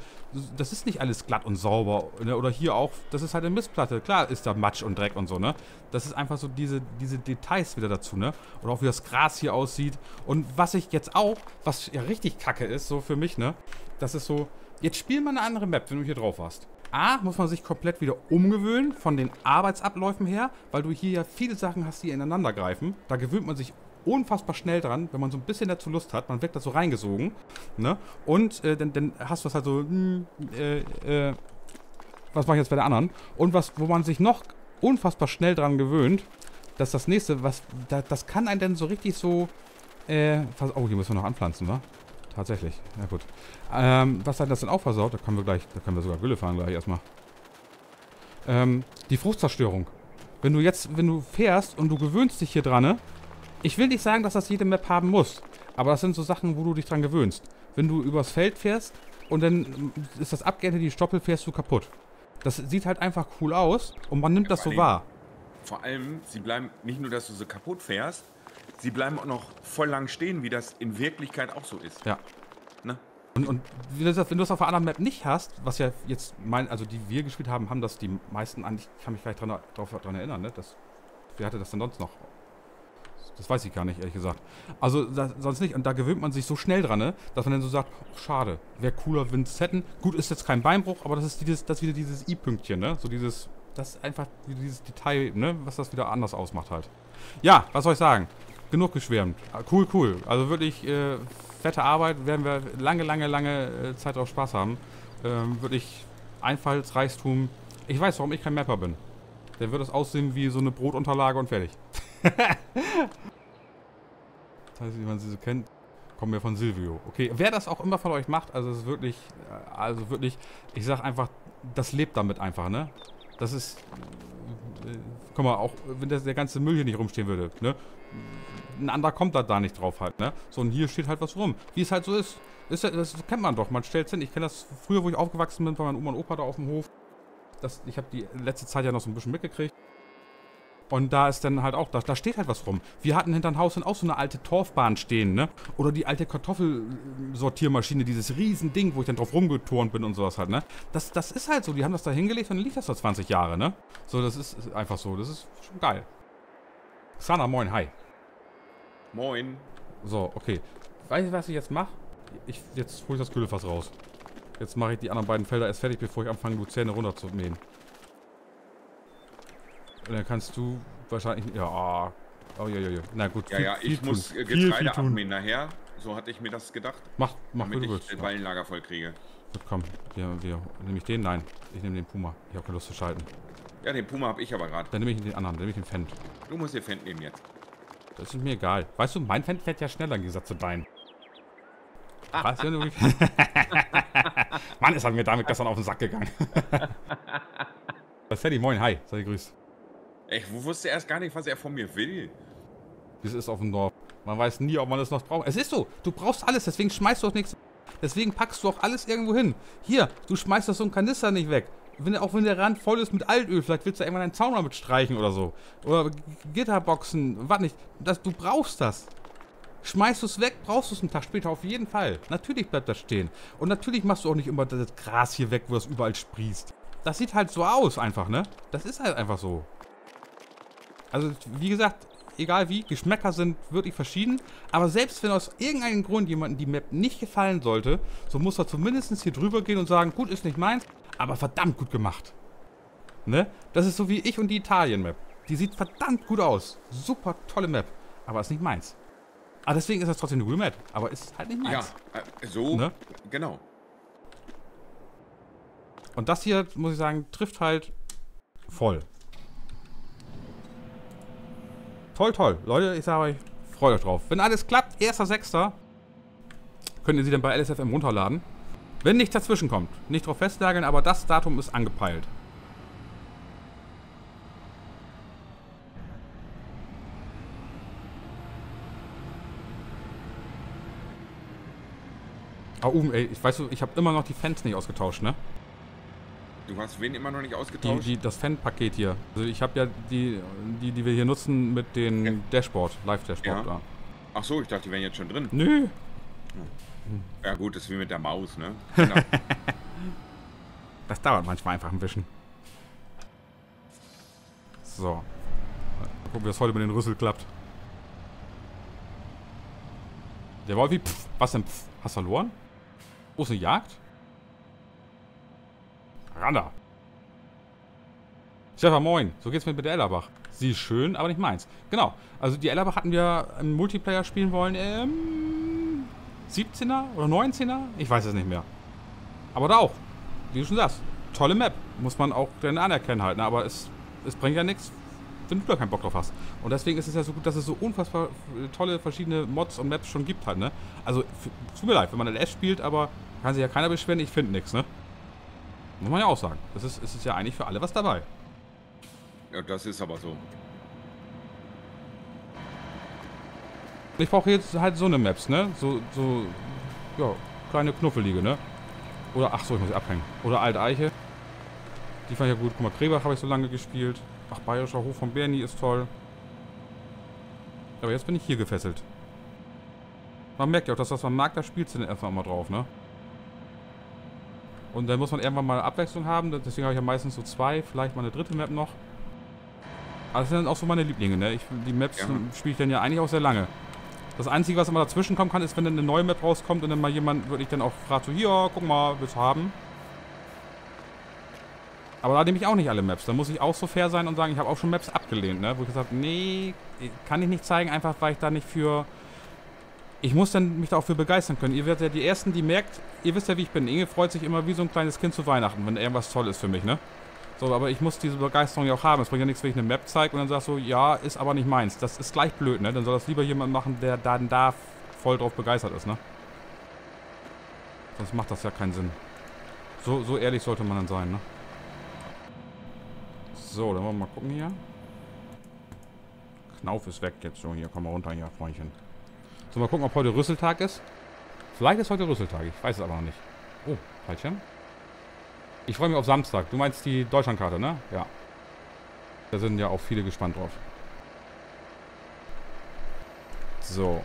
Das ist nicht alles glatt und sauber, ne? Oder hier auch, das ist halt eine Mistplatte, klar ist da Matsch und Dreck und so, ne? Das ist einfach so diese, diese Details wieder dazu, ne? Oder auch wie das Gras hier aussieht. Und was ich jetzt auch, was ja richtig kacke ist, so für mich, ne? Das ist so, jetzt spiel mal eine andere Map, wenn du hier drauf warst. A, muss man sich komplett wieder umgewöhnen von den Arbeitsabläufen her, weil du hier ja viele Sachen hast, die ineinander greifen. Da gewöhnt man sich unfassbar schnell dran, wenn man so ein bisschen dazu Lust hat. Man wird da so reingesogen. Ne? Und äh, dann, dann hast du das halt so, hm, äh, äh, was mache ich jetzt bei der anderen? Und was, wo man sich noch unfassbar schnell dran gewöhnt, dass das nächste, was, da, das kann einen dann so richtig so, äh, oh, hier müssen wir noch anpflanzen, wa? Tatsächlich, ja gut. Ähm, was hat das denn auch versaut? Da können wir gleich, da können wir sogar Gülle fahren gleich erstmal. Ähm, die Fruchtzerstörung. Wenn du jetzt, wenn du fährst und du gewöhnst dich hier dran, ne? Ich will nicht sagen, dass das jede Map haben muss. Aber das sind so Sachen, wo du dich dran gewöhnst. Wenn du übers Feld fährst und dann ist das abgeerntet, die Stoppel fährst du kaputt. Das sieht halt einfach cool aus und man nimmt das so wahr. Vor allem, sie bleiben nicht nur, dass du sie kaputt fährst, sie bleiben auch noch voll lang stehen, wie das in Wirklichkeit auch so ist. Ja. Ne? Und, und wenn du das auf einer anderen Map nicht hast, was ja jetzt mein, also die wir gespielt haben, haben das die meisten an. Ich kann mich vielleicht dran, drauf, dran erinnern, ne? Das, wer hatte das denn sonst noch? Das weiß ich gar nicht, ehrlich gesagt. Also das, sonst nicht. Und da gewöhnt man sich so schnell dran, ne? dass man dann so sagt, "Ach, schade, wäre cooler, wenn es hätten. Gut, ist jetzt kein Beinbruch, aber das ist dieses, das ist wieder dieses I-Pünktchen, ne? So dieses, das ist einfach dieses Detail, ne? Was das wieder anders ausmacht halt. Ja, was soll ich sagen? Genug geschwärmt. Cool, cool. Also wirklich äh, fette Arbeit. Werden wir lange, lange, lange äh, Zeit auf Spaß haben. Ähm, wirklich Einfallsreichtum. Ich weiß, warum ich kein Mapper bin. Dann wird es aussehen wie so eine Brotunterlage und fertig. das heißt, wie man sie so kennt, kommen wir von Silvio. Okay, wer das auch immer von euch macht, also es ist wirklich, äh, also wirklich, ich sag einfach, das lebt damit einfach, ne? Das ist, äh, guck mal, auch wenn das, der ganze Müll hier nicht rumstehen würde, ne? Ein anderer kommt da, da nicht drauf halt, ne? So, und hier steht halt was rum. Wie es halt so ist. ist das kennt man doch. Man stellt hin. Ich kenne das früher, wo ich aufgewachsen bin, bei meinem Oma und Opa da auf dem Hof. Das, ich habe die letzte Zeit ja noch so ein bisschen mitgekriegt. Und da ist dann halt auch, da, da steht halt was rum. Wir hatten hinterm Haus dann auch so eine alte Torfbahn stehen, ne? Oder die alte Kartoffelsortiermaschine, dieses riesen Ding, wo ich dann drauf rumgeturnt bin und sowas halt, ne? Das, das ist halt so, die haben das da hingelegt und dann liegt das da 20 Jahre, ne? So, das ist einfach so, das ist schon geil. Sana, moin, hi. Moin. So, okay. Weißt du, was ich jetzt mache? Ich, jetzt hole ich das Güllefass raus. Jetzt mache ich die anderen beiden Felder erst fertig, bevor ich anfange, Luzerne runter zu mähen. Und dann kannst du wahrscheinlich... Ja, oh, ja, ja, ja. Na gut, Ja, viel- ja, viel ich tun. muss äh, Viel, Getreide viel tun. abmähen nachher. So hatte ich mir das gedacht, Mach, mach, damit ich willst. Ballenlager voll kriege. Gut, komm. Wir, wir, nehme ich den? Nein. Ich nehme den Puma. Ich habe keine Lust zu schalten. Ja, den Puma habe ich aber gerade. Dann nehme ich den anderen. Dann nehme ich den Fendt. Du musst den Fendt nehmen jetzt. Das ist mir egal. Weißt du, mein Fendt fährt ja schneller im Gegensatz zu deinem. Was? Ja, du- Mann, ist er mir damit gestern auf den Sack gegangen. Was Sadie, moin, hi. Sei gegrüßt. Ich wusste erst gar nicht, was er von mir will. Wie es ist auf dem Dorf. Man weiß nie, ob man es noch braucht. Es ist so. Du brauchst alles, deswegen schmeißt du auch nichts. Deswegen packst du auch alles irgendwo hin. Hier, du schmeißt doch so einen Kanister nicht weg. Wenn, auch wenn der Rand voll ist mit Altöl, vielleicht willst du irgendwann einen Zaun damit streichen oder so. Oder Gitterboxen, was nicht. Das, du brauchst das. Schmeißt du es weg, brauchst du es einen Tag später auf jeden Fall. Natürlich bleibt das stehen. Und natürlich machst du auch nicht immer das Gras hier weg, wo das überall sprießt. Das sieht halt so aus einfach, ne? Das ist halt einfach so. Also, wie gesagt, egal wie, Geschmäcker sind wirklich verschieden. Aber selbst wenn aus irgendeinem Grund jemandem die Map nicht gefallen sollte, so muss er zumindest hier drüber gehen und sagen, gut, ist nicht meins, aber verdammt gut gemacht. Ne? Das ist so wie ich und die Italien-Map. Die sieht verdammt gut aus. Super tolle Map. Aber ist nicht meins. Aber deswegen ist das trotzdem eine gute Map. Aber ist halt nicht Ja, meins. äh, so, Ne? genau. Und das hier, muss ich sagen, trifft halt voll. Toll, toll. Leute, ich sage euch, freut euch drauf. Wenn alles klappt, 1.6. könnt ihr sie dann bei LSFM runterladen. Wenn nichts dazwischen kommt. Nicht drauf festnageln, aber das Datum ist angepeilt. Ah, um, ey, ich weiß, ich habe immer noch die Fans nicht ausgetauscht, ne? Du hast wen immer noch nicht Die, ausgetauscht? die, das Fan-Paket hier. Also ich habe ja die, die, die wir hier nutzen mit den Ja. Dashboard, Live-Dashboard Ja. da. Ach so, ich dachte, die wären jetzt schon drin. Nö. Ja gut, das ist wie mit der Maus, ne? Genau. Das dauert manchmal einfach ein bisschen. So. Mal gucken, wie das heute mit den Rüssel klappt. Der Wolfi, pff, was denn? Pff, hast verloren? Wo ist eine Jagd? Randa. Stefan, moin. So geht's mir mit der Ellerbach. Sie ist schön, aber nicht meins. Genau. Also die Ellerbach hatten wir im Multiplayer spielen wollen. Ähm, 17er oder 19er? Ich weiß es nicht mehr. Aber da auch. Wie du schon sagst, tolle Map. Muss man auch dann anerkennen halt. Aber es, es bringt ja nichts, wenn du da keinen Bock drauf hast. Und deswegen ist es ja so gut, dass es so unfassbar tolle verschiedene Mods und Maps schon gibt halt. Ne? Also, tut mir leid, wenn man LS spielt, aber kann sich ja keiner beschweren, ich finde nichts. Ne? Muss man ja auch sagen. Es ist, es ist ja eigentlich für alle was dabei. ja, das ist aber so. Ich brauche jetzt halt so eine Maps, ne? So, so, ja, kleine Knuffelige, ne? Oder, ach so, ich muss sie abhängen. Oder Alte Eiche. Die fand ich ja gut. Guck mal, Krebach habe ich so lange gespielt. Ach, Bayerischer Hof von Bernie ist toll. Aber jetzt bin ich hier gefesselt. Man merkt ja auch, dass das man mag, da spielst du dann erstmal mal drauf, ne? Und dann muss man irgendwann mal Abwechslung haben. Deswegen habe ich ja meistens so zwei, vielleicht mal eine dritte Map noch. Aber das sind dann auch so meine Lieblinge, ne? Ich, die Maps Ja. spiele ich dann ja eigentlich auch sehr lange. Das Einzige, was immer dazwischen kommen kann, ist, wenn dann eine neue Map rauskommt und dann mal jemand wirklich dann auch fragt, so, hier, guck mal, willst du haben? Aber da nehme ich auch nicht alle Maps. Da muss ich auch so fair sein und sagen, ich habe auch schon Maps abgelehnt, ne? Wo ich gesagt habe, nee, kann ich nicht zeigen, einfach weil ich da nicht für... Ich muss dann mich da auch für begeistern können. Ihr werdet ja die Ersten, die merkt, ihr wisst ja, wie ich bin. Inge freut sich immer wie so ein kleines Kind zu Weihnachten, wenn irgendwas toll ist für mich, ne? So, aber ich muss diese Begeisterung ja auch haben. Es bringt ja nichts, wenn ich eine Map zeige und dann sagst so, ja, ist aber nicht meins. Das ist gleich blöd, ne? Dann soll das lieber jemand machen, der dann da voll drauf begeistert ist, ne? Sonst macht das ja keinen Sinn. So, so ehrlich sollte man dann sein, ne? So, dann wollen wir mal gucken hier. Knauf ist weg jetzt schon. Hier, komm mal runter hier, Freundchen. So, mal gucken, ob heute Rüsseltag ist. Vielleicht ist heute Rüsseltag, ich weiß es aber noch nicht. Oh, Fallschirm. Ich freue mich auf Samstag. Du meinst die Deutschlandkarte, ne? Ja. Da sind ja auch viele gespannt drauf. So.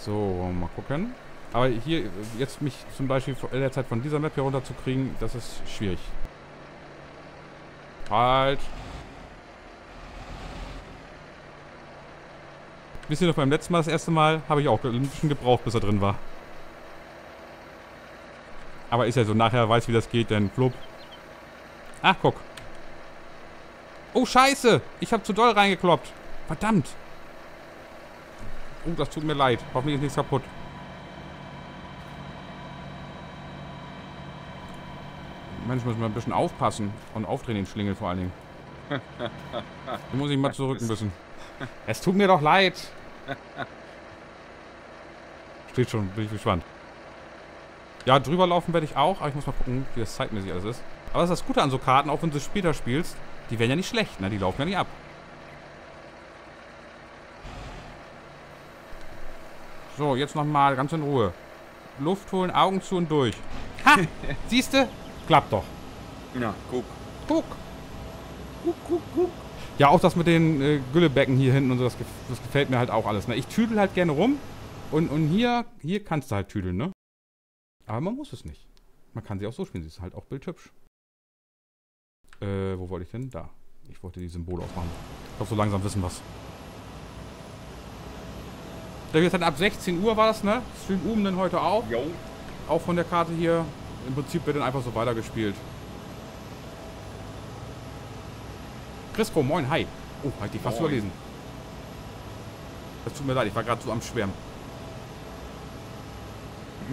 So, mal gucken. Aber hier, jetzt mich zum Beispiel in der Zeit von dieser Map hier runter zu kriegen, das ist schwierig. Halt. Wisst ihr noch beim letzten Mal, das erste Mal, habe ich auch ein bisschen gebraucht, bis er drin war. Aber ist ja so, nachher weiß, wie das geht, denn flop. Ach, guck. Oh, scheiße! Ich habe zu doll reingekloppt. Verdammt. Oh, das tut mir leid. Hoffentlich ist nichts kaputt. Mensch, müssen wir ein bisschen aufpassen. Und aufdrehen den Schlingel vor allen Dingen. Den muss ich mal zurück ein bisschen. Es tut mir doch leid. Steht schon, bin ich gespannt. Ja, drüber laufen werde ich auch, aber ich muss mal gucken, wie das zeitmäßig alles ist. Aber das ist das Gute an so Karten, auch wenn du später spielst, die werden ja nicht schlecht, ne? Die laufen ja nicht ab. So, jetzt nochmal ganz in Ruhe. Luft holen, Augen zu und durch. Ha! Siehste? Klappt doch. Na, guck. Guck. Guck, guck, guck. Ja, auch das mit den äh, Güllebecken hier hinten und so, das, gef das gefällt mir halt auch alles. Ne? Ich tüdel halt gerne rum und, und hier, hier kannst du halt tüdeln, ne? Aber man muss es nicht. Man kann sie auch so spielen, sie ist halt auch bildhübsch. Äh, wo wollte ich denn? Da. Ich wollte die Symbole aufmachen. Ich glaube, so langsam wissen was. Da wird dann ab 16 Uhr war das, ne? Stream Uben dann heute auch. Jo. Auch von der Karte hier. Im Prinzip wird dann einfach so weitergespielt. Crisco, moin, hi. Oh, halt die fast Moin. überlesen. Das tut mir leid, ich war gerade so am Schwärmen.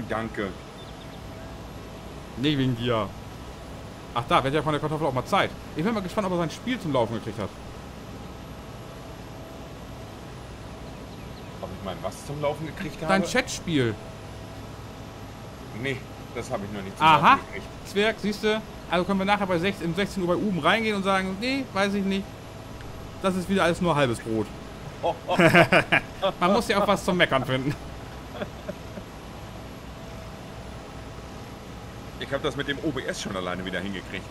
Danke. Nee, wegen dir. Ach, da wird ja von der Kartoffel auch mal Zeit. Ich bin mal gespannt, ob er sein Spiel zum Laufen gekriegt hat. Ob ich mein was zum Laufen gekriegt habe? Dein Chatspiel. Nee, das habe ich noch nicht zum Aha. Laufen gekriegt. Zwerg, siehst du? Also können wir nachher bei 16, um 16 Uhr bei Uben reingehen und sagen, nee, weiß ich nicht. Das ist wieder alles nur halbes Brot. Oh, oh. Man muss ja auch was zum Meckern finden. Ich habe das mit dem OBS schon alleine wieder hingekriegt.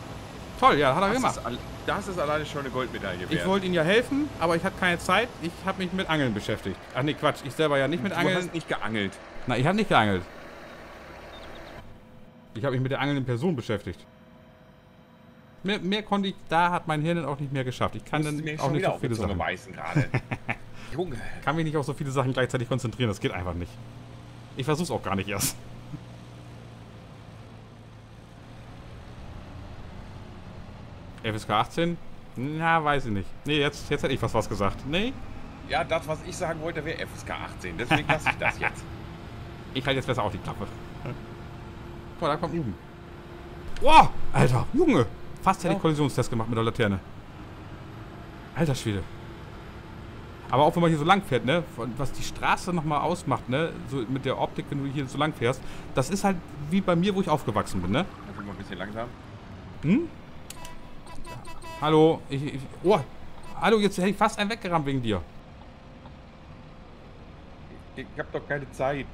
Toll, ja, hat er Das gemacht. ist, das ist alleine schon eine Goldmedaille Ich wert. wollte Ihnen ja helfen, aber ich hatte keine Zeit. Ich habe mich mit Angeln beschäftigt. Ach nee, Quatsch. Ich selber ja nicht mit du Angeln. hast nicht geangelt. Na, ich habe nicht geangelt. Ich habe mich mit der angelnden Person beschäftigt. Mehr, mehr konnte ich, da hat mein Hirn dann auch nicht mehr geschafft. Ich kann dann auch nicht so viele Sachen. beißen gerade. Junge. Kann mich nicht auf so viele Sachen gleichzeitig konzentrieren. Das geht einfach nicht. Ich versuch's auch gar nicht erst. FSK 18? Na, weiß ich nicht. Nee, jetzt, jetzt hätte ich was was gesagt. Nee, Ja, das, was ich sagen wollte, wäre FSK 18. Deswegen lasse ich das jetzt. ich halte jetzt besser auf die Klappe. Mal, da kommt Uben. Boah, Alter, Junge. Fast hätte ich Kollisionstest gemacht mit der Laterne. Alter Schwede. Aber auch wenn man hier so lang fährt, ne, was die Straße nochmal ausmacht, ne, so mit der Optik, wenn du hier so lang fährst, das ist halt wie bei mir, wo ich aufgewachsen bin, ne? Einfach mal ein bisschen langsam. Hm? Hallo, ich, ich, oh, hallo, jetzt hätte ich fast einen weggerammt wegen dir. Ich habe doch keine Zeit.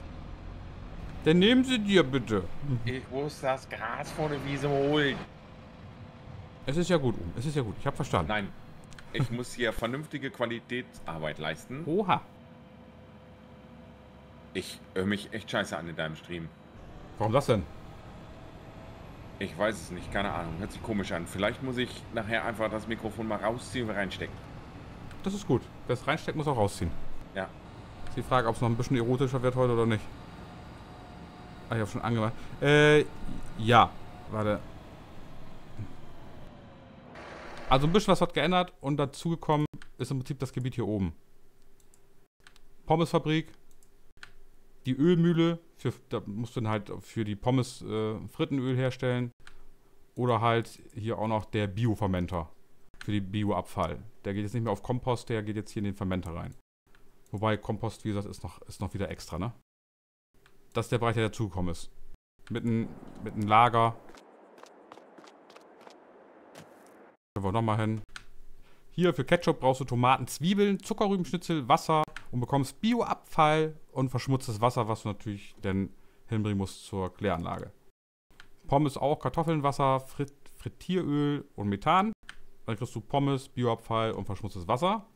Dann nehmen Sie dir bitte. Ich muss das Gras vor der Wiese holen. Es ist ja gut, Uben, es ist ja gut, ich habe verstanden. Nein. Ich muss hier vernünftige Qualitätsarbeit leisten. Oha. Ich höre mich echt scheiße an in deinem Stream. Warum das denn? Ich weiß es nicht, keine Ahnung. Hört sich komisch an. Vielleicht muss ich nachher einfach das Mikrofon mal rausziehen und reinstecken. Das ist gut. Wer es reinsteckt, muss auch rausziehen. Ja. Ist die Frage, ob es noch ein bisschen erotischer wird heute oder nicht. Ah, ich habe schon angemacht. Äh, ja. Warte. Also ein bisschen was hat geändert und dazugekommen ist im Prinzip das Gebiet hier oben. Pommesfabrik. Die Ölmühle. Für, da musst du dann halt für die Pommes äh, Frittenöl herstellen. Oder halt hier auch noch der Biofermenter. Für die Bioabfall. Der geht jetzt nicht mehr auf Kompost, der geht jetzt hier in den Fermenter rein. Wobei Kompost, wie gesagt, ist noch, ist noch wieder extra, ne? Das ist der Bereich, der dazugekommen ist. Mit einem mit einem Lager. Können wir nochmal hin. Hier für Ketchup brauchst du Tomaten, Zwiebeln, Zuckerrübenschnitzel, Wasser und bekommst Bioabfall und verschmutztes Wasser, was du natürlich dann hinbringen musst zur Kläranlage. Pommes auch, Kartoffeln, Wasser, Frit Frittieröl und Methan. Dann kriegst du Pommes, Bioabfall und verschmutztes Wasser.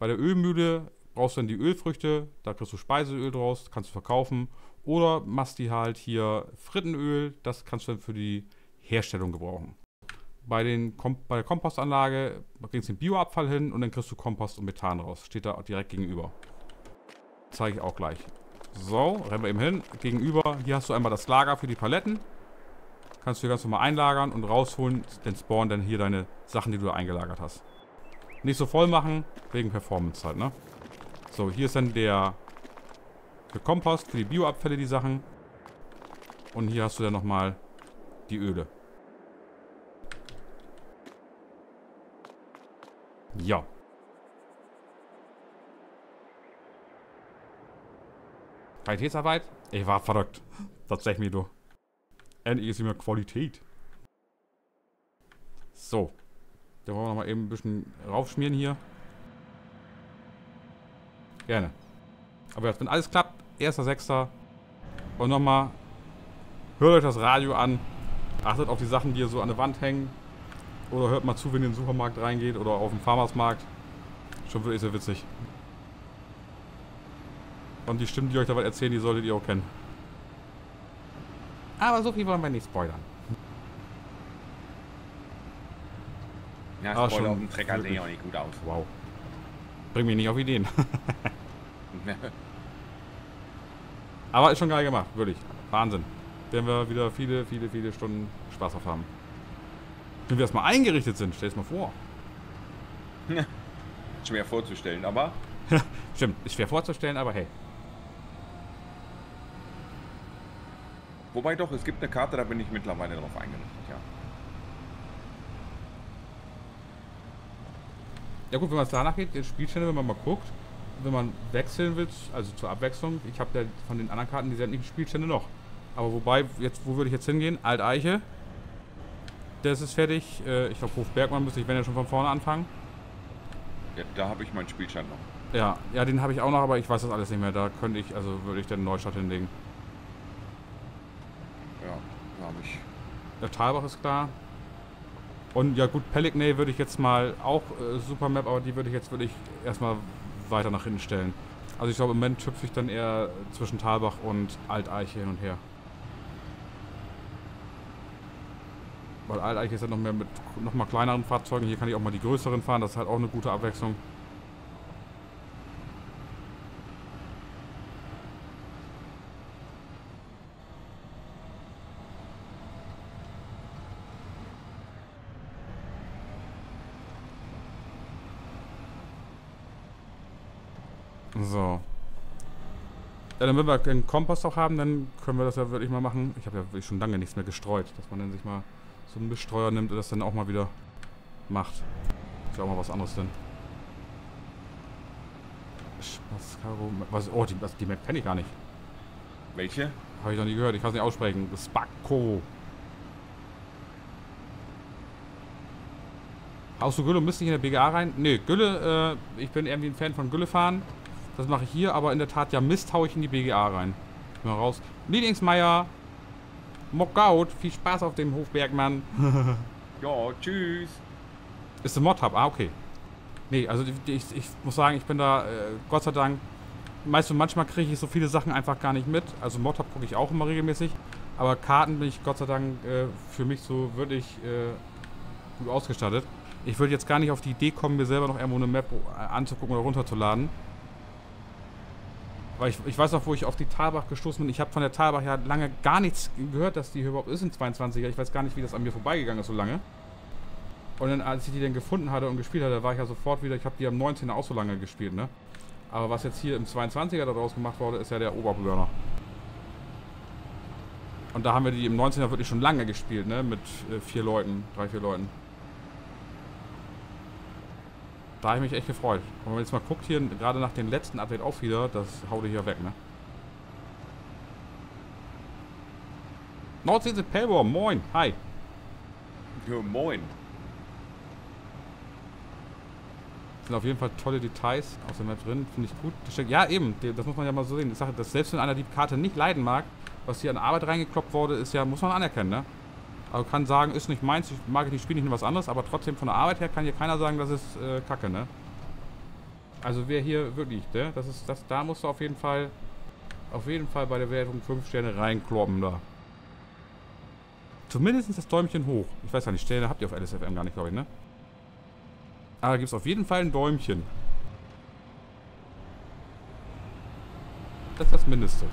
Bei der Ölmühle brauchst du dann die Ölfrüchte, da kriegst du Speiseöl draus, kannst du verkaufen. Oder machst die halt hier Frittenöl, das kannst du dann für die Herstellung gebrauchen. Bei, den Kom bei der Kompostanlage bringst du den Bioabfall hin und dann kriegst du Kompost und Methan raus. Steht da direkt gegenüber. Zeige ich auch gleich. So, rennen wir eben hin. Gegenüber, hier hast du einmal das Lager für die Paletten. Kannst du hier ganz normal einlagern und rausholen, dann spawnen dann hier deine Sachen, die du da eingelagert hast. Nicht so voll machen, wegen Performance halt, ne? So, hier ist dann der für Kompost, für die Bioabfälle die Sachen. Und hier hast du dann nochmal die Öle. Ja. Qualitätsarbeit? Ich war verrückt. Tatsächlich, du. Endlich ist immer Qualität. So. Da wollen wir noch mal eben ein bisschen raufschmieren hier. Gerne. Aber wenn alles klappt, 1.6. Und nochmal, hört euch das Radio an. Achtet auf die Sachen, die hier so an der Wand hängen. Oder hört mal zu, wenn ihr in den Supermarkt reingeht oder auf den Farmersmarkt. Schon wirklich sehr witzig. Und die Stimmen, die euch dabei erzählen, die solltet ihr auch kennen. Aber so viel wollen wir nicht spoilern. Ja, Ah, Spoiler schon auf dem Trecker sehen ja auch nicht gut aus. Wow. Bring mich nicht auf Ideen. Aber ist schon geil gemacht, wirklich. Wahnsinn. Werden wir wieder viele, viele, viele Stunden Spaß drauf haben. Wenn wir erstmal eingerichtet sind, stell es mal vor. Schwer vorzustellen, aber Stimmt, ist schwer vorzustellen, aber hey. wobei doch, es gibt eine Karte, da bin ich mittlerweile drauf eingerichtet, ja. Ja gut, wenn man es danach geht, den Spielstände, wenn man mal guckt, wenn man wechseln will, also zur Abwechslung, ich habe ja von den anderen Karten die sämtlichen Spielstände noch. Aber wobei, jetzt, wo würde ich jetzt hingehen? Alteiche. Das ist fertig. Äh, ich glaube, Hofbergmann müsste ich, wenn ja schon von vorne anfangen. ja da habe ich meinen Spielstand noch. Ja, ja, den habe ich auch noch, aber ich weiß das alles nicht mehr. Da könnte ich, also würde ich dann einen Neustart hinlegen. Ja, da habe ich. Der Talbach ist klar. Und ja gut, Peligney würde ich jetzt mal auch äh, Supermap, aber die würde ich jetzt wirklich erstmal weiter nach hinten stellen. Also ich glaube im Moment hüpfe ich dann eher zwischen Talbach und Alteiche hin und her. Weil Alteiche ist ja noch mehr mit noch mal kleineren Fahrzeugen. Hier kann ich auch mal die größeren fahren. Das ist halt auch eine gute Abwechslung. So. Ja, dann wenn wir einen Kompost auch haben, dann können wir das ja wirklich mal machen. Ich habe ja wirklich schon lange nichts mehr gestreut, dass man dann sich mal so einen Mischstreuer nimmt und das dann auch mal wieder macht. Ist ja auch mal was anderes denn. Spascaro, was, oh, die, das, die Map kenne ich gar nicht. Welche? Habe ich noch nie gehört, ich kann es nicht aussprechen. Spacco. Du Gülle und müsst nicht in der BGA rein? Nee, Gülle, äh, ich bin irgendwie ein Fan von Gülle fahren. Das mache ich hier, aber in der Tat, ja, Mist hau ich in die BGA rein. Mal raus. Lieblingsmeier. Mockout. Viel Spaß auf dem Hofbergmann. Ja, tschüss. Ist ein Mod-Hub? Ah, okay. Nee, also ich, ich, ich muss sagen, ich bin da, äh, Gott sei Dank, meist und manchmal kriege ich so viele Sachen einfach gar nicht mit. Also Mod-Hub gucke ich auch immer regelmäßig. Aber Karten bin ich Gott sei Dank äh, für mich so wirklich äh, gut ausgestattet. Ich würde jetzt gar nicht auf die Idee kommen, mir selber noch irgendwo eine Map äh, anzugucken oder runterzuladen. Weil ich, ich weiß noch, wo ich auf die Talbach gestoßen bin. Ich habe von der Talbach ja lange gar nichts gehört, dass die hier überhaupt ist in 22er. Ich weiß gar nicht, wie das an mir vorbeigegangen ist so lange. Und dann, als ich die dann gefunden hatte und gespielt hatte, war ich ja sofort wieder, ich habe die am 19er auch so lange gespielt, ne? Aber was jetzt hier im 22er daraus gemacht wurde, ist ja der Oberburner. Und da haben wir die im 19er wirklich schon lange gespielt, ne? Mit äh, vier Leuten, drei, vier Leuten. Da habe ich mich echt gefreut. Und wenn man jetzt mal guckt hier, gerade nach dem letzten Update auch wieder, das haut hier weg, ne? Nordsee Pellborn, moin, hi. Ja, moin. sind auf jeden Fall tolle Details aus der Map drin, finde ich gut. Ja, eben, das muss man ja mal so sehen. Ich sage, dass selbst wenn einer die Karte nicht leiden mag, was hier an Arbeit reingekloppt wurde, ist ja, muss man anerkennen, ne? Also kann sagen, ist nicht meins, ich mag die Spiele nicht was anderes, aber trotzdem von der Arbeit her kann hier keiner sagen, das ist äh, Kacke, ne? Also wer hier wirklich, ne? Das ist, das, da musst du auf jeden Fall, auf jeden Fall bei der Wertung 5 Sterne reinkloppen da. Zumindest das Däumchen hoch. Ich weiß ja nicht, Sterne habt ihr auf LSFM gar nicht, glaube ich, ne? Aber da gibt es auf jeden Fall ein Däumchen. Das ist das Mindeste.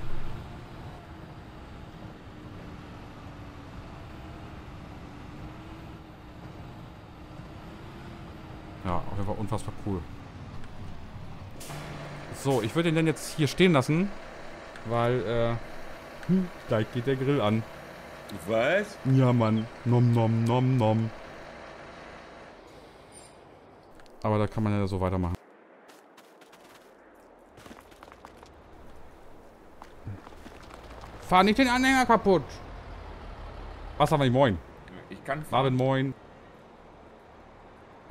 Jeden Fall unfassbar cool. So, ich würde den dann jetzt hier stehen lassen, weil, äh, hm, gleich geht der Grill an. Was? Ja, Mann. Nom, nom, nom, nom. Aber da kann man ja so weitermachen. Fahr nicht den Anhänger kaputt. Was haben wir? Moin. Ich kann Marvin, moin.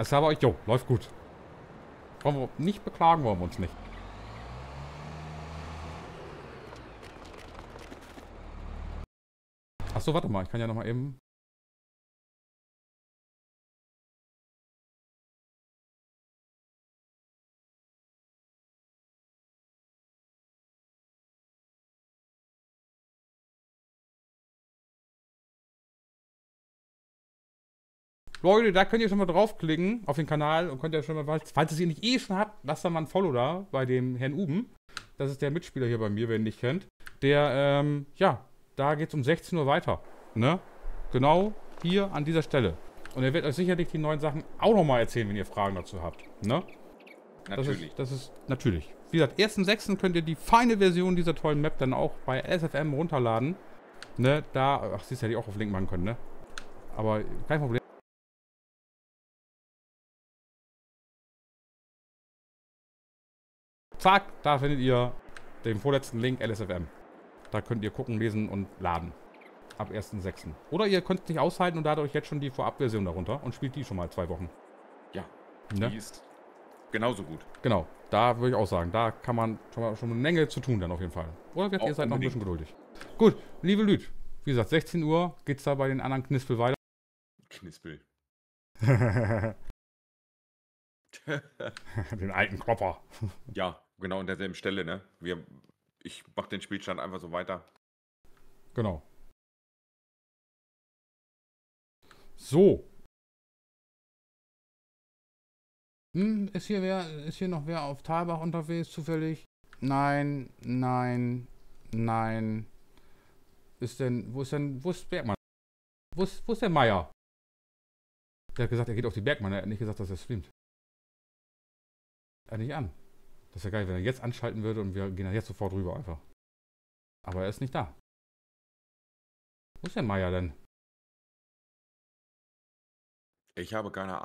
Es aber euch, jo, läuft gut. Wollen wir nicht beklagen, wollen wir uns nicht. Achso, warte mal, ich kann ja noch mal eben Leute, da könnt ihr schon mal draufklicken auf den Kanal und könnt ihr schon mal, falls, falls ihr nicht eh schon habt, lasst da mal ein Follow da bei dem Herrn Uben. Das ist der Mitspieler hier bei mir, wenn ihr ihn nicht kennt. Der, ähm, ja, da geht's um 16 Uhr weiter. Ne? Genau hier an dieser Stelle. Und er wird euch sicherlich die neuen Sachen auch nochmal erzählen, wenn ihr Fragen dazu habt. Ne? Das Natürlich. ist, das ist natürlich. Wie gesagt, 1.6. könnt ihr die feine Version dieser tollen Map dann auch bei SFM runterladen. Ne, da, ach, siehst ja, die auch auf Link machen können, ne? Aber kein Problem. Zack, da findet ihr den vorletzten Link LSFM. Da könnt ihr gucken, lesen und laden. Ab 1.6. Oder ihr könnt es nicht aushalten und ladet euch jetzt schon die Vorabversion darunter und spielt die schon mal zwei Wochen. Ja, Ne? die ist genauso gut. Genau, da würde ich auch sagen, da kann man schon, mal, schon eine Menge zu tun dann auf jeden Fall. Oder ihr seid noch ein unbedingt. bisschen geduldig. Gut, liebe Lüd, wie gesagt, 16 Uhr geht's da bei den anderen Knispel weiter. Knispel. den alten Klopper. ja, genau an derselben Stelle, ne? Wir, ich mach den Spielstand einfach so weiter. Genau. So. Hm, ist hier wer, ist hier noch wer auf Talbach unterwegs zufällig? Nein, nein, nein. Ist denn, wo ist denn, wo ist Bergmann? Wo ist, wo ist der Meier? Der hat gesagt, er geht auf die Bergmann, er hat nicht gesagt, dass er streamt. Er nicht an. Das ist ja geil, wenn er jetzt anschalten würde und wir gehen da jetzt sofort rüber einfach. Aber er ist nicht da. Wo ist der Meier denn? Ich habe keine Ahnung.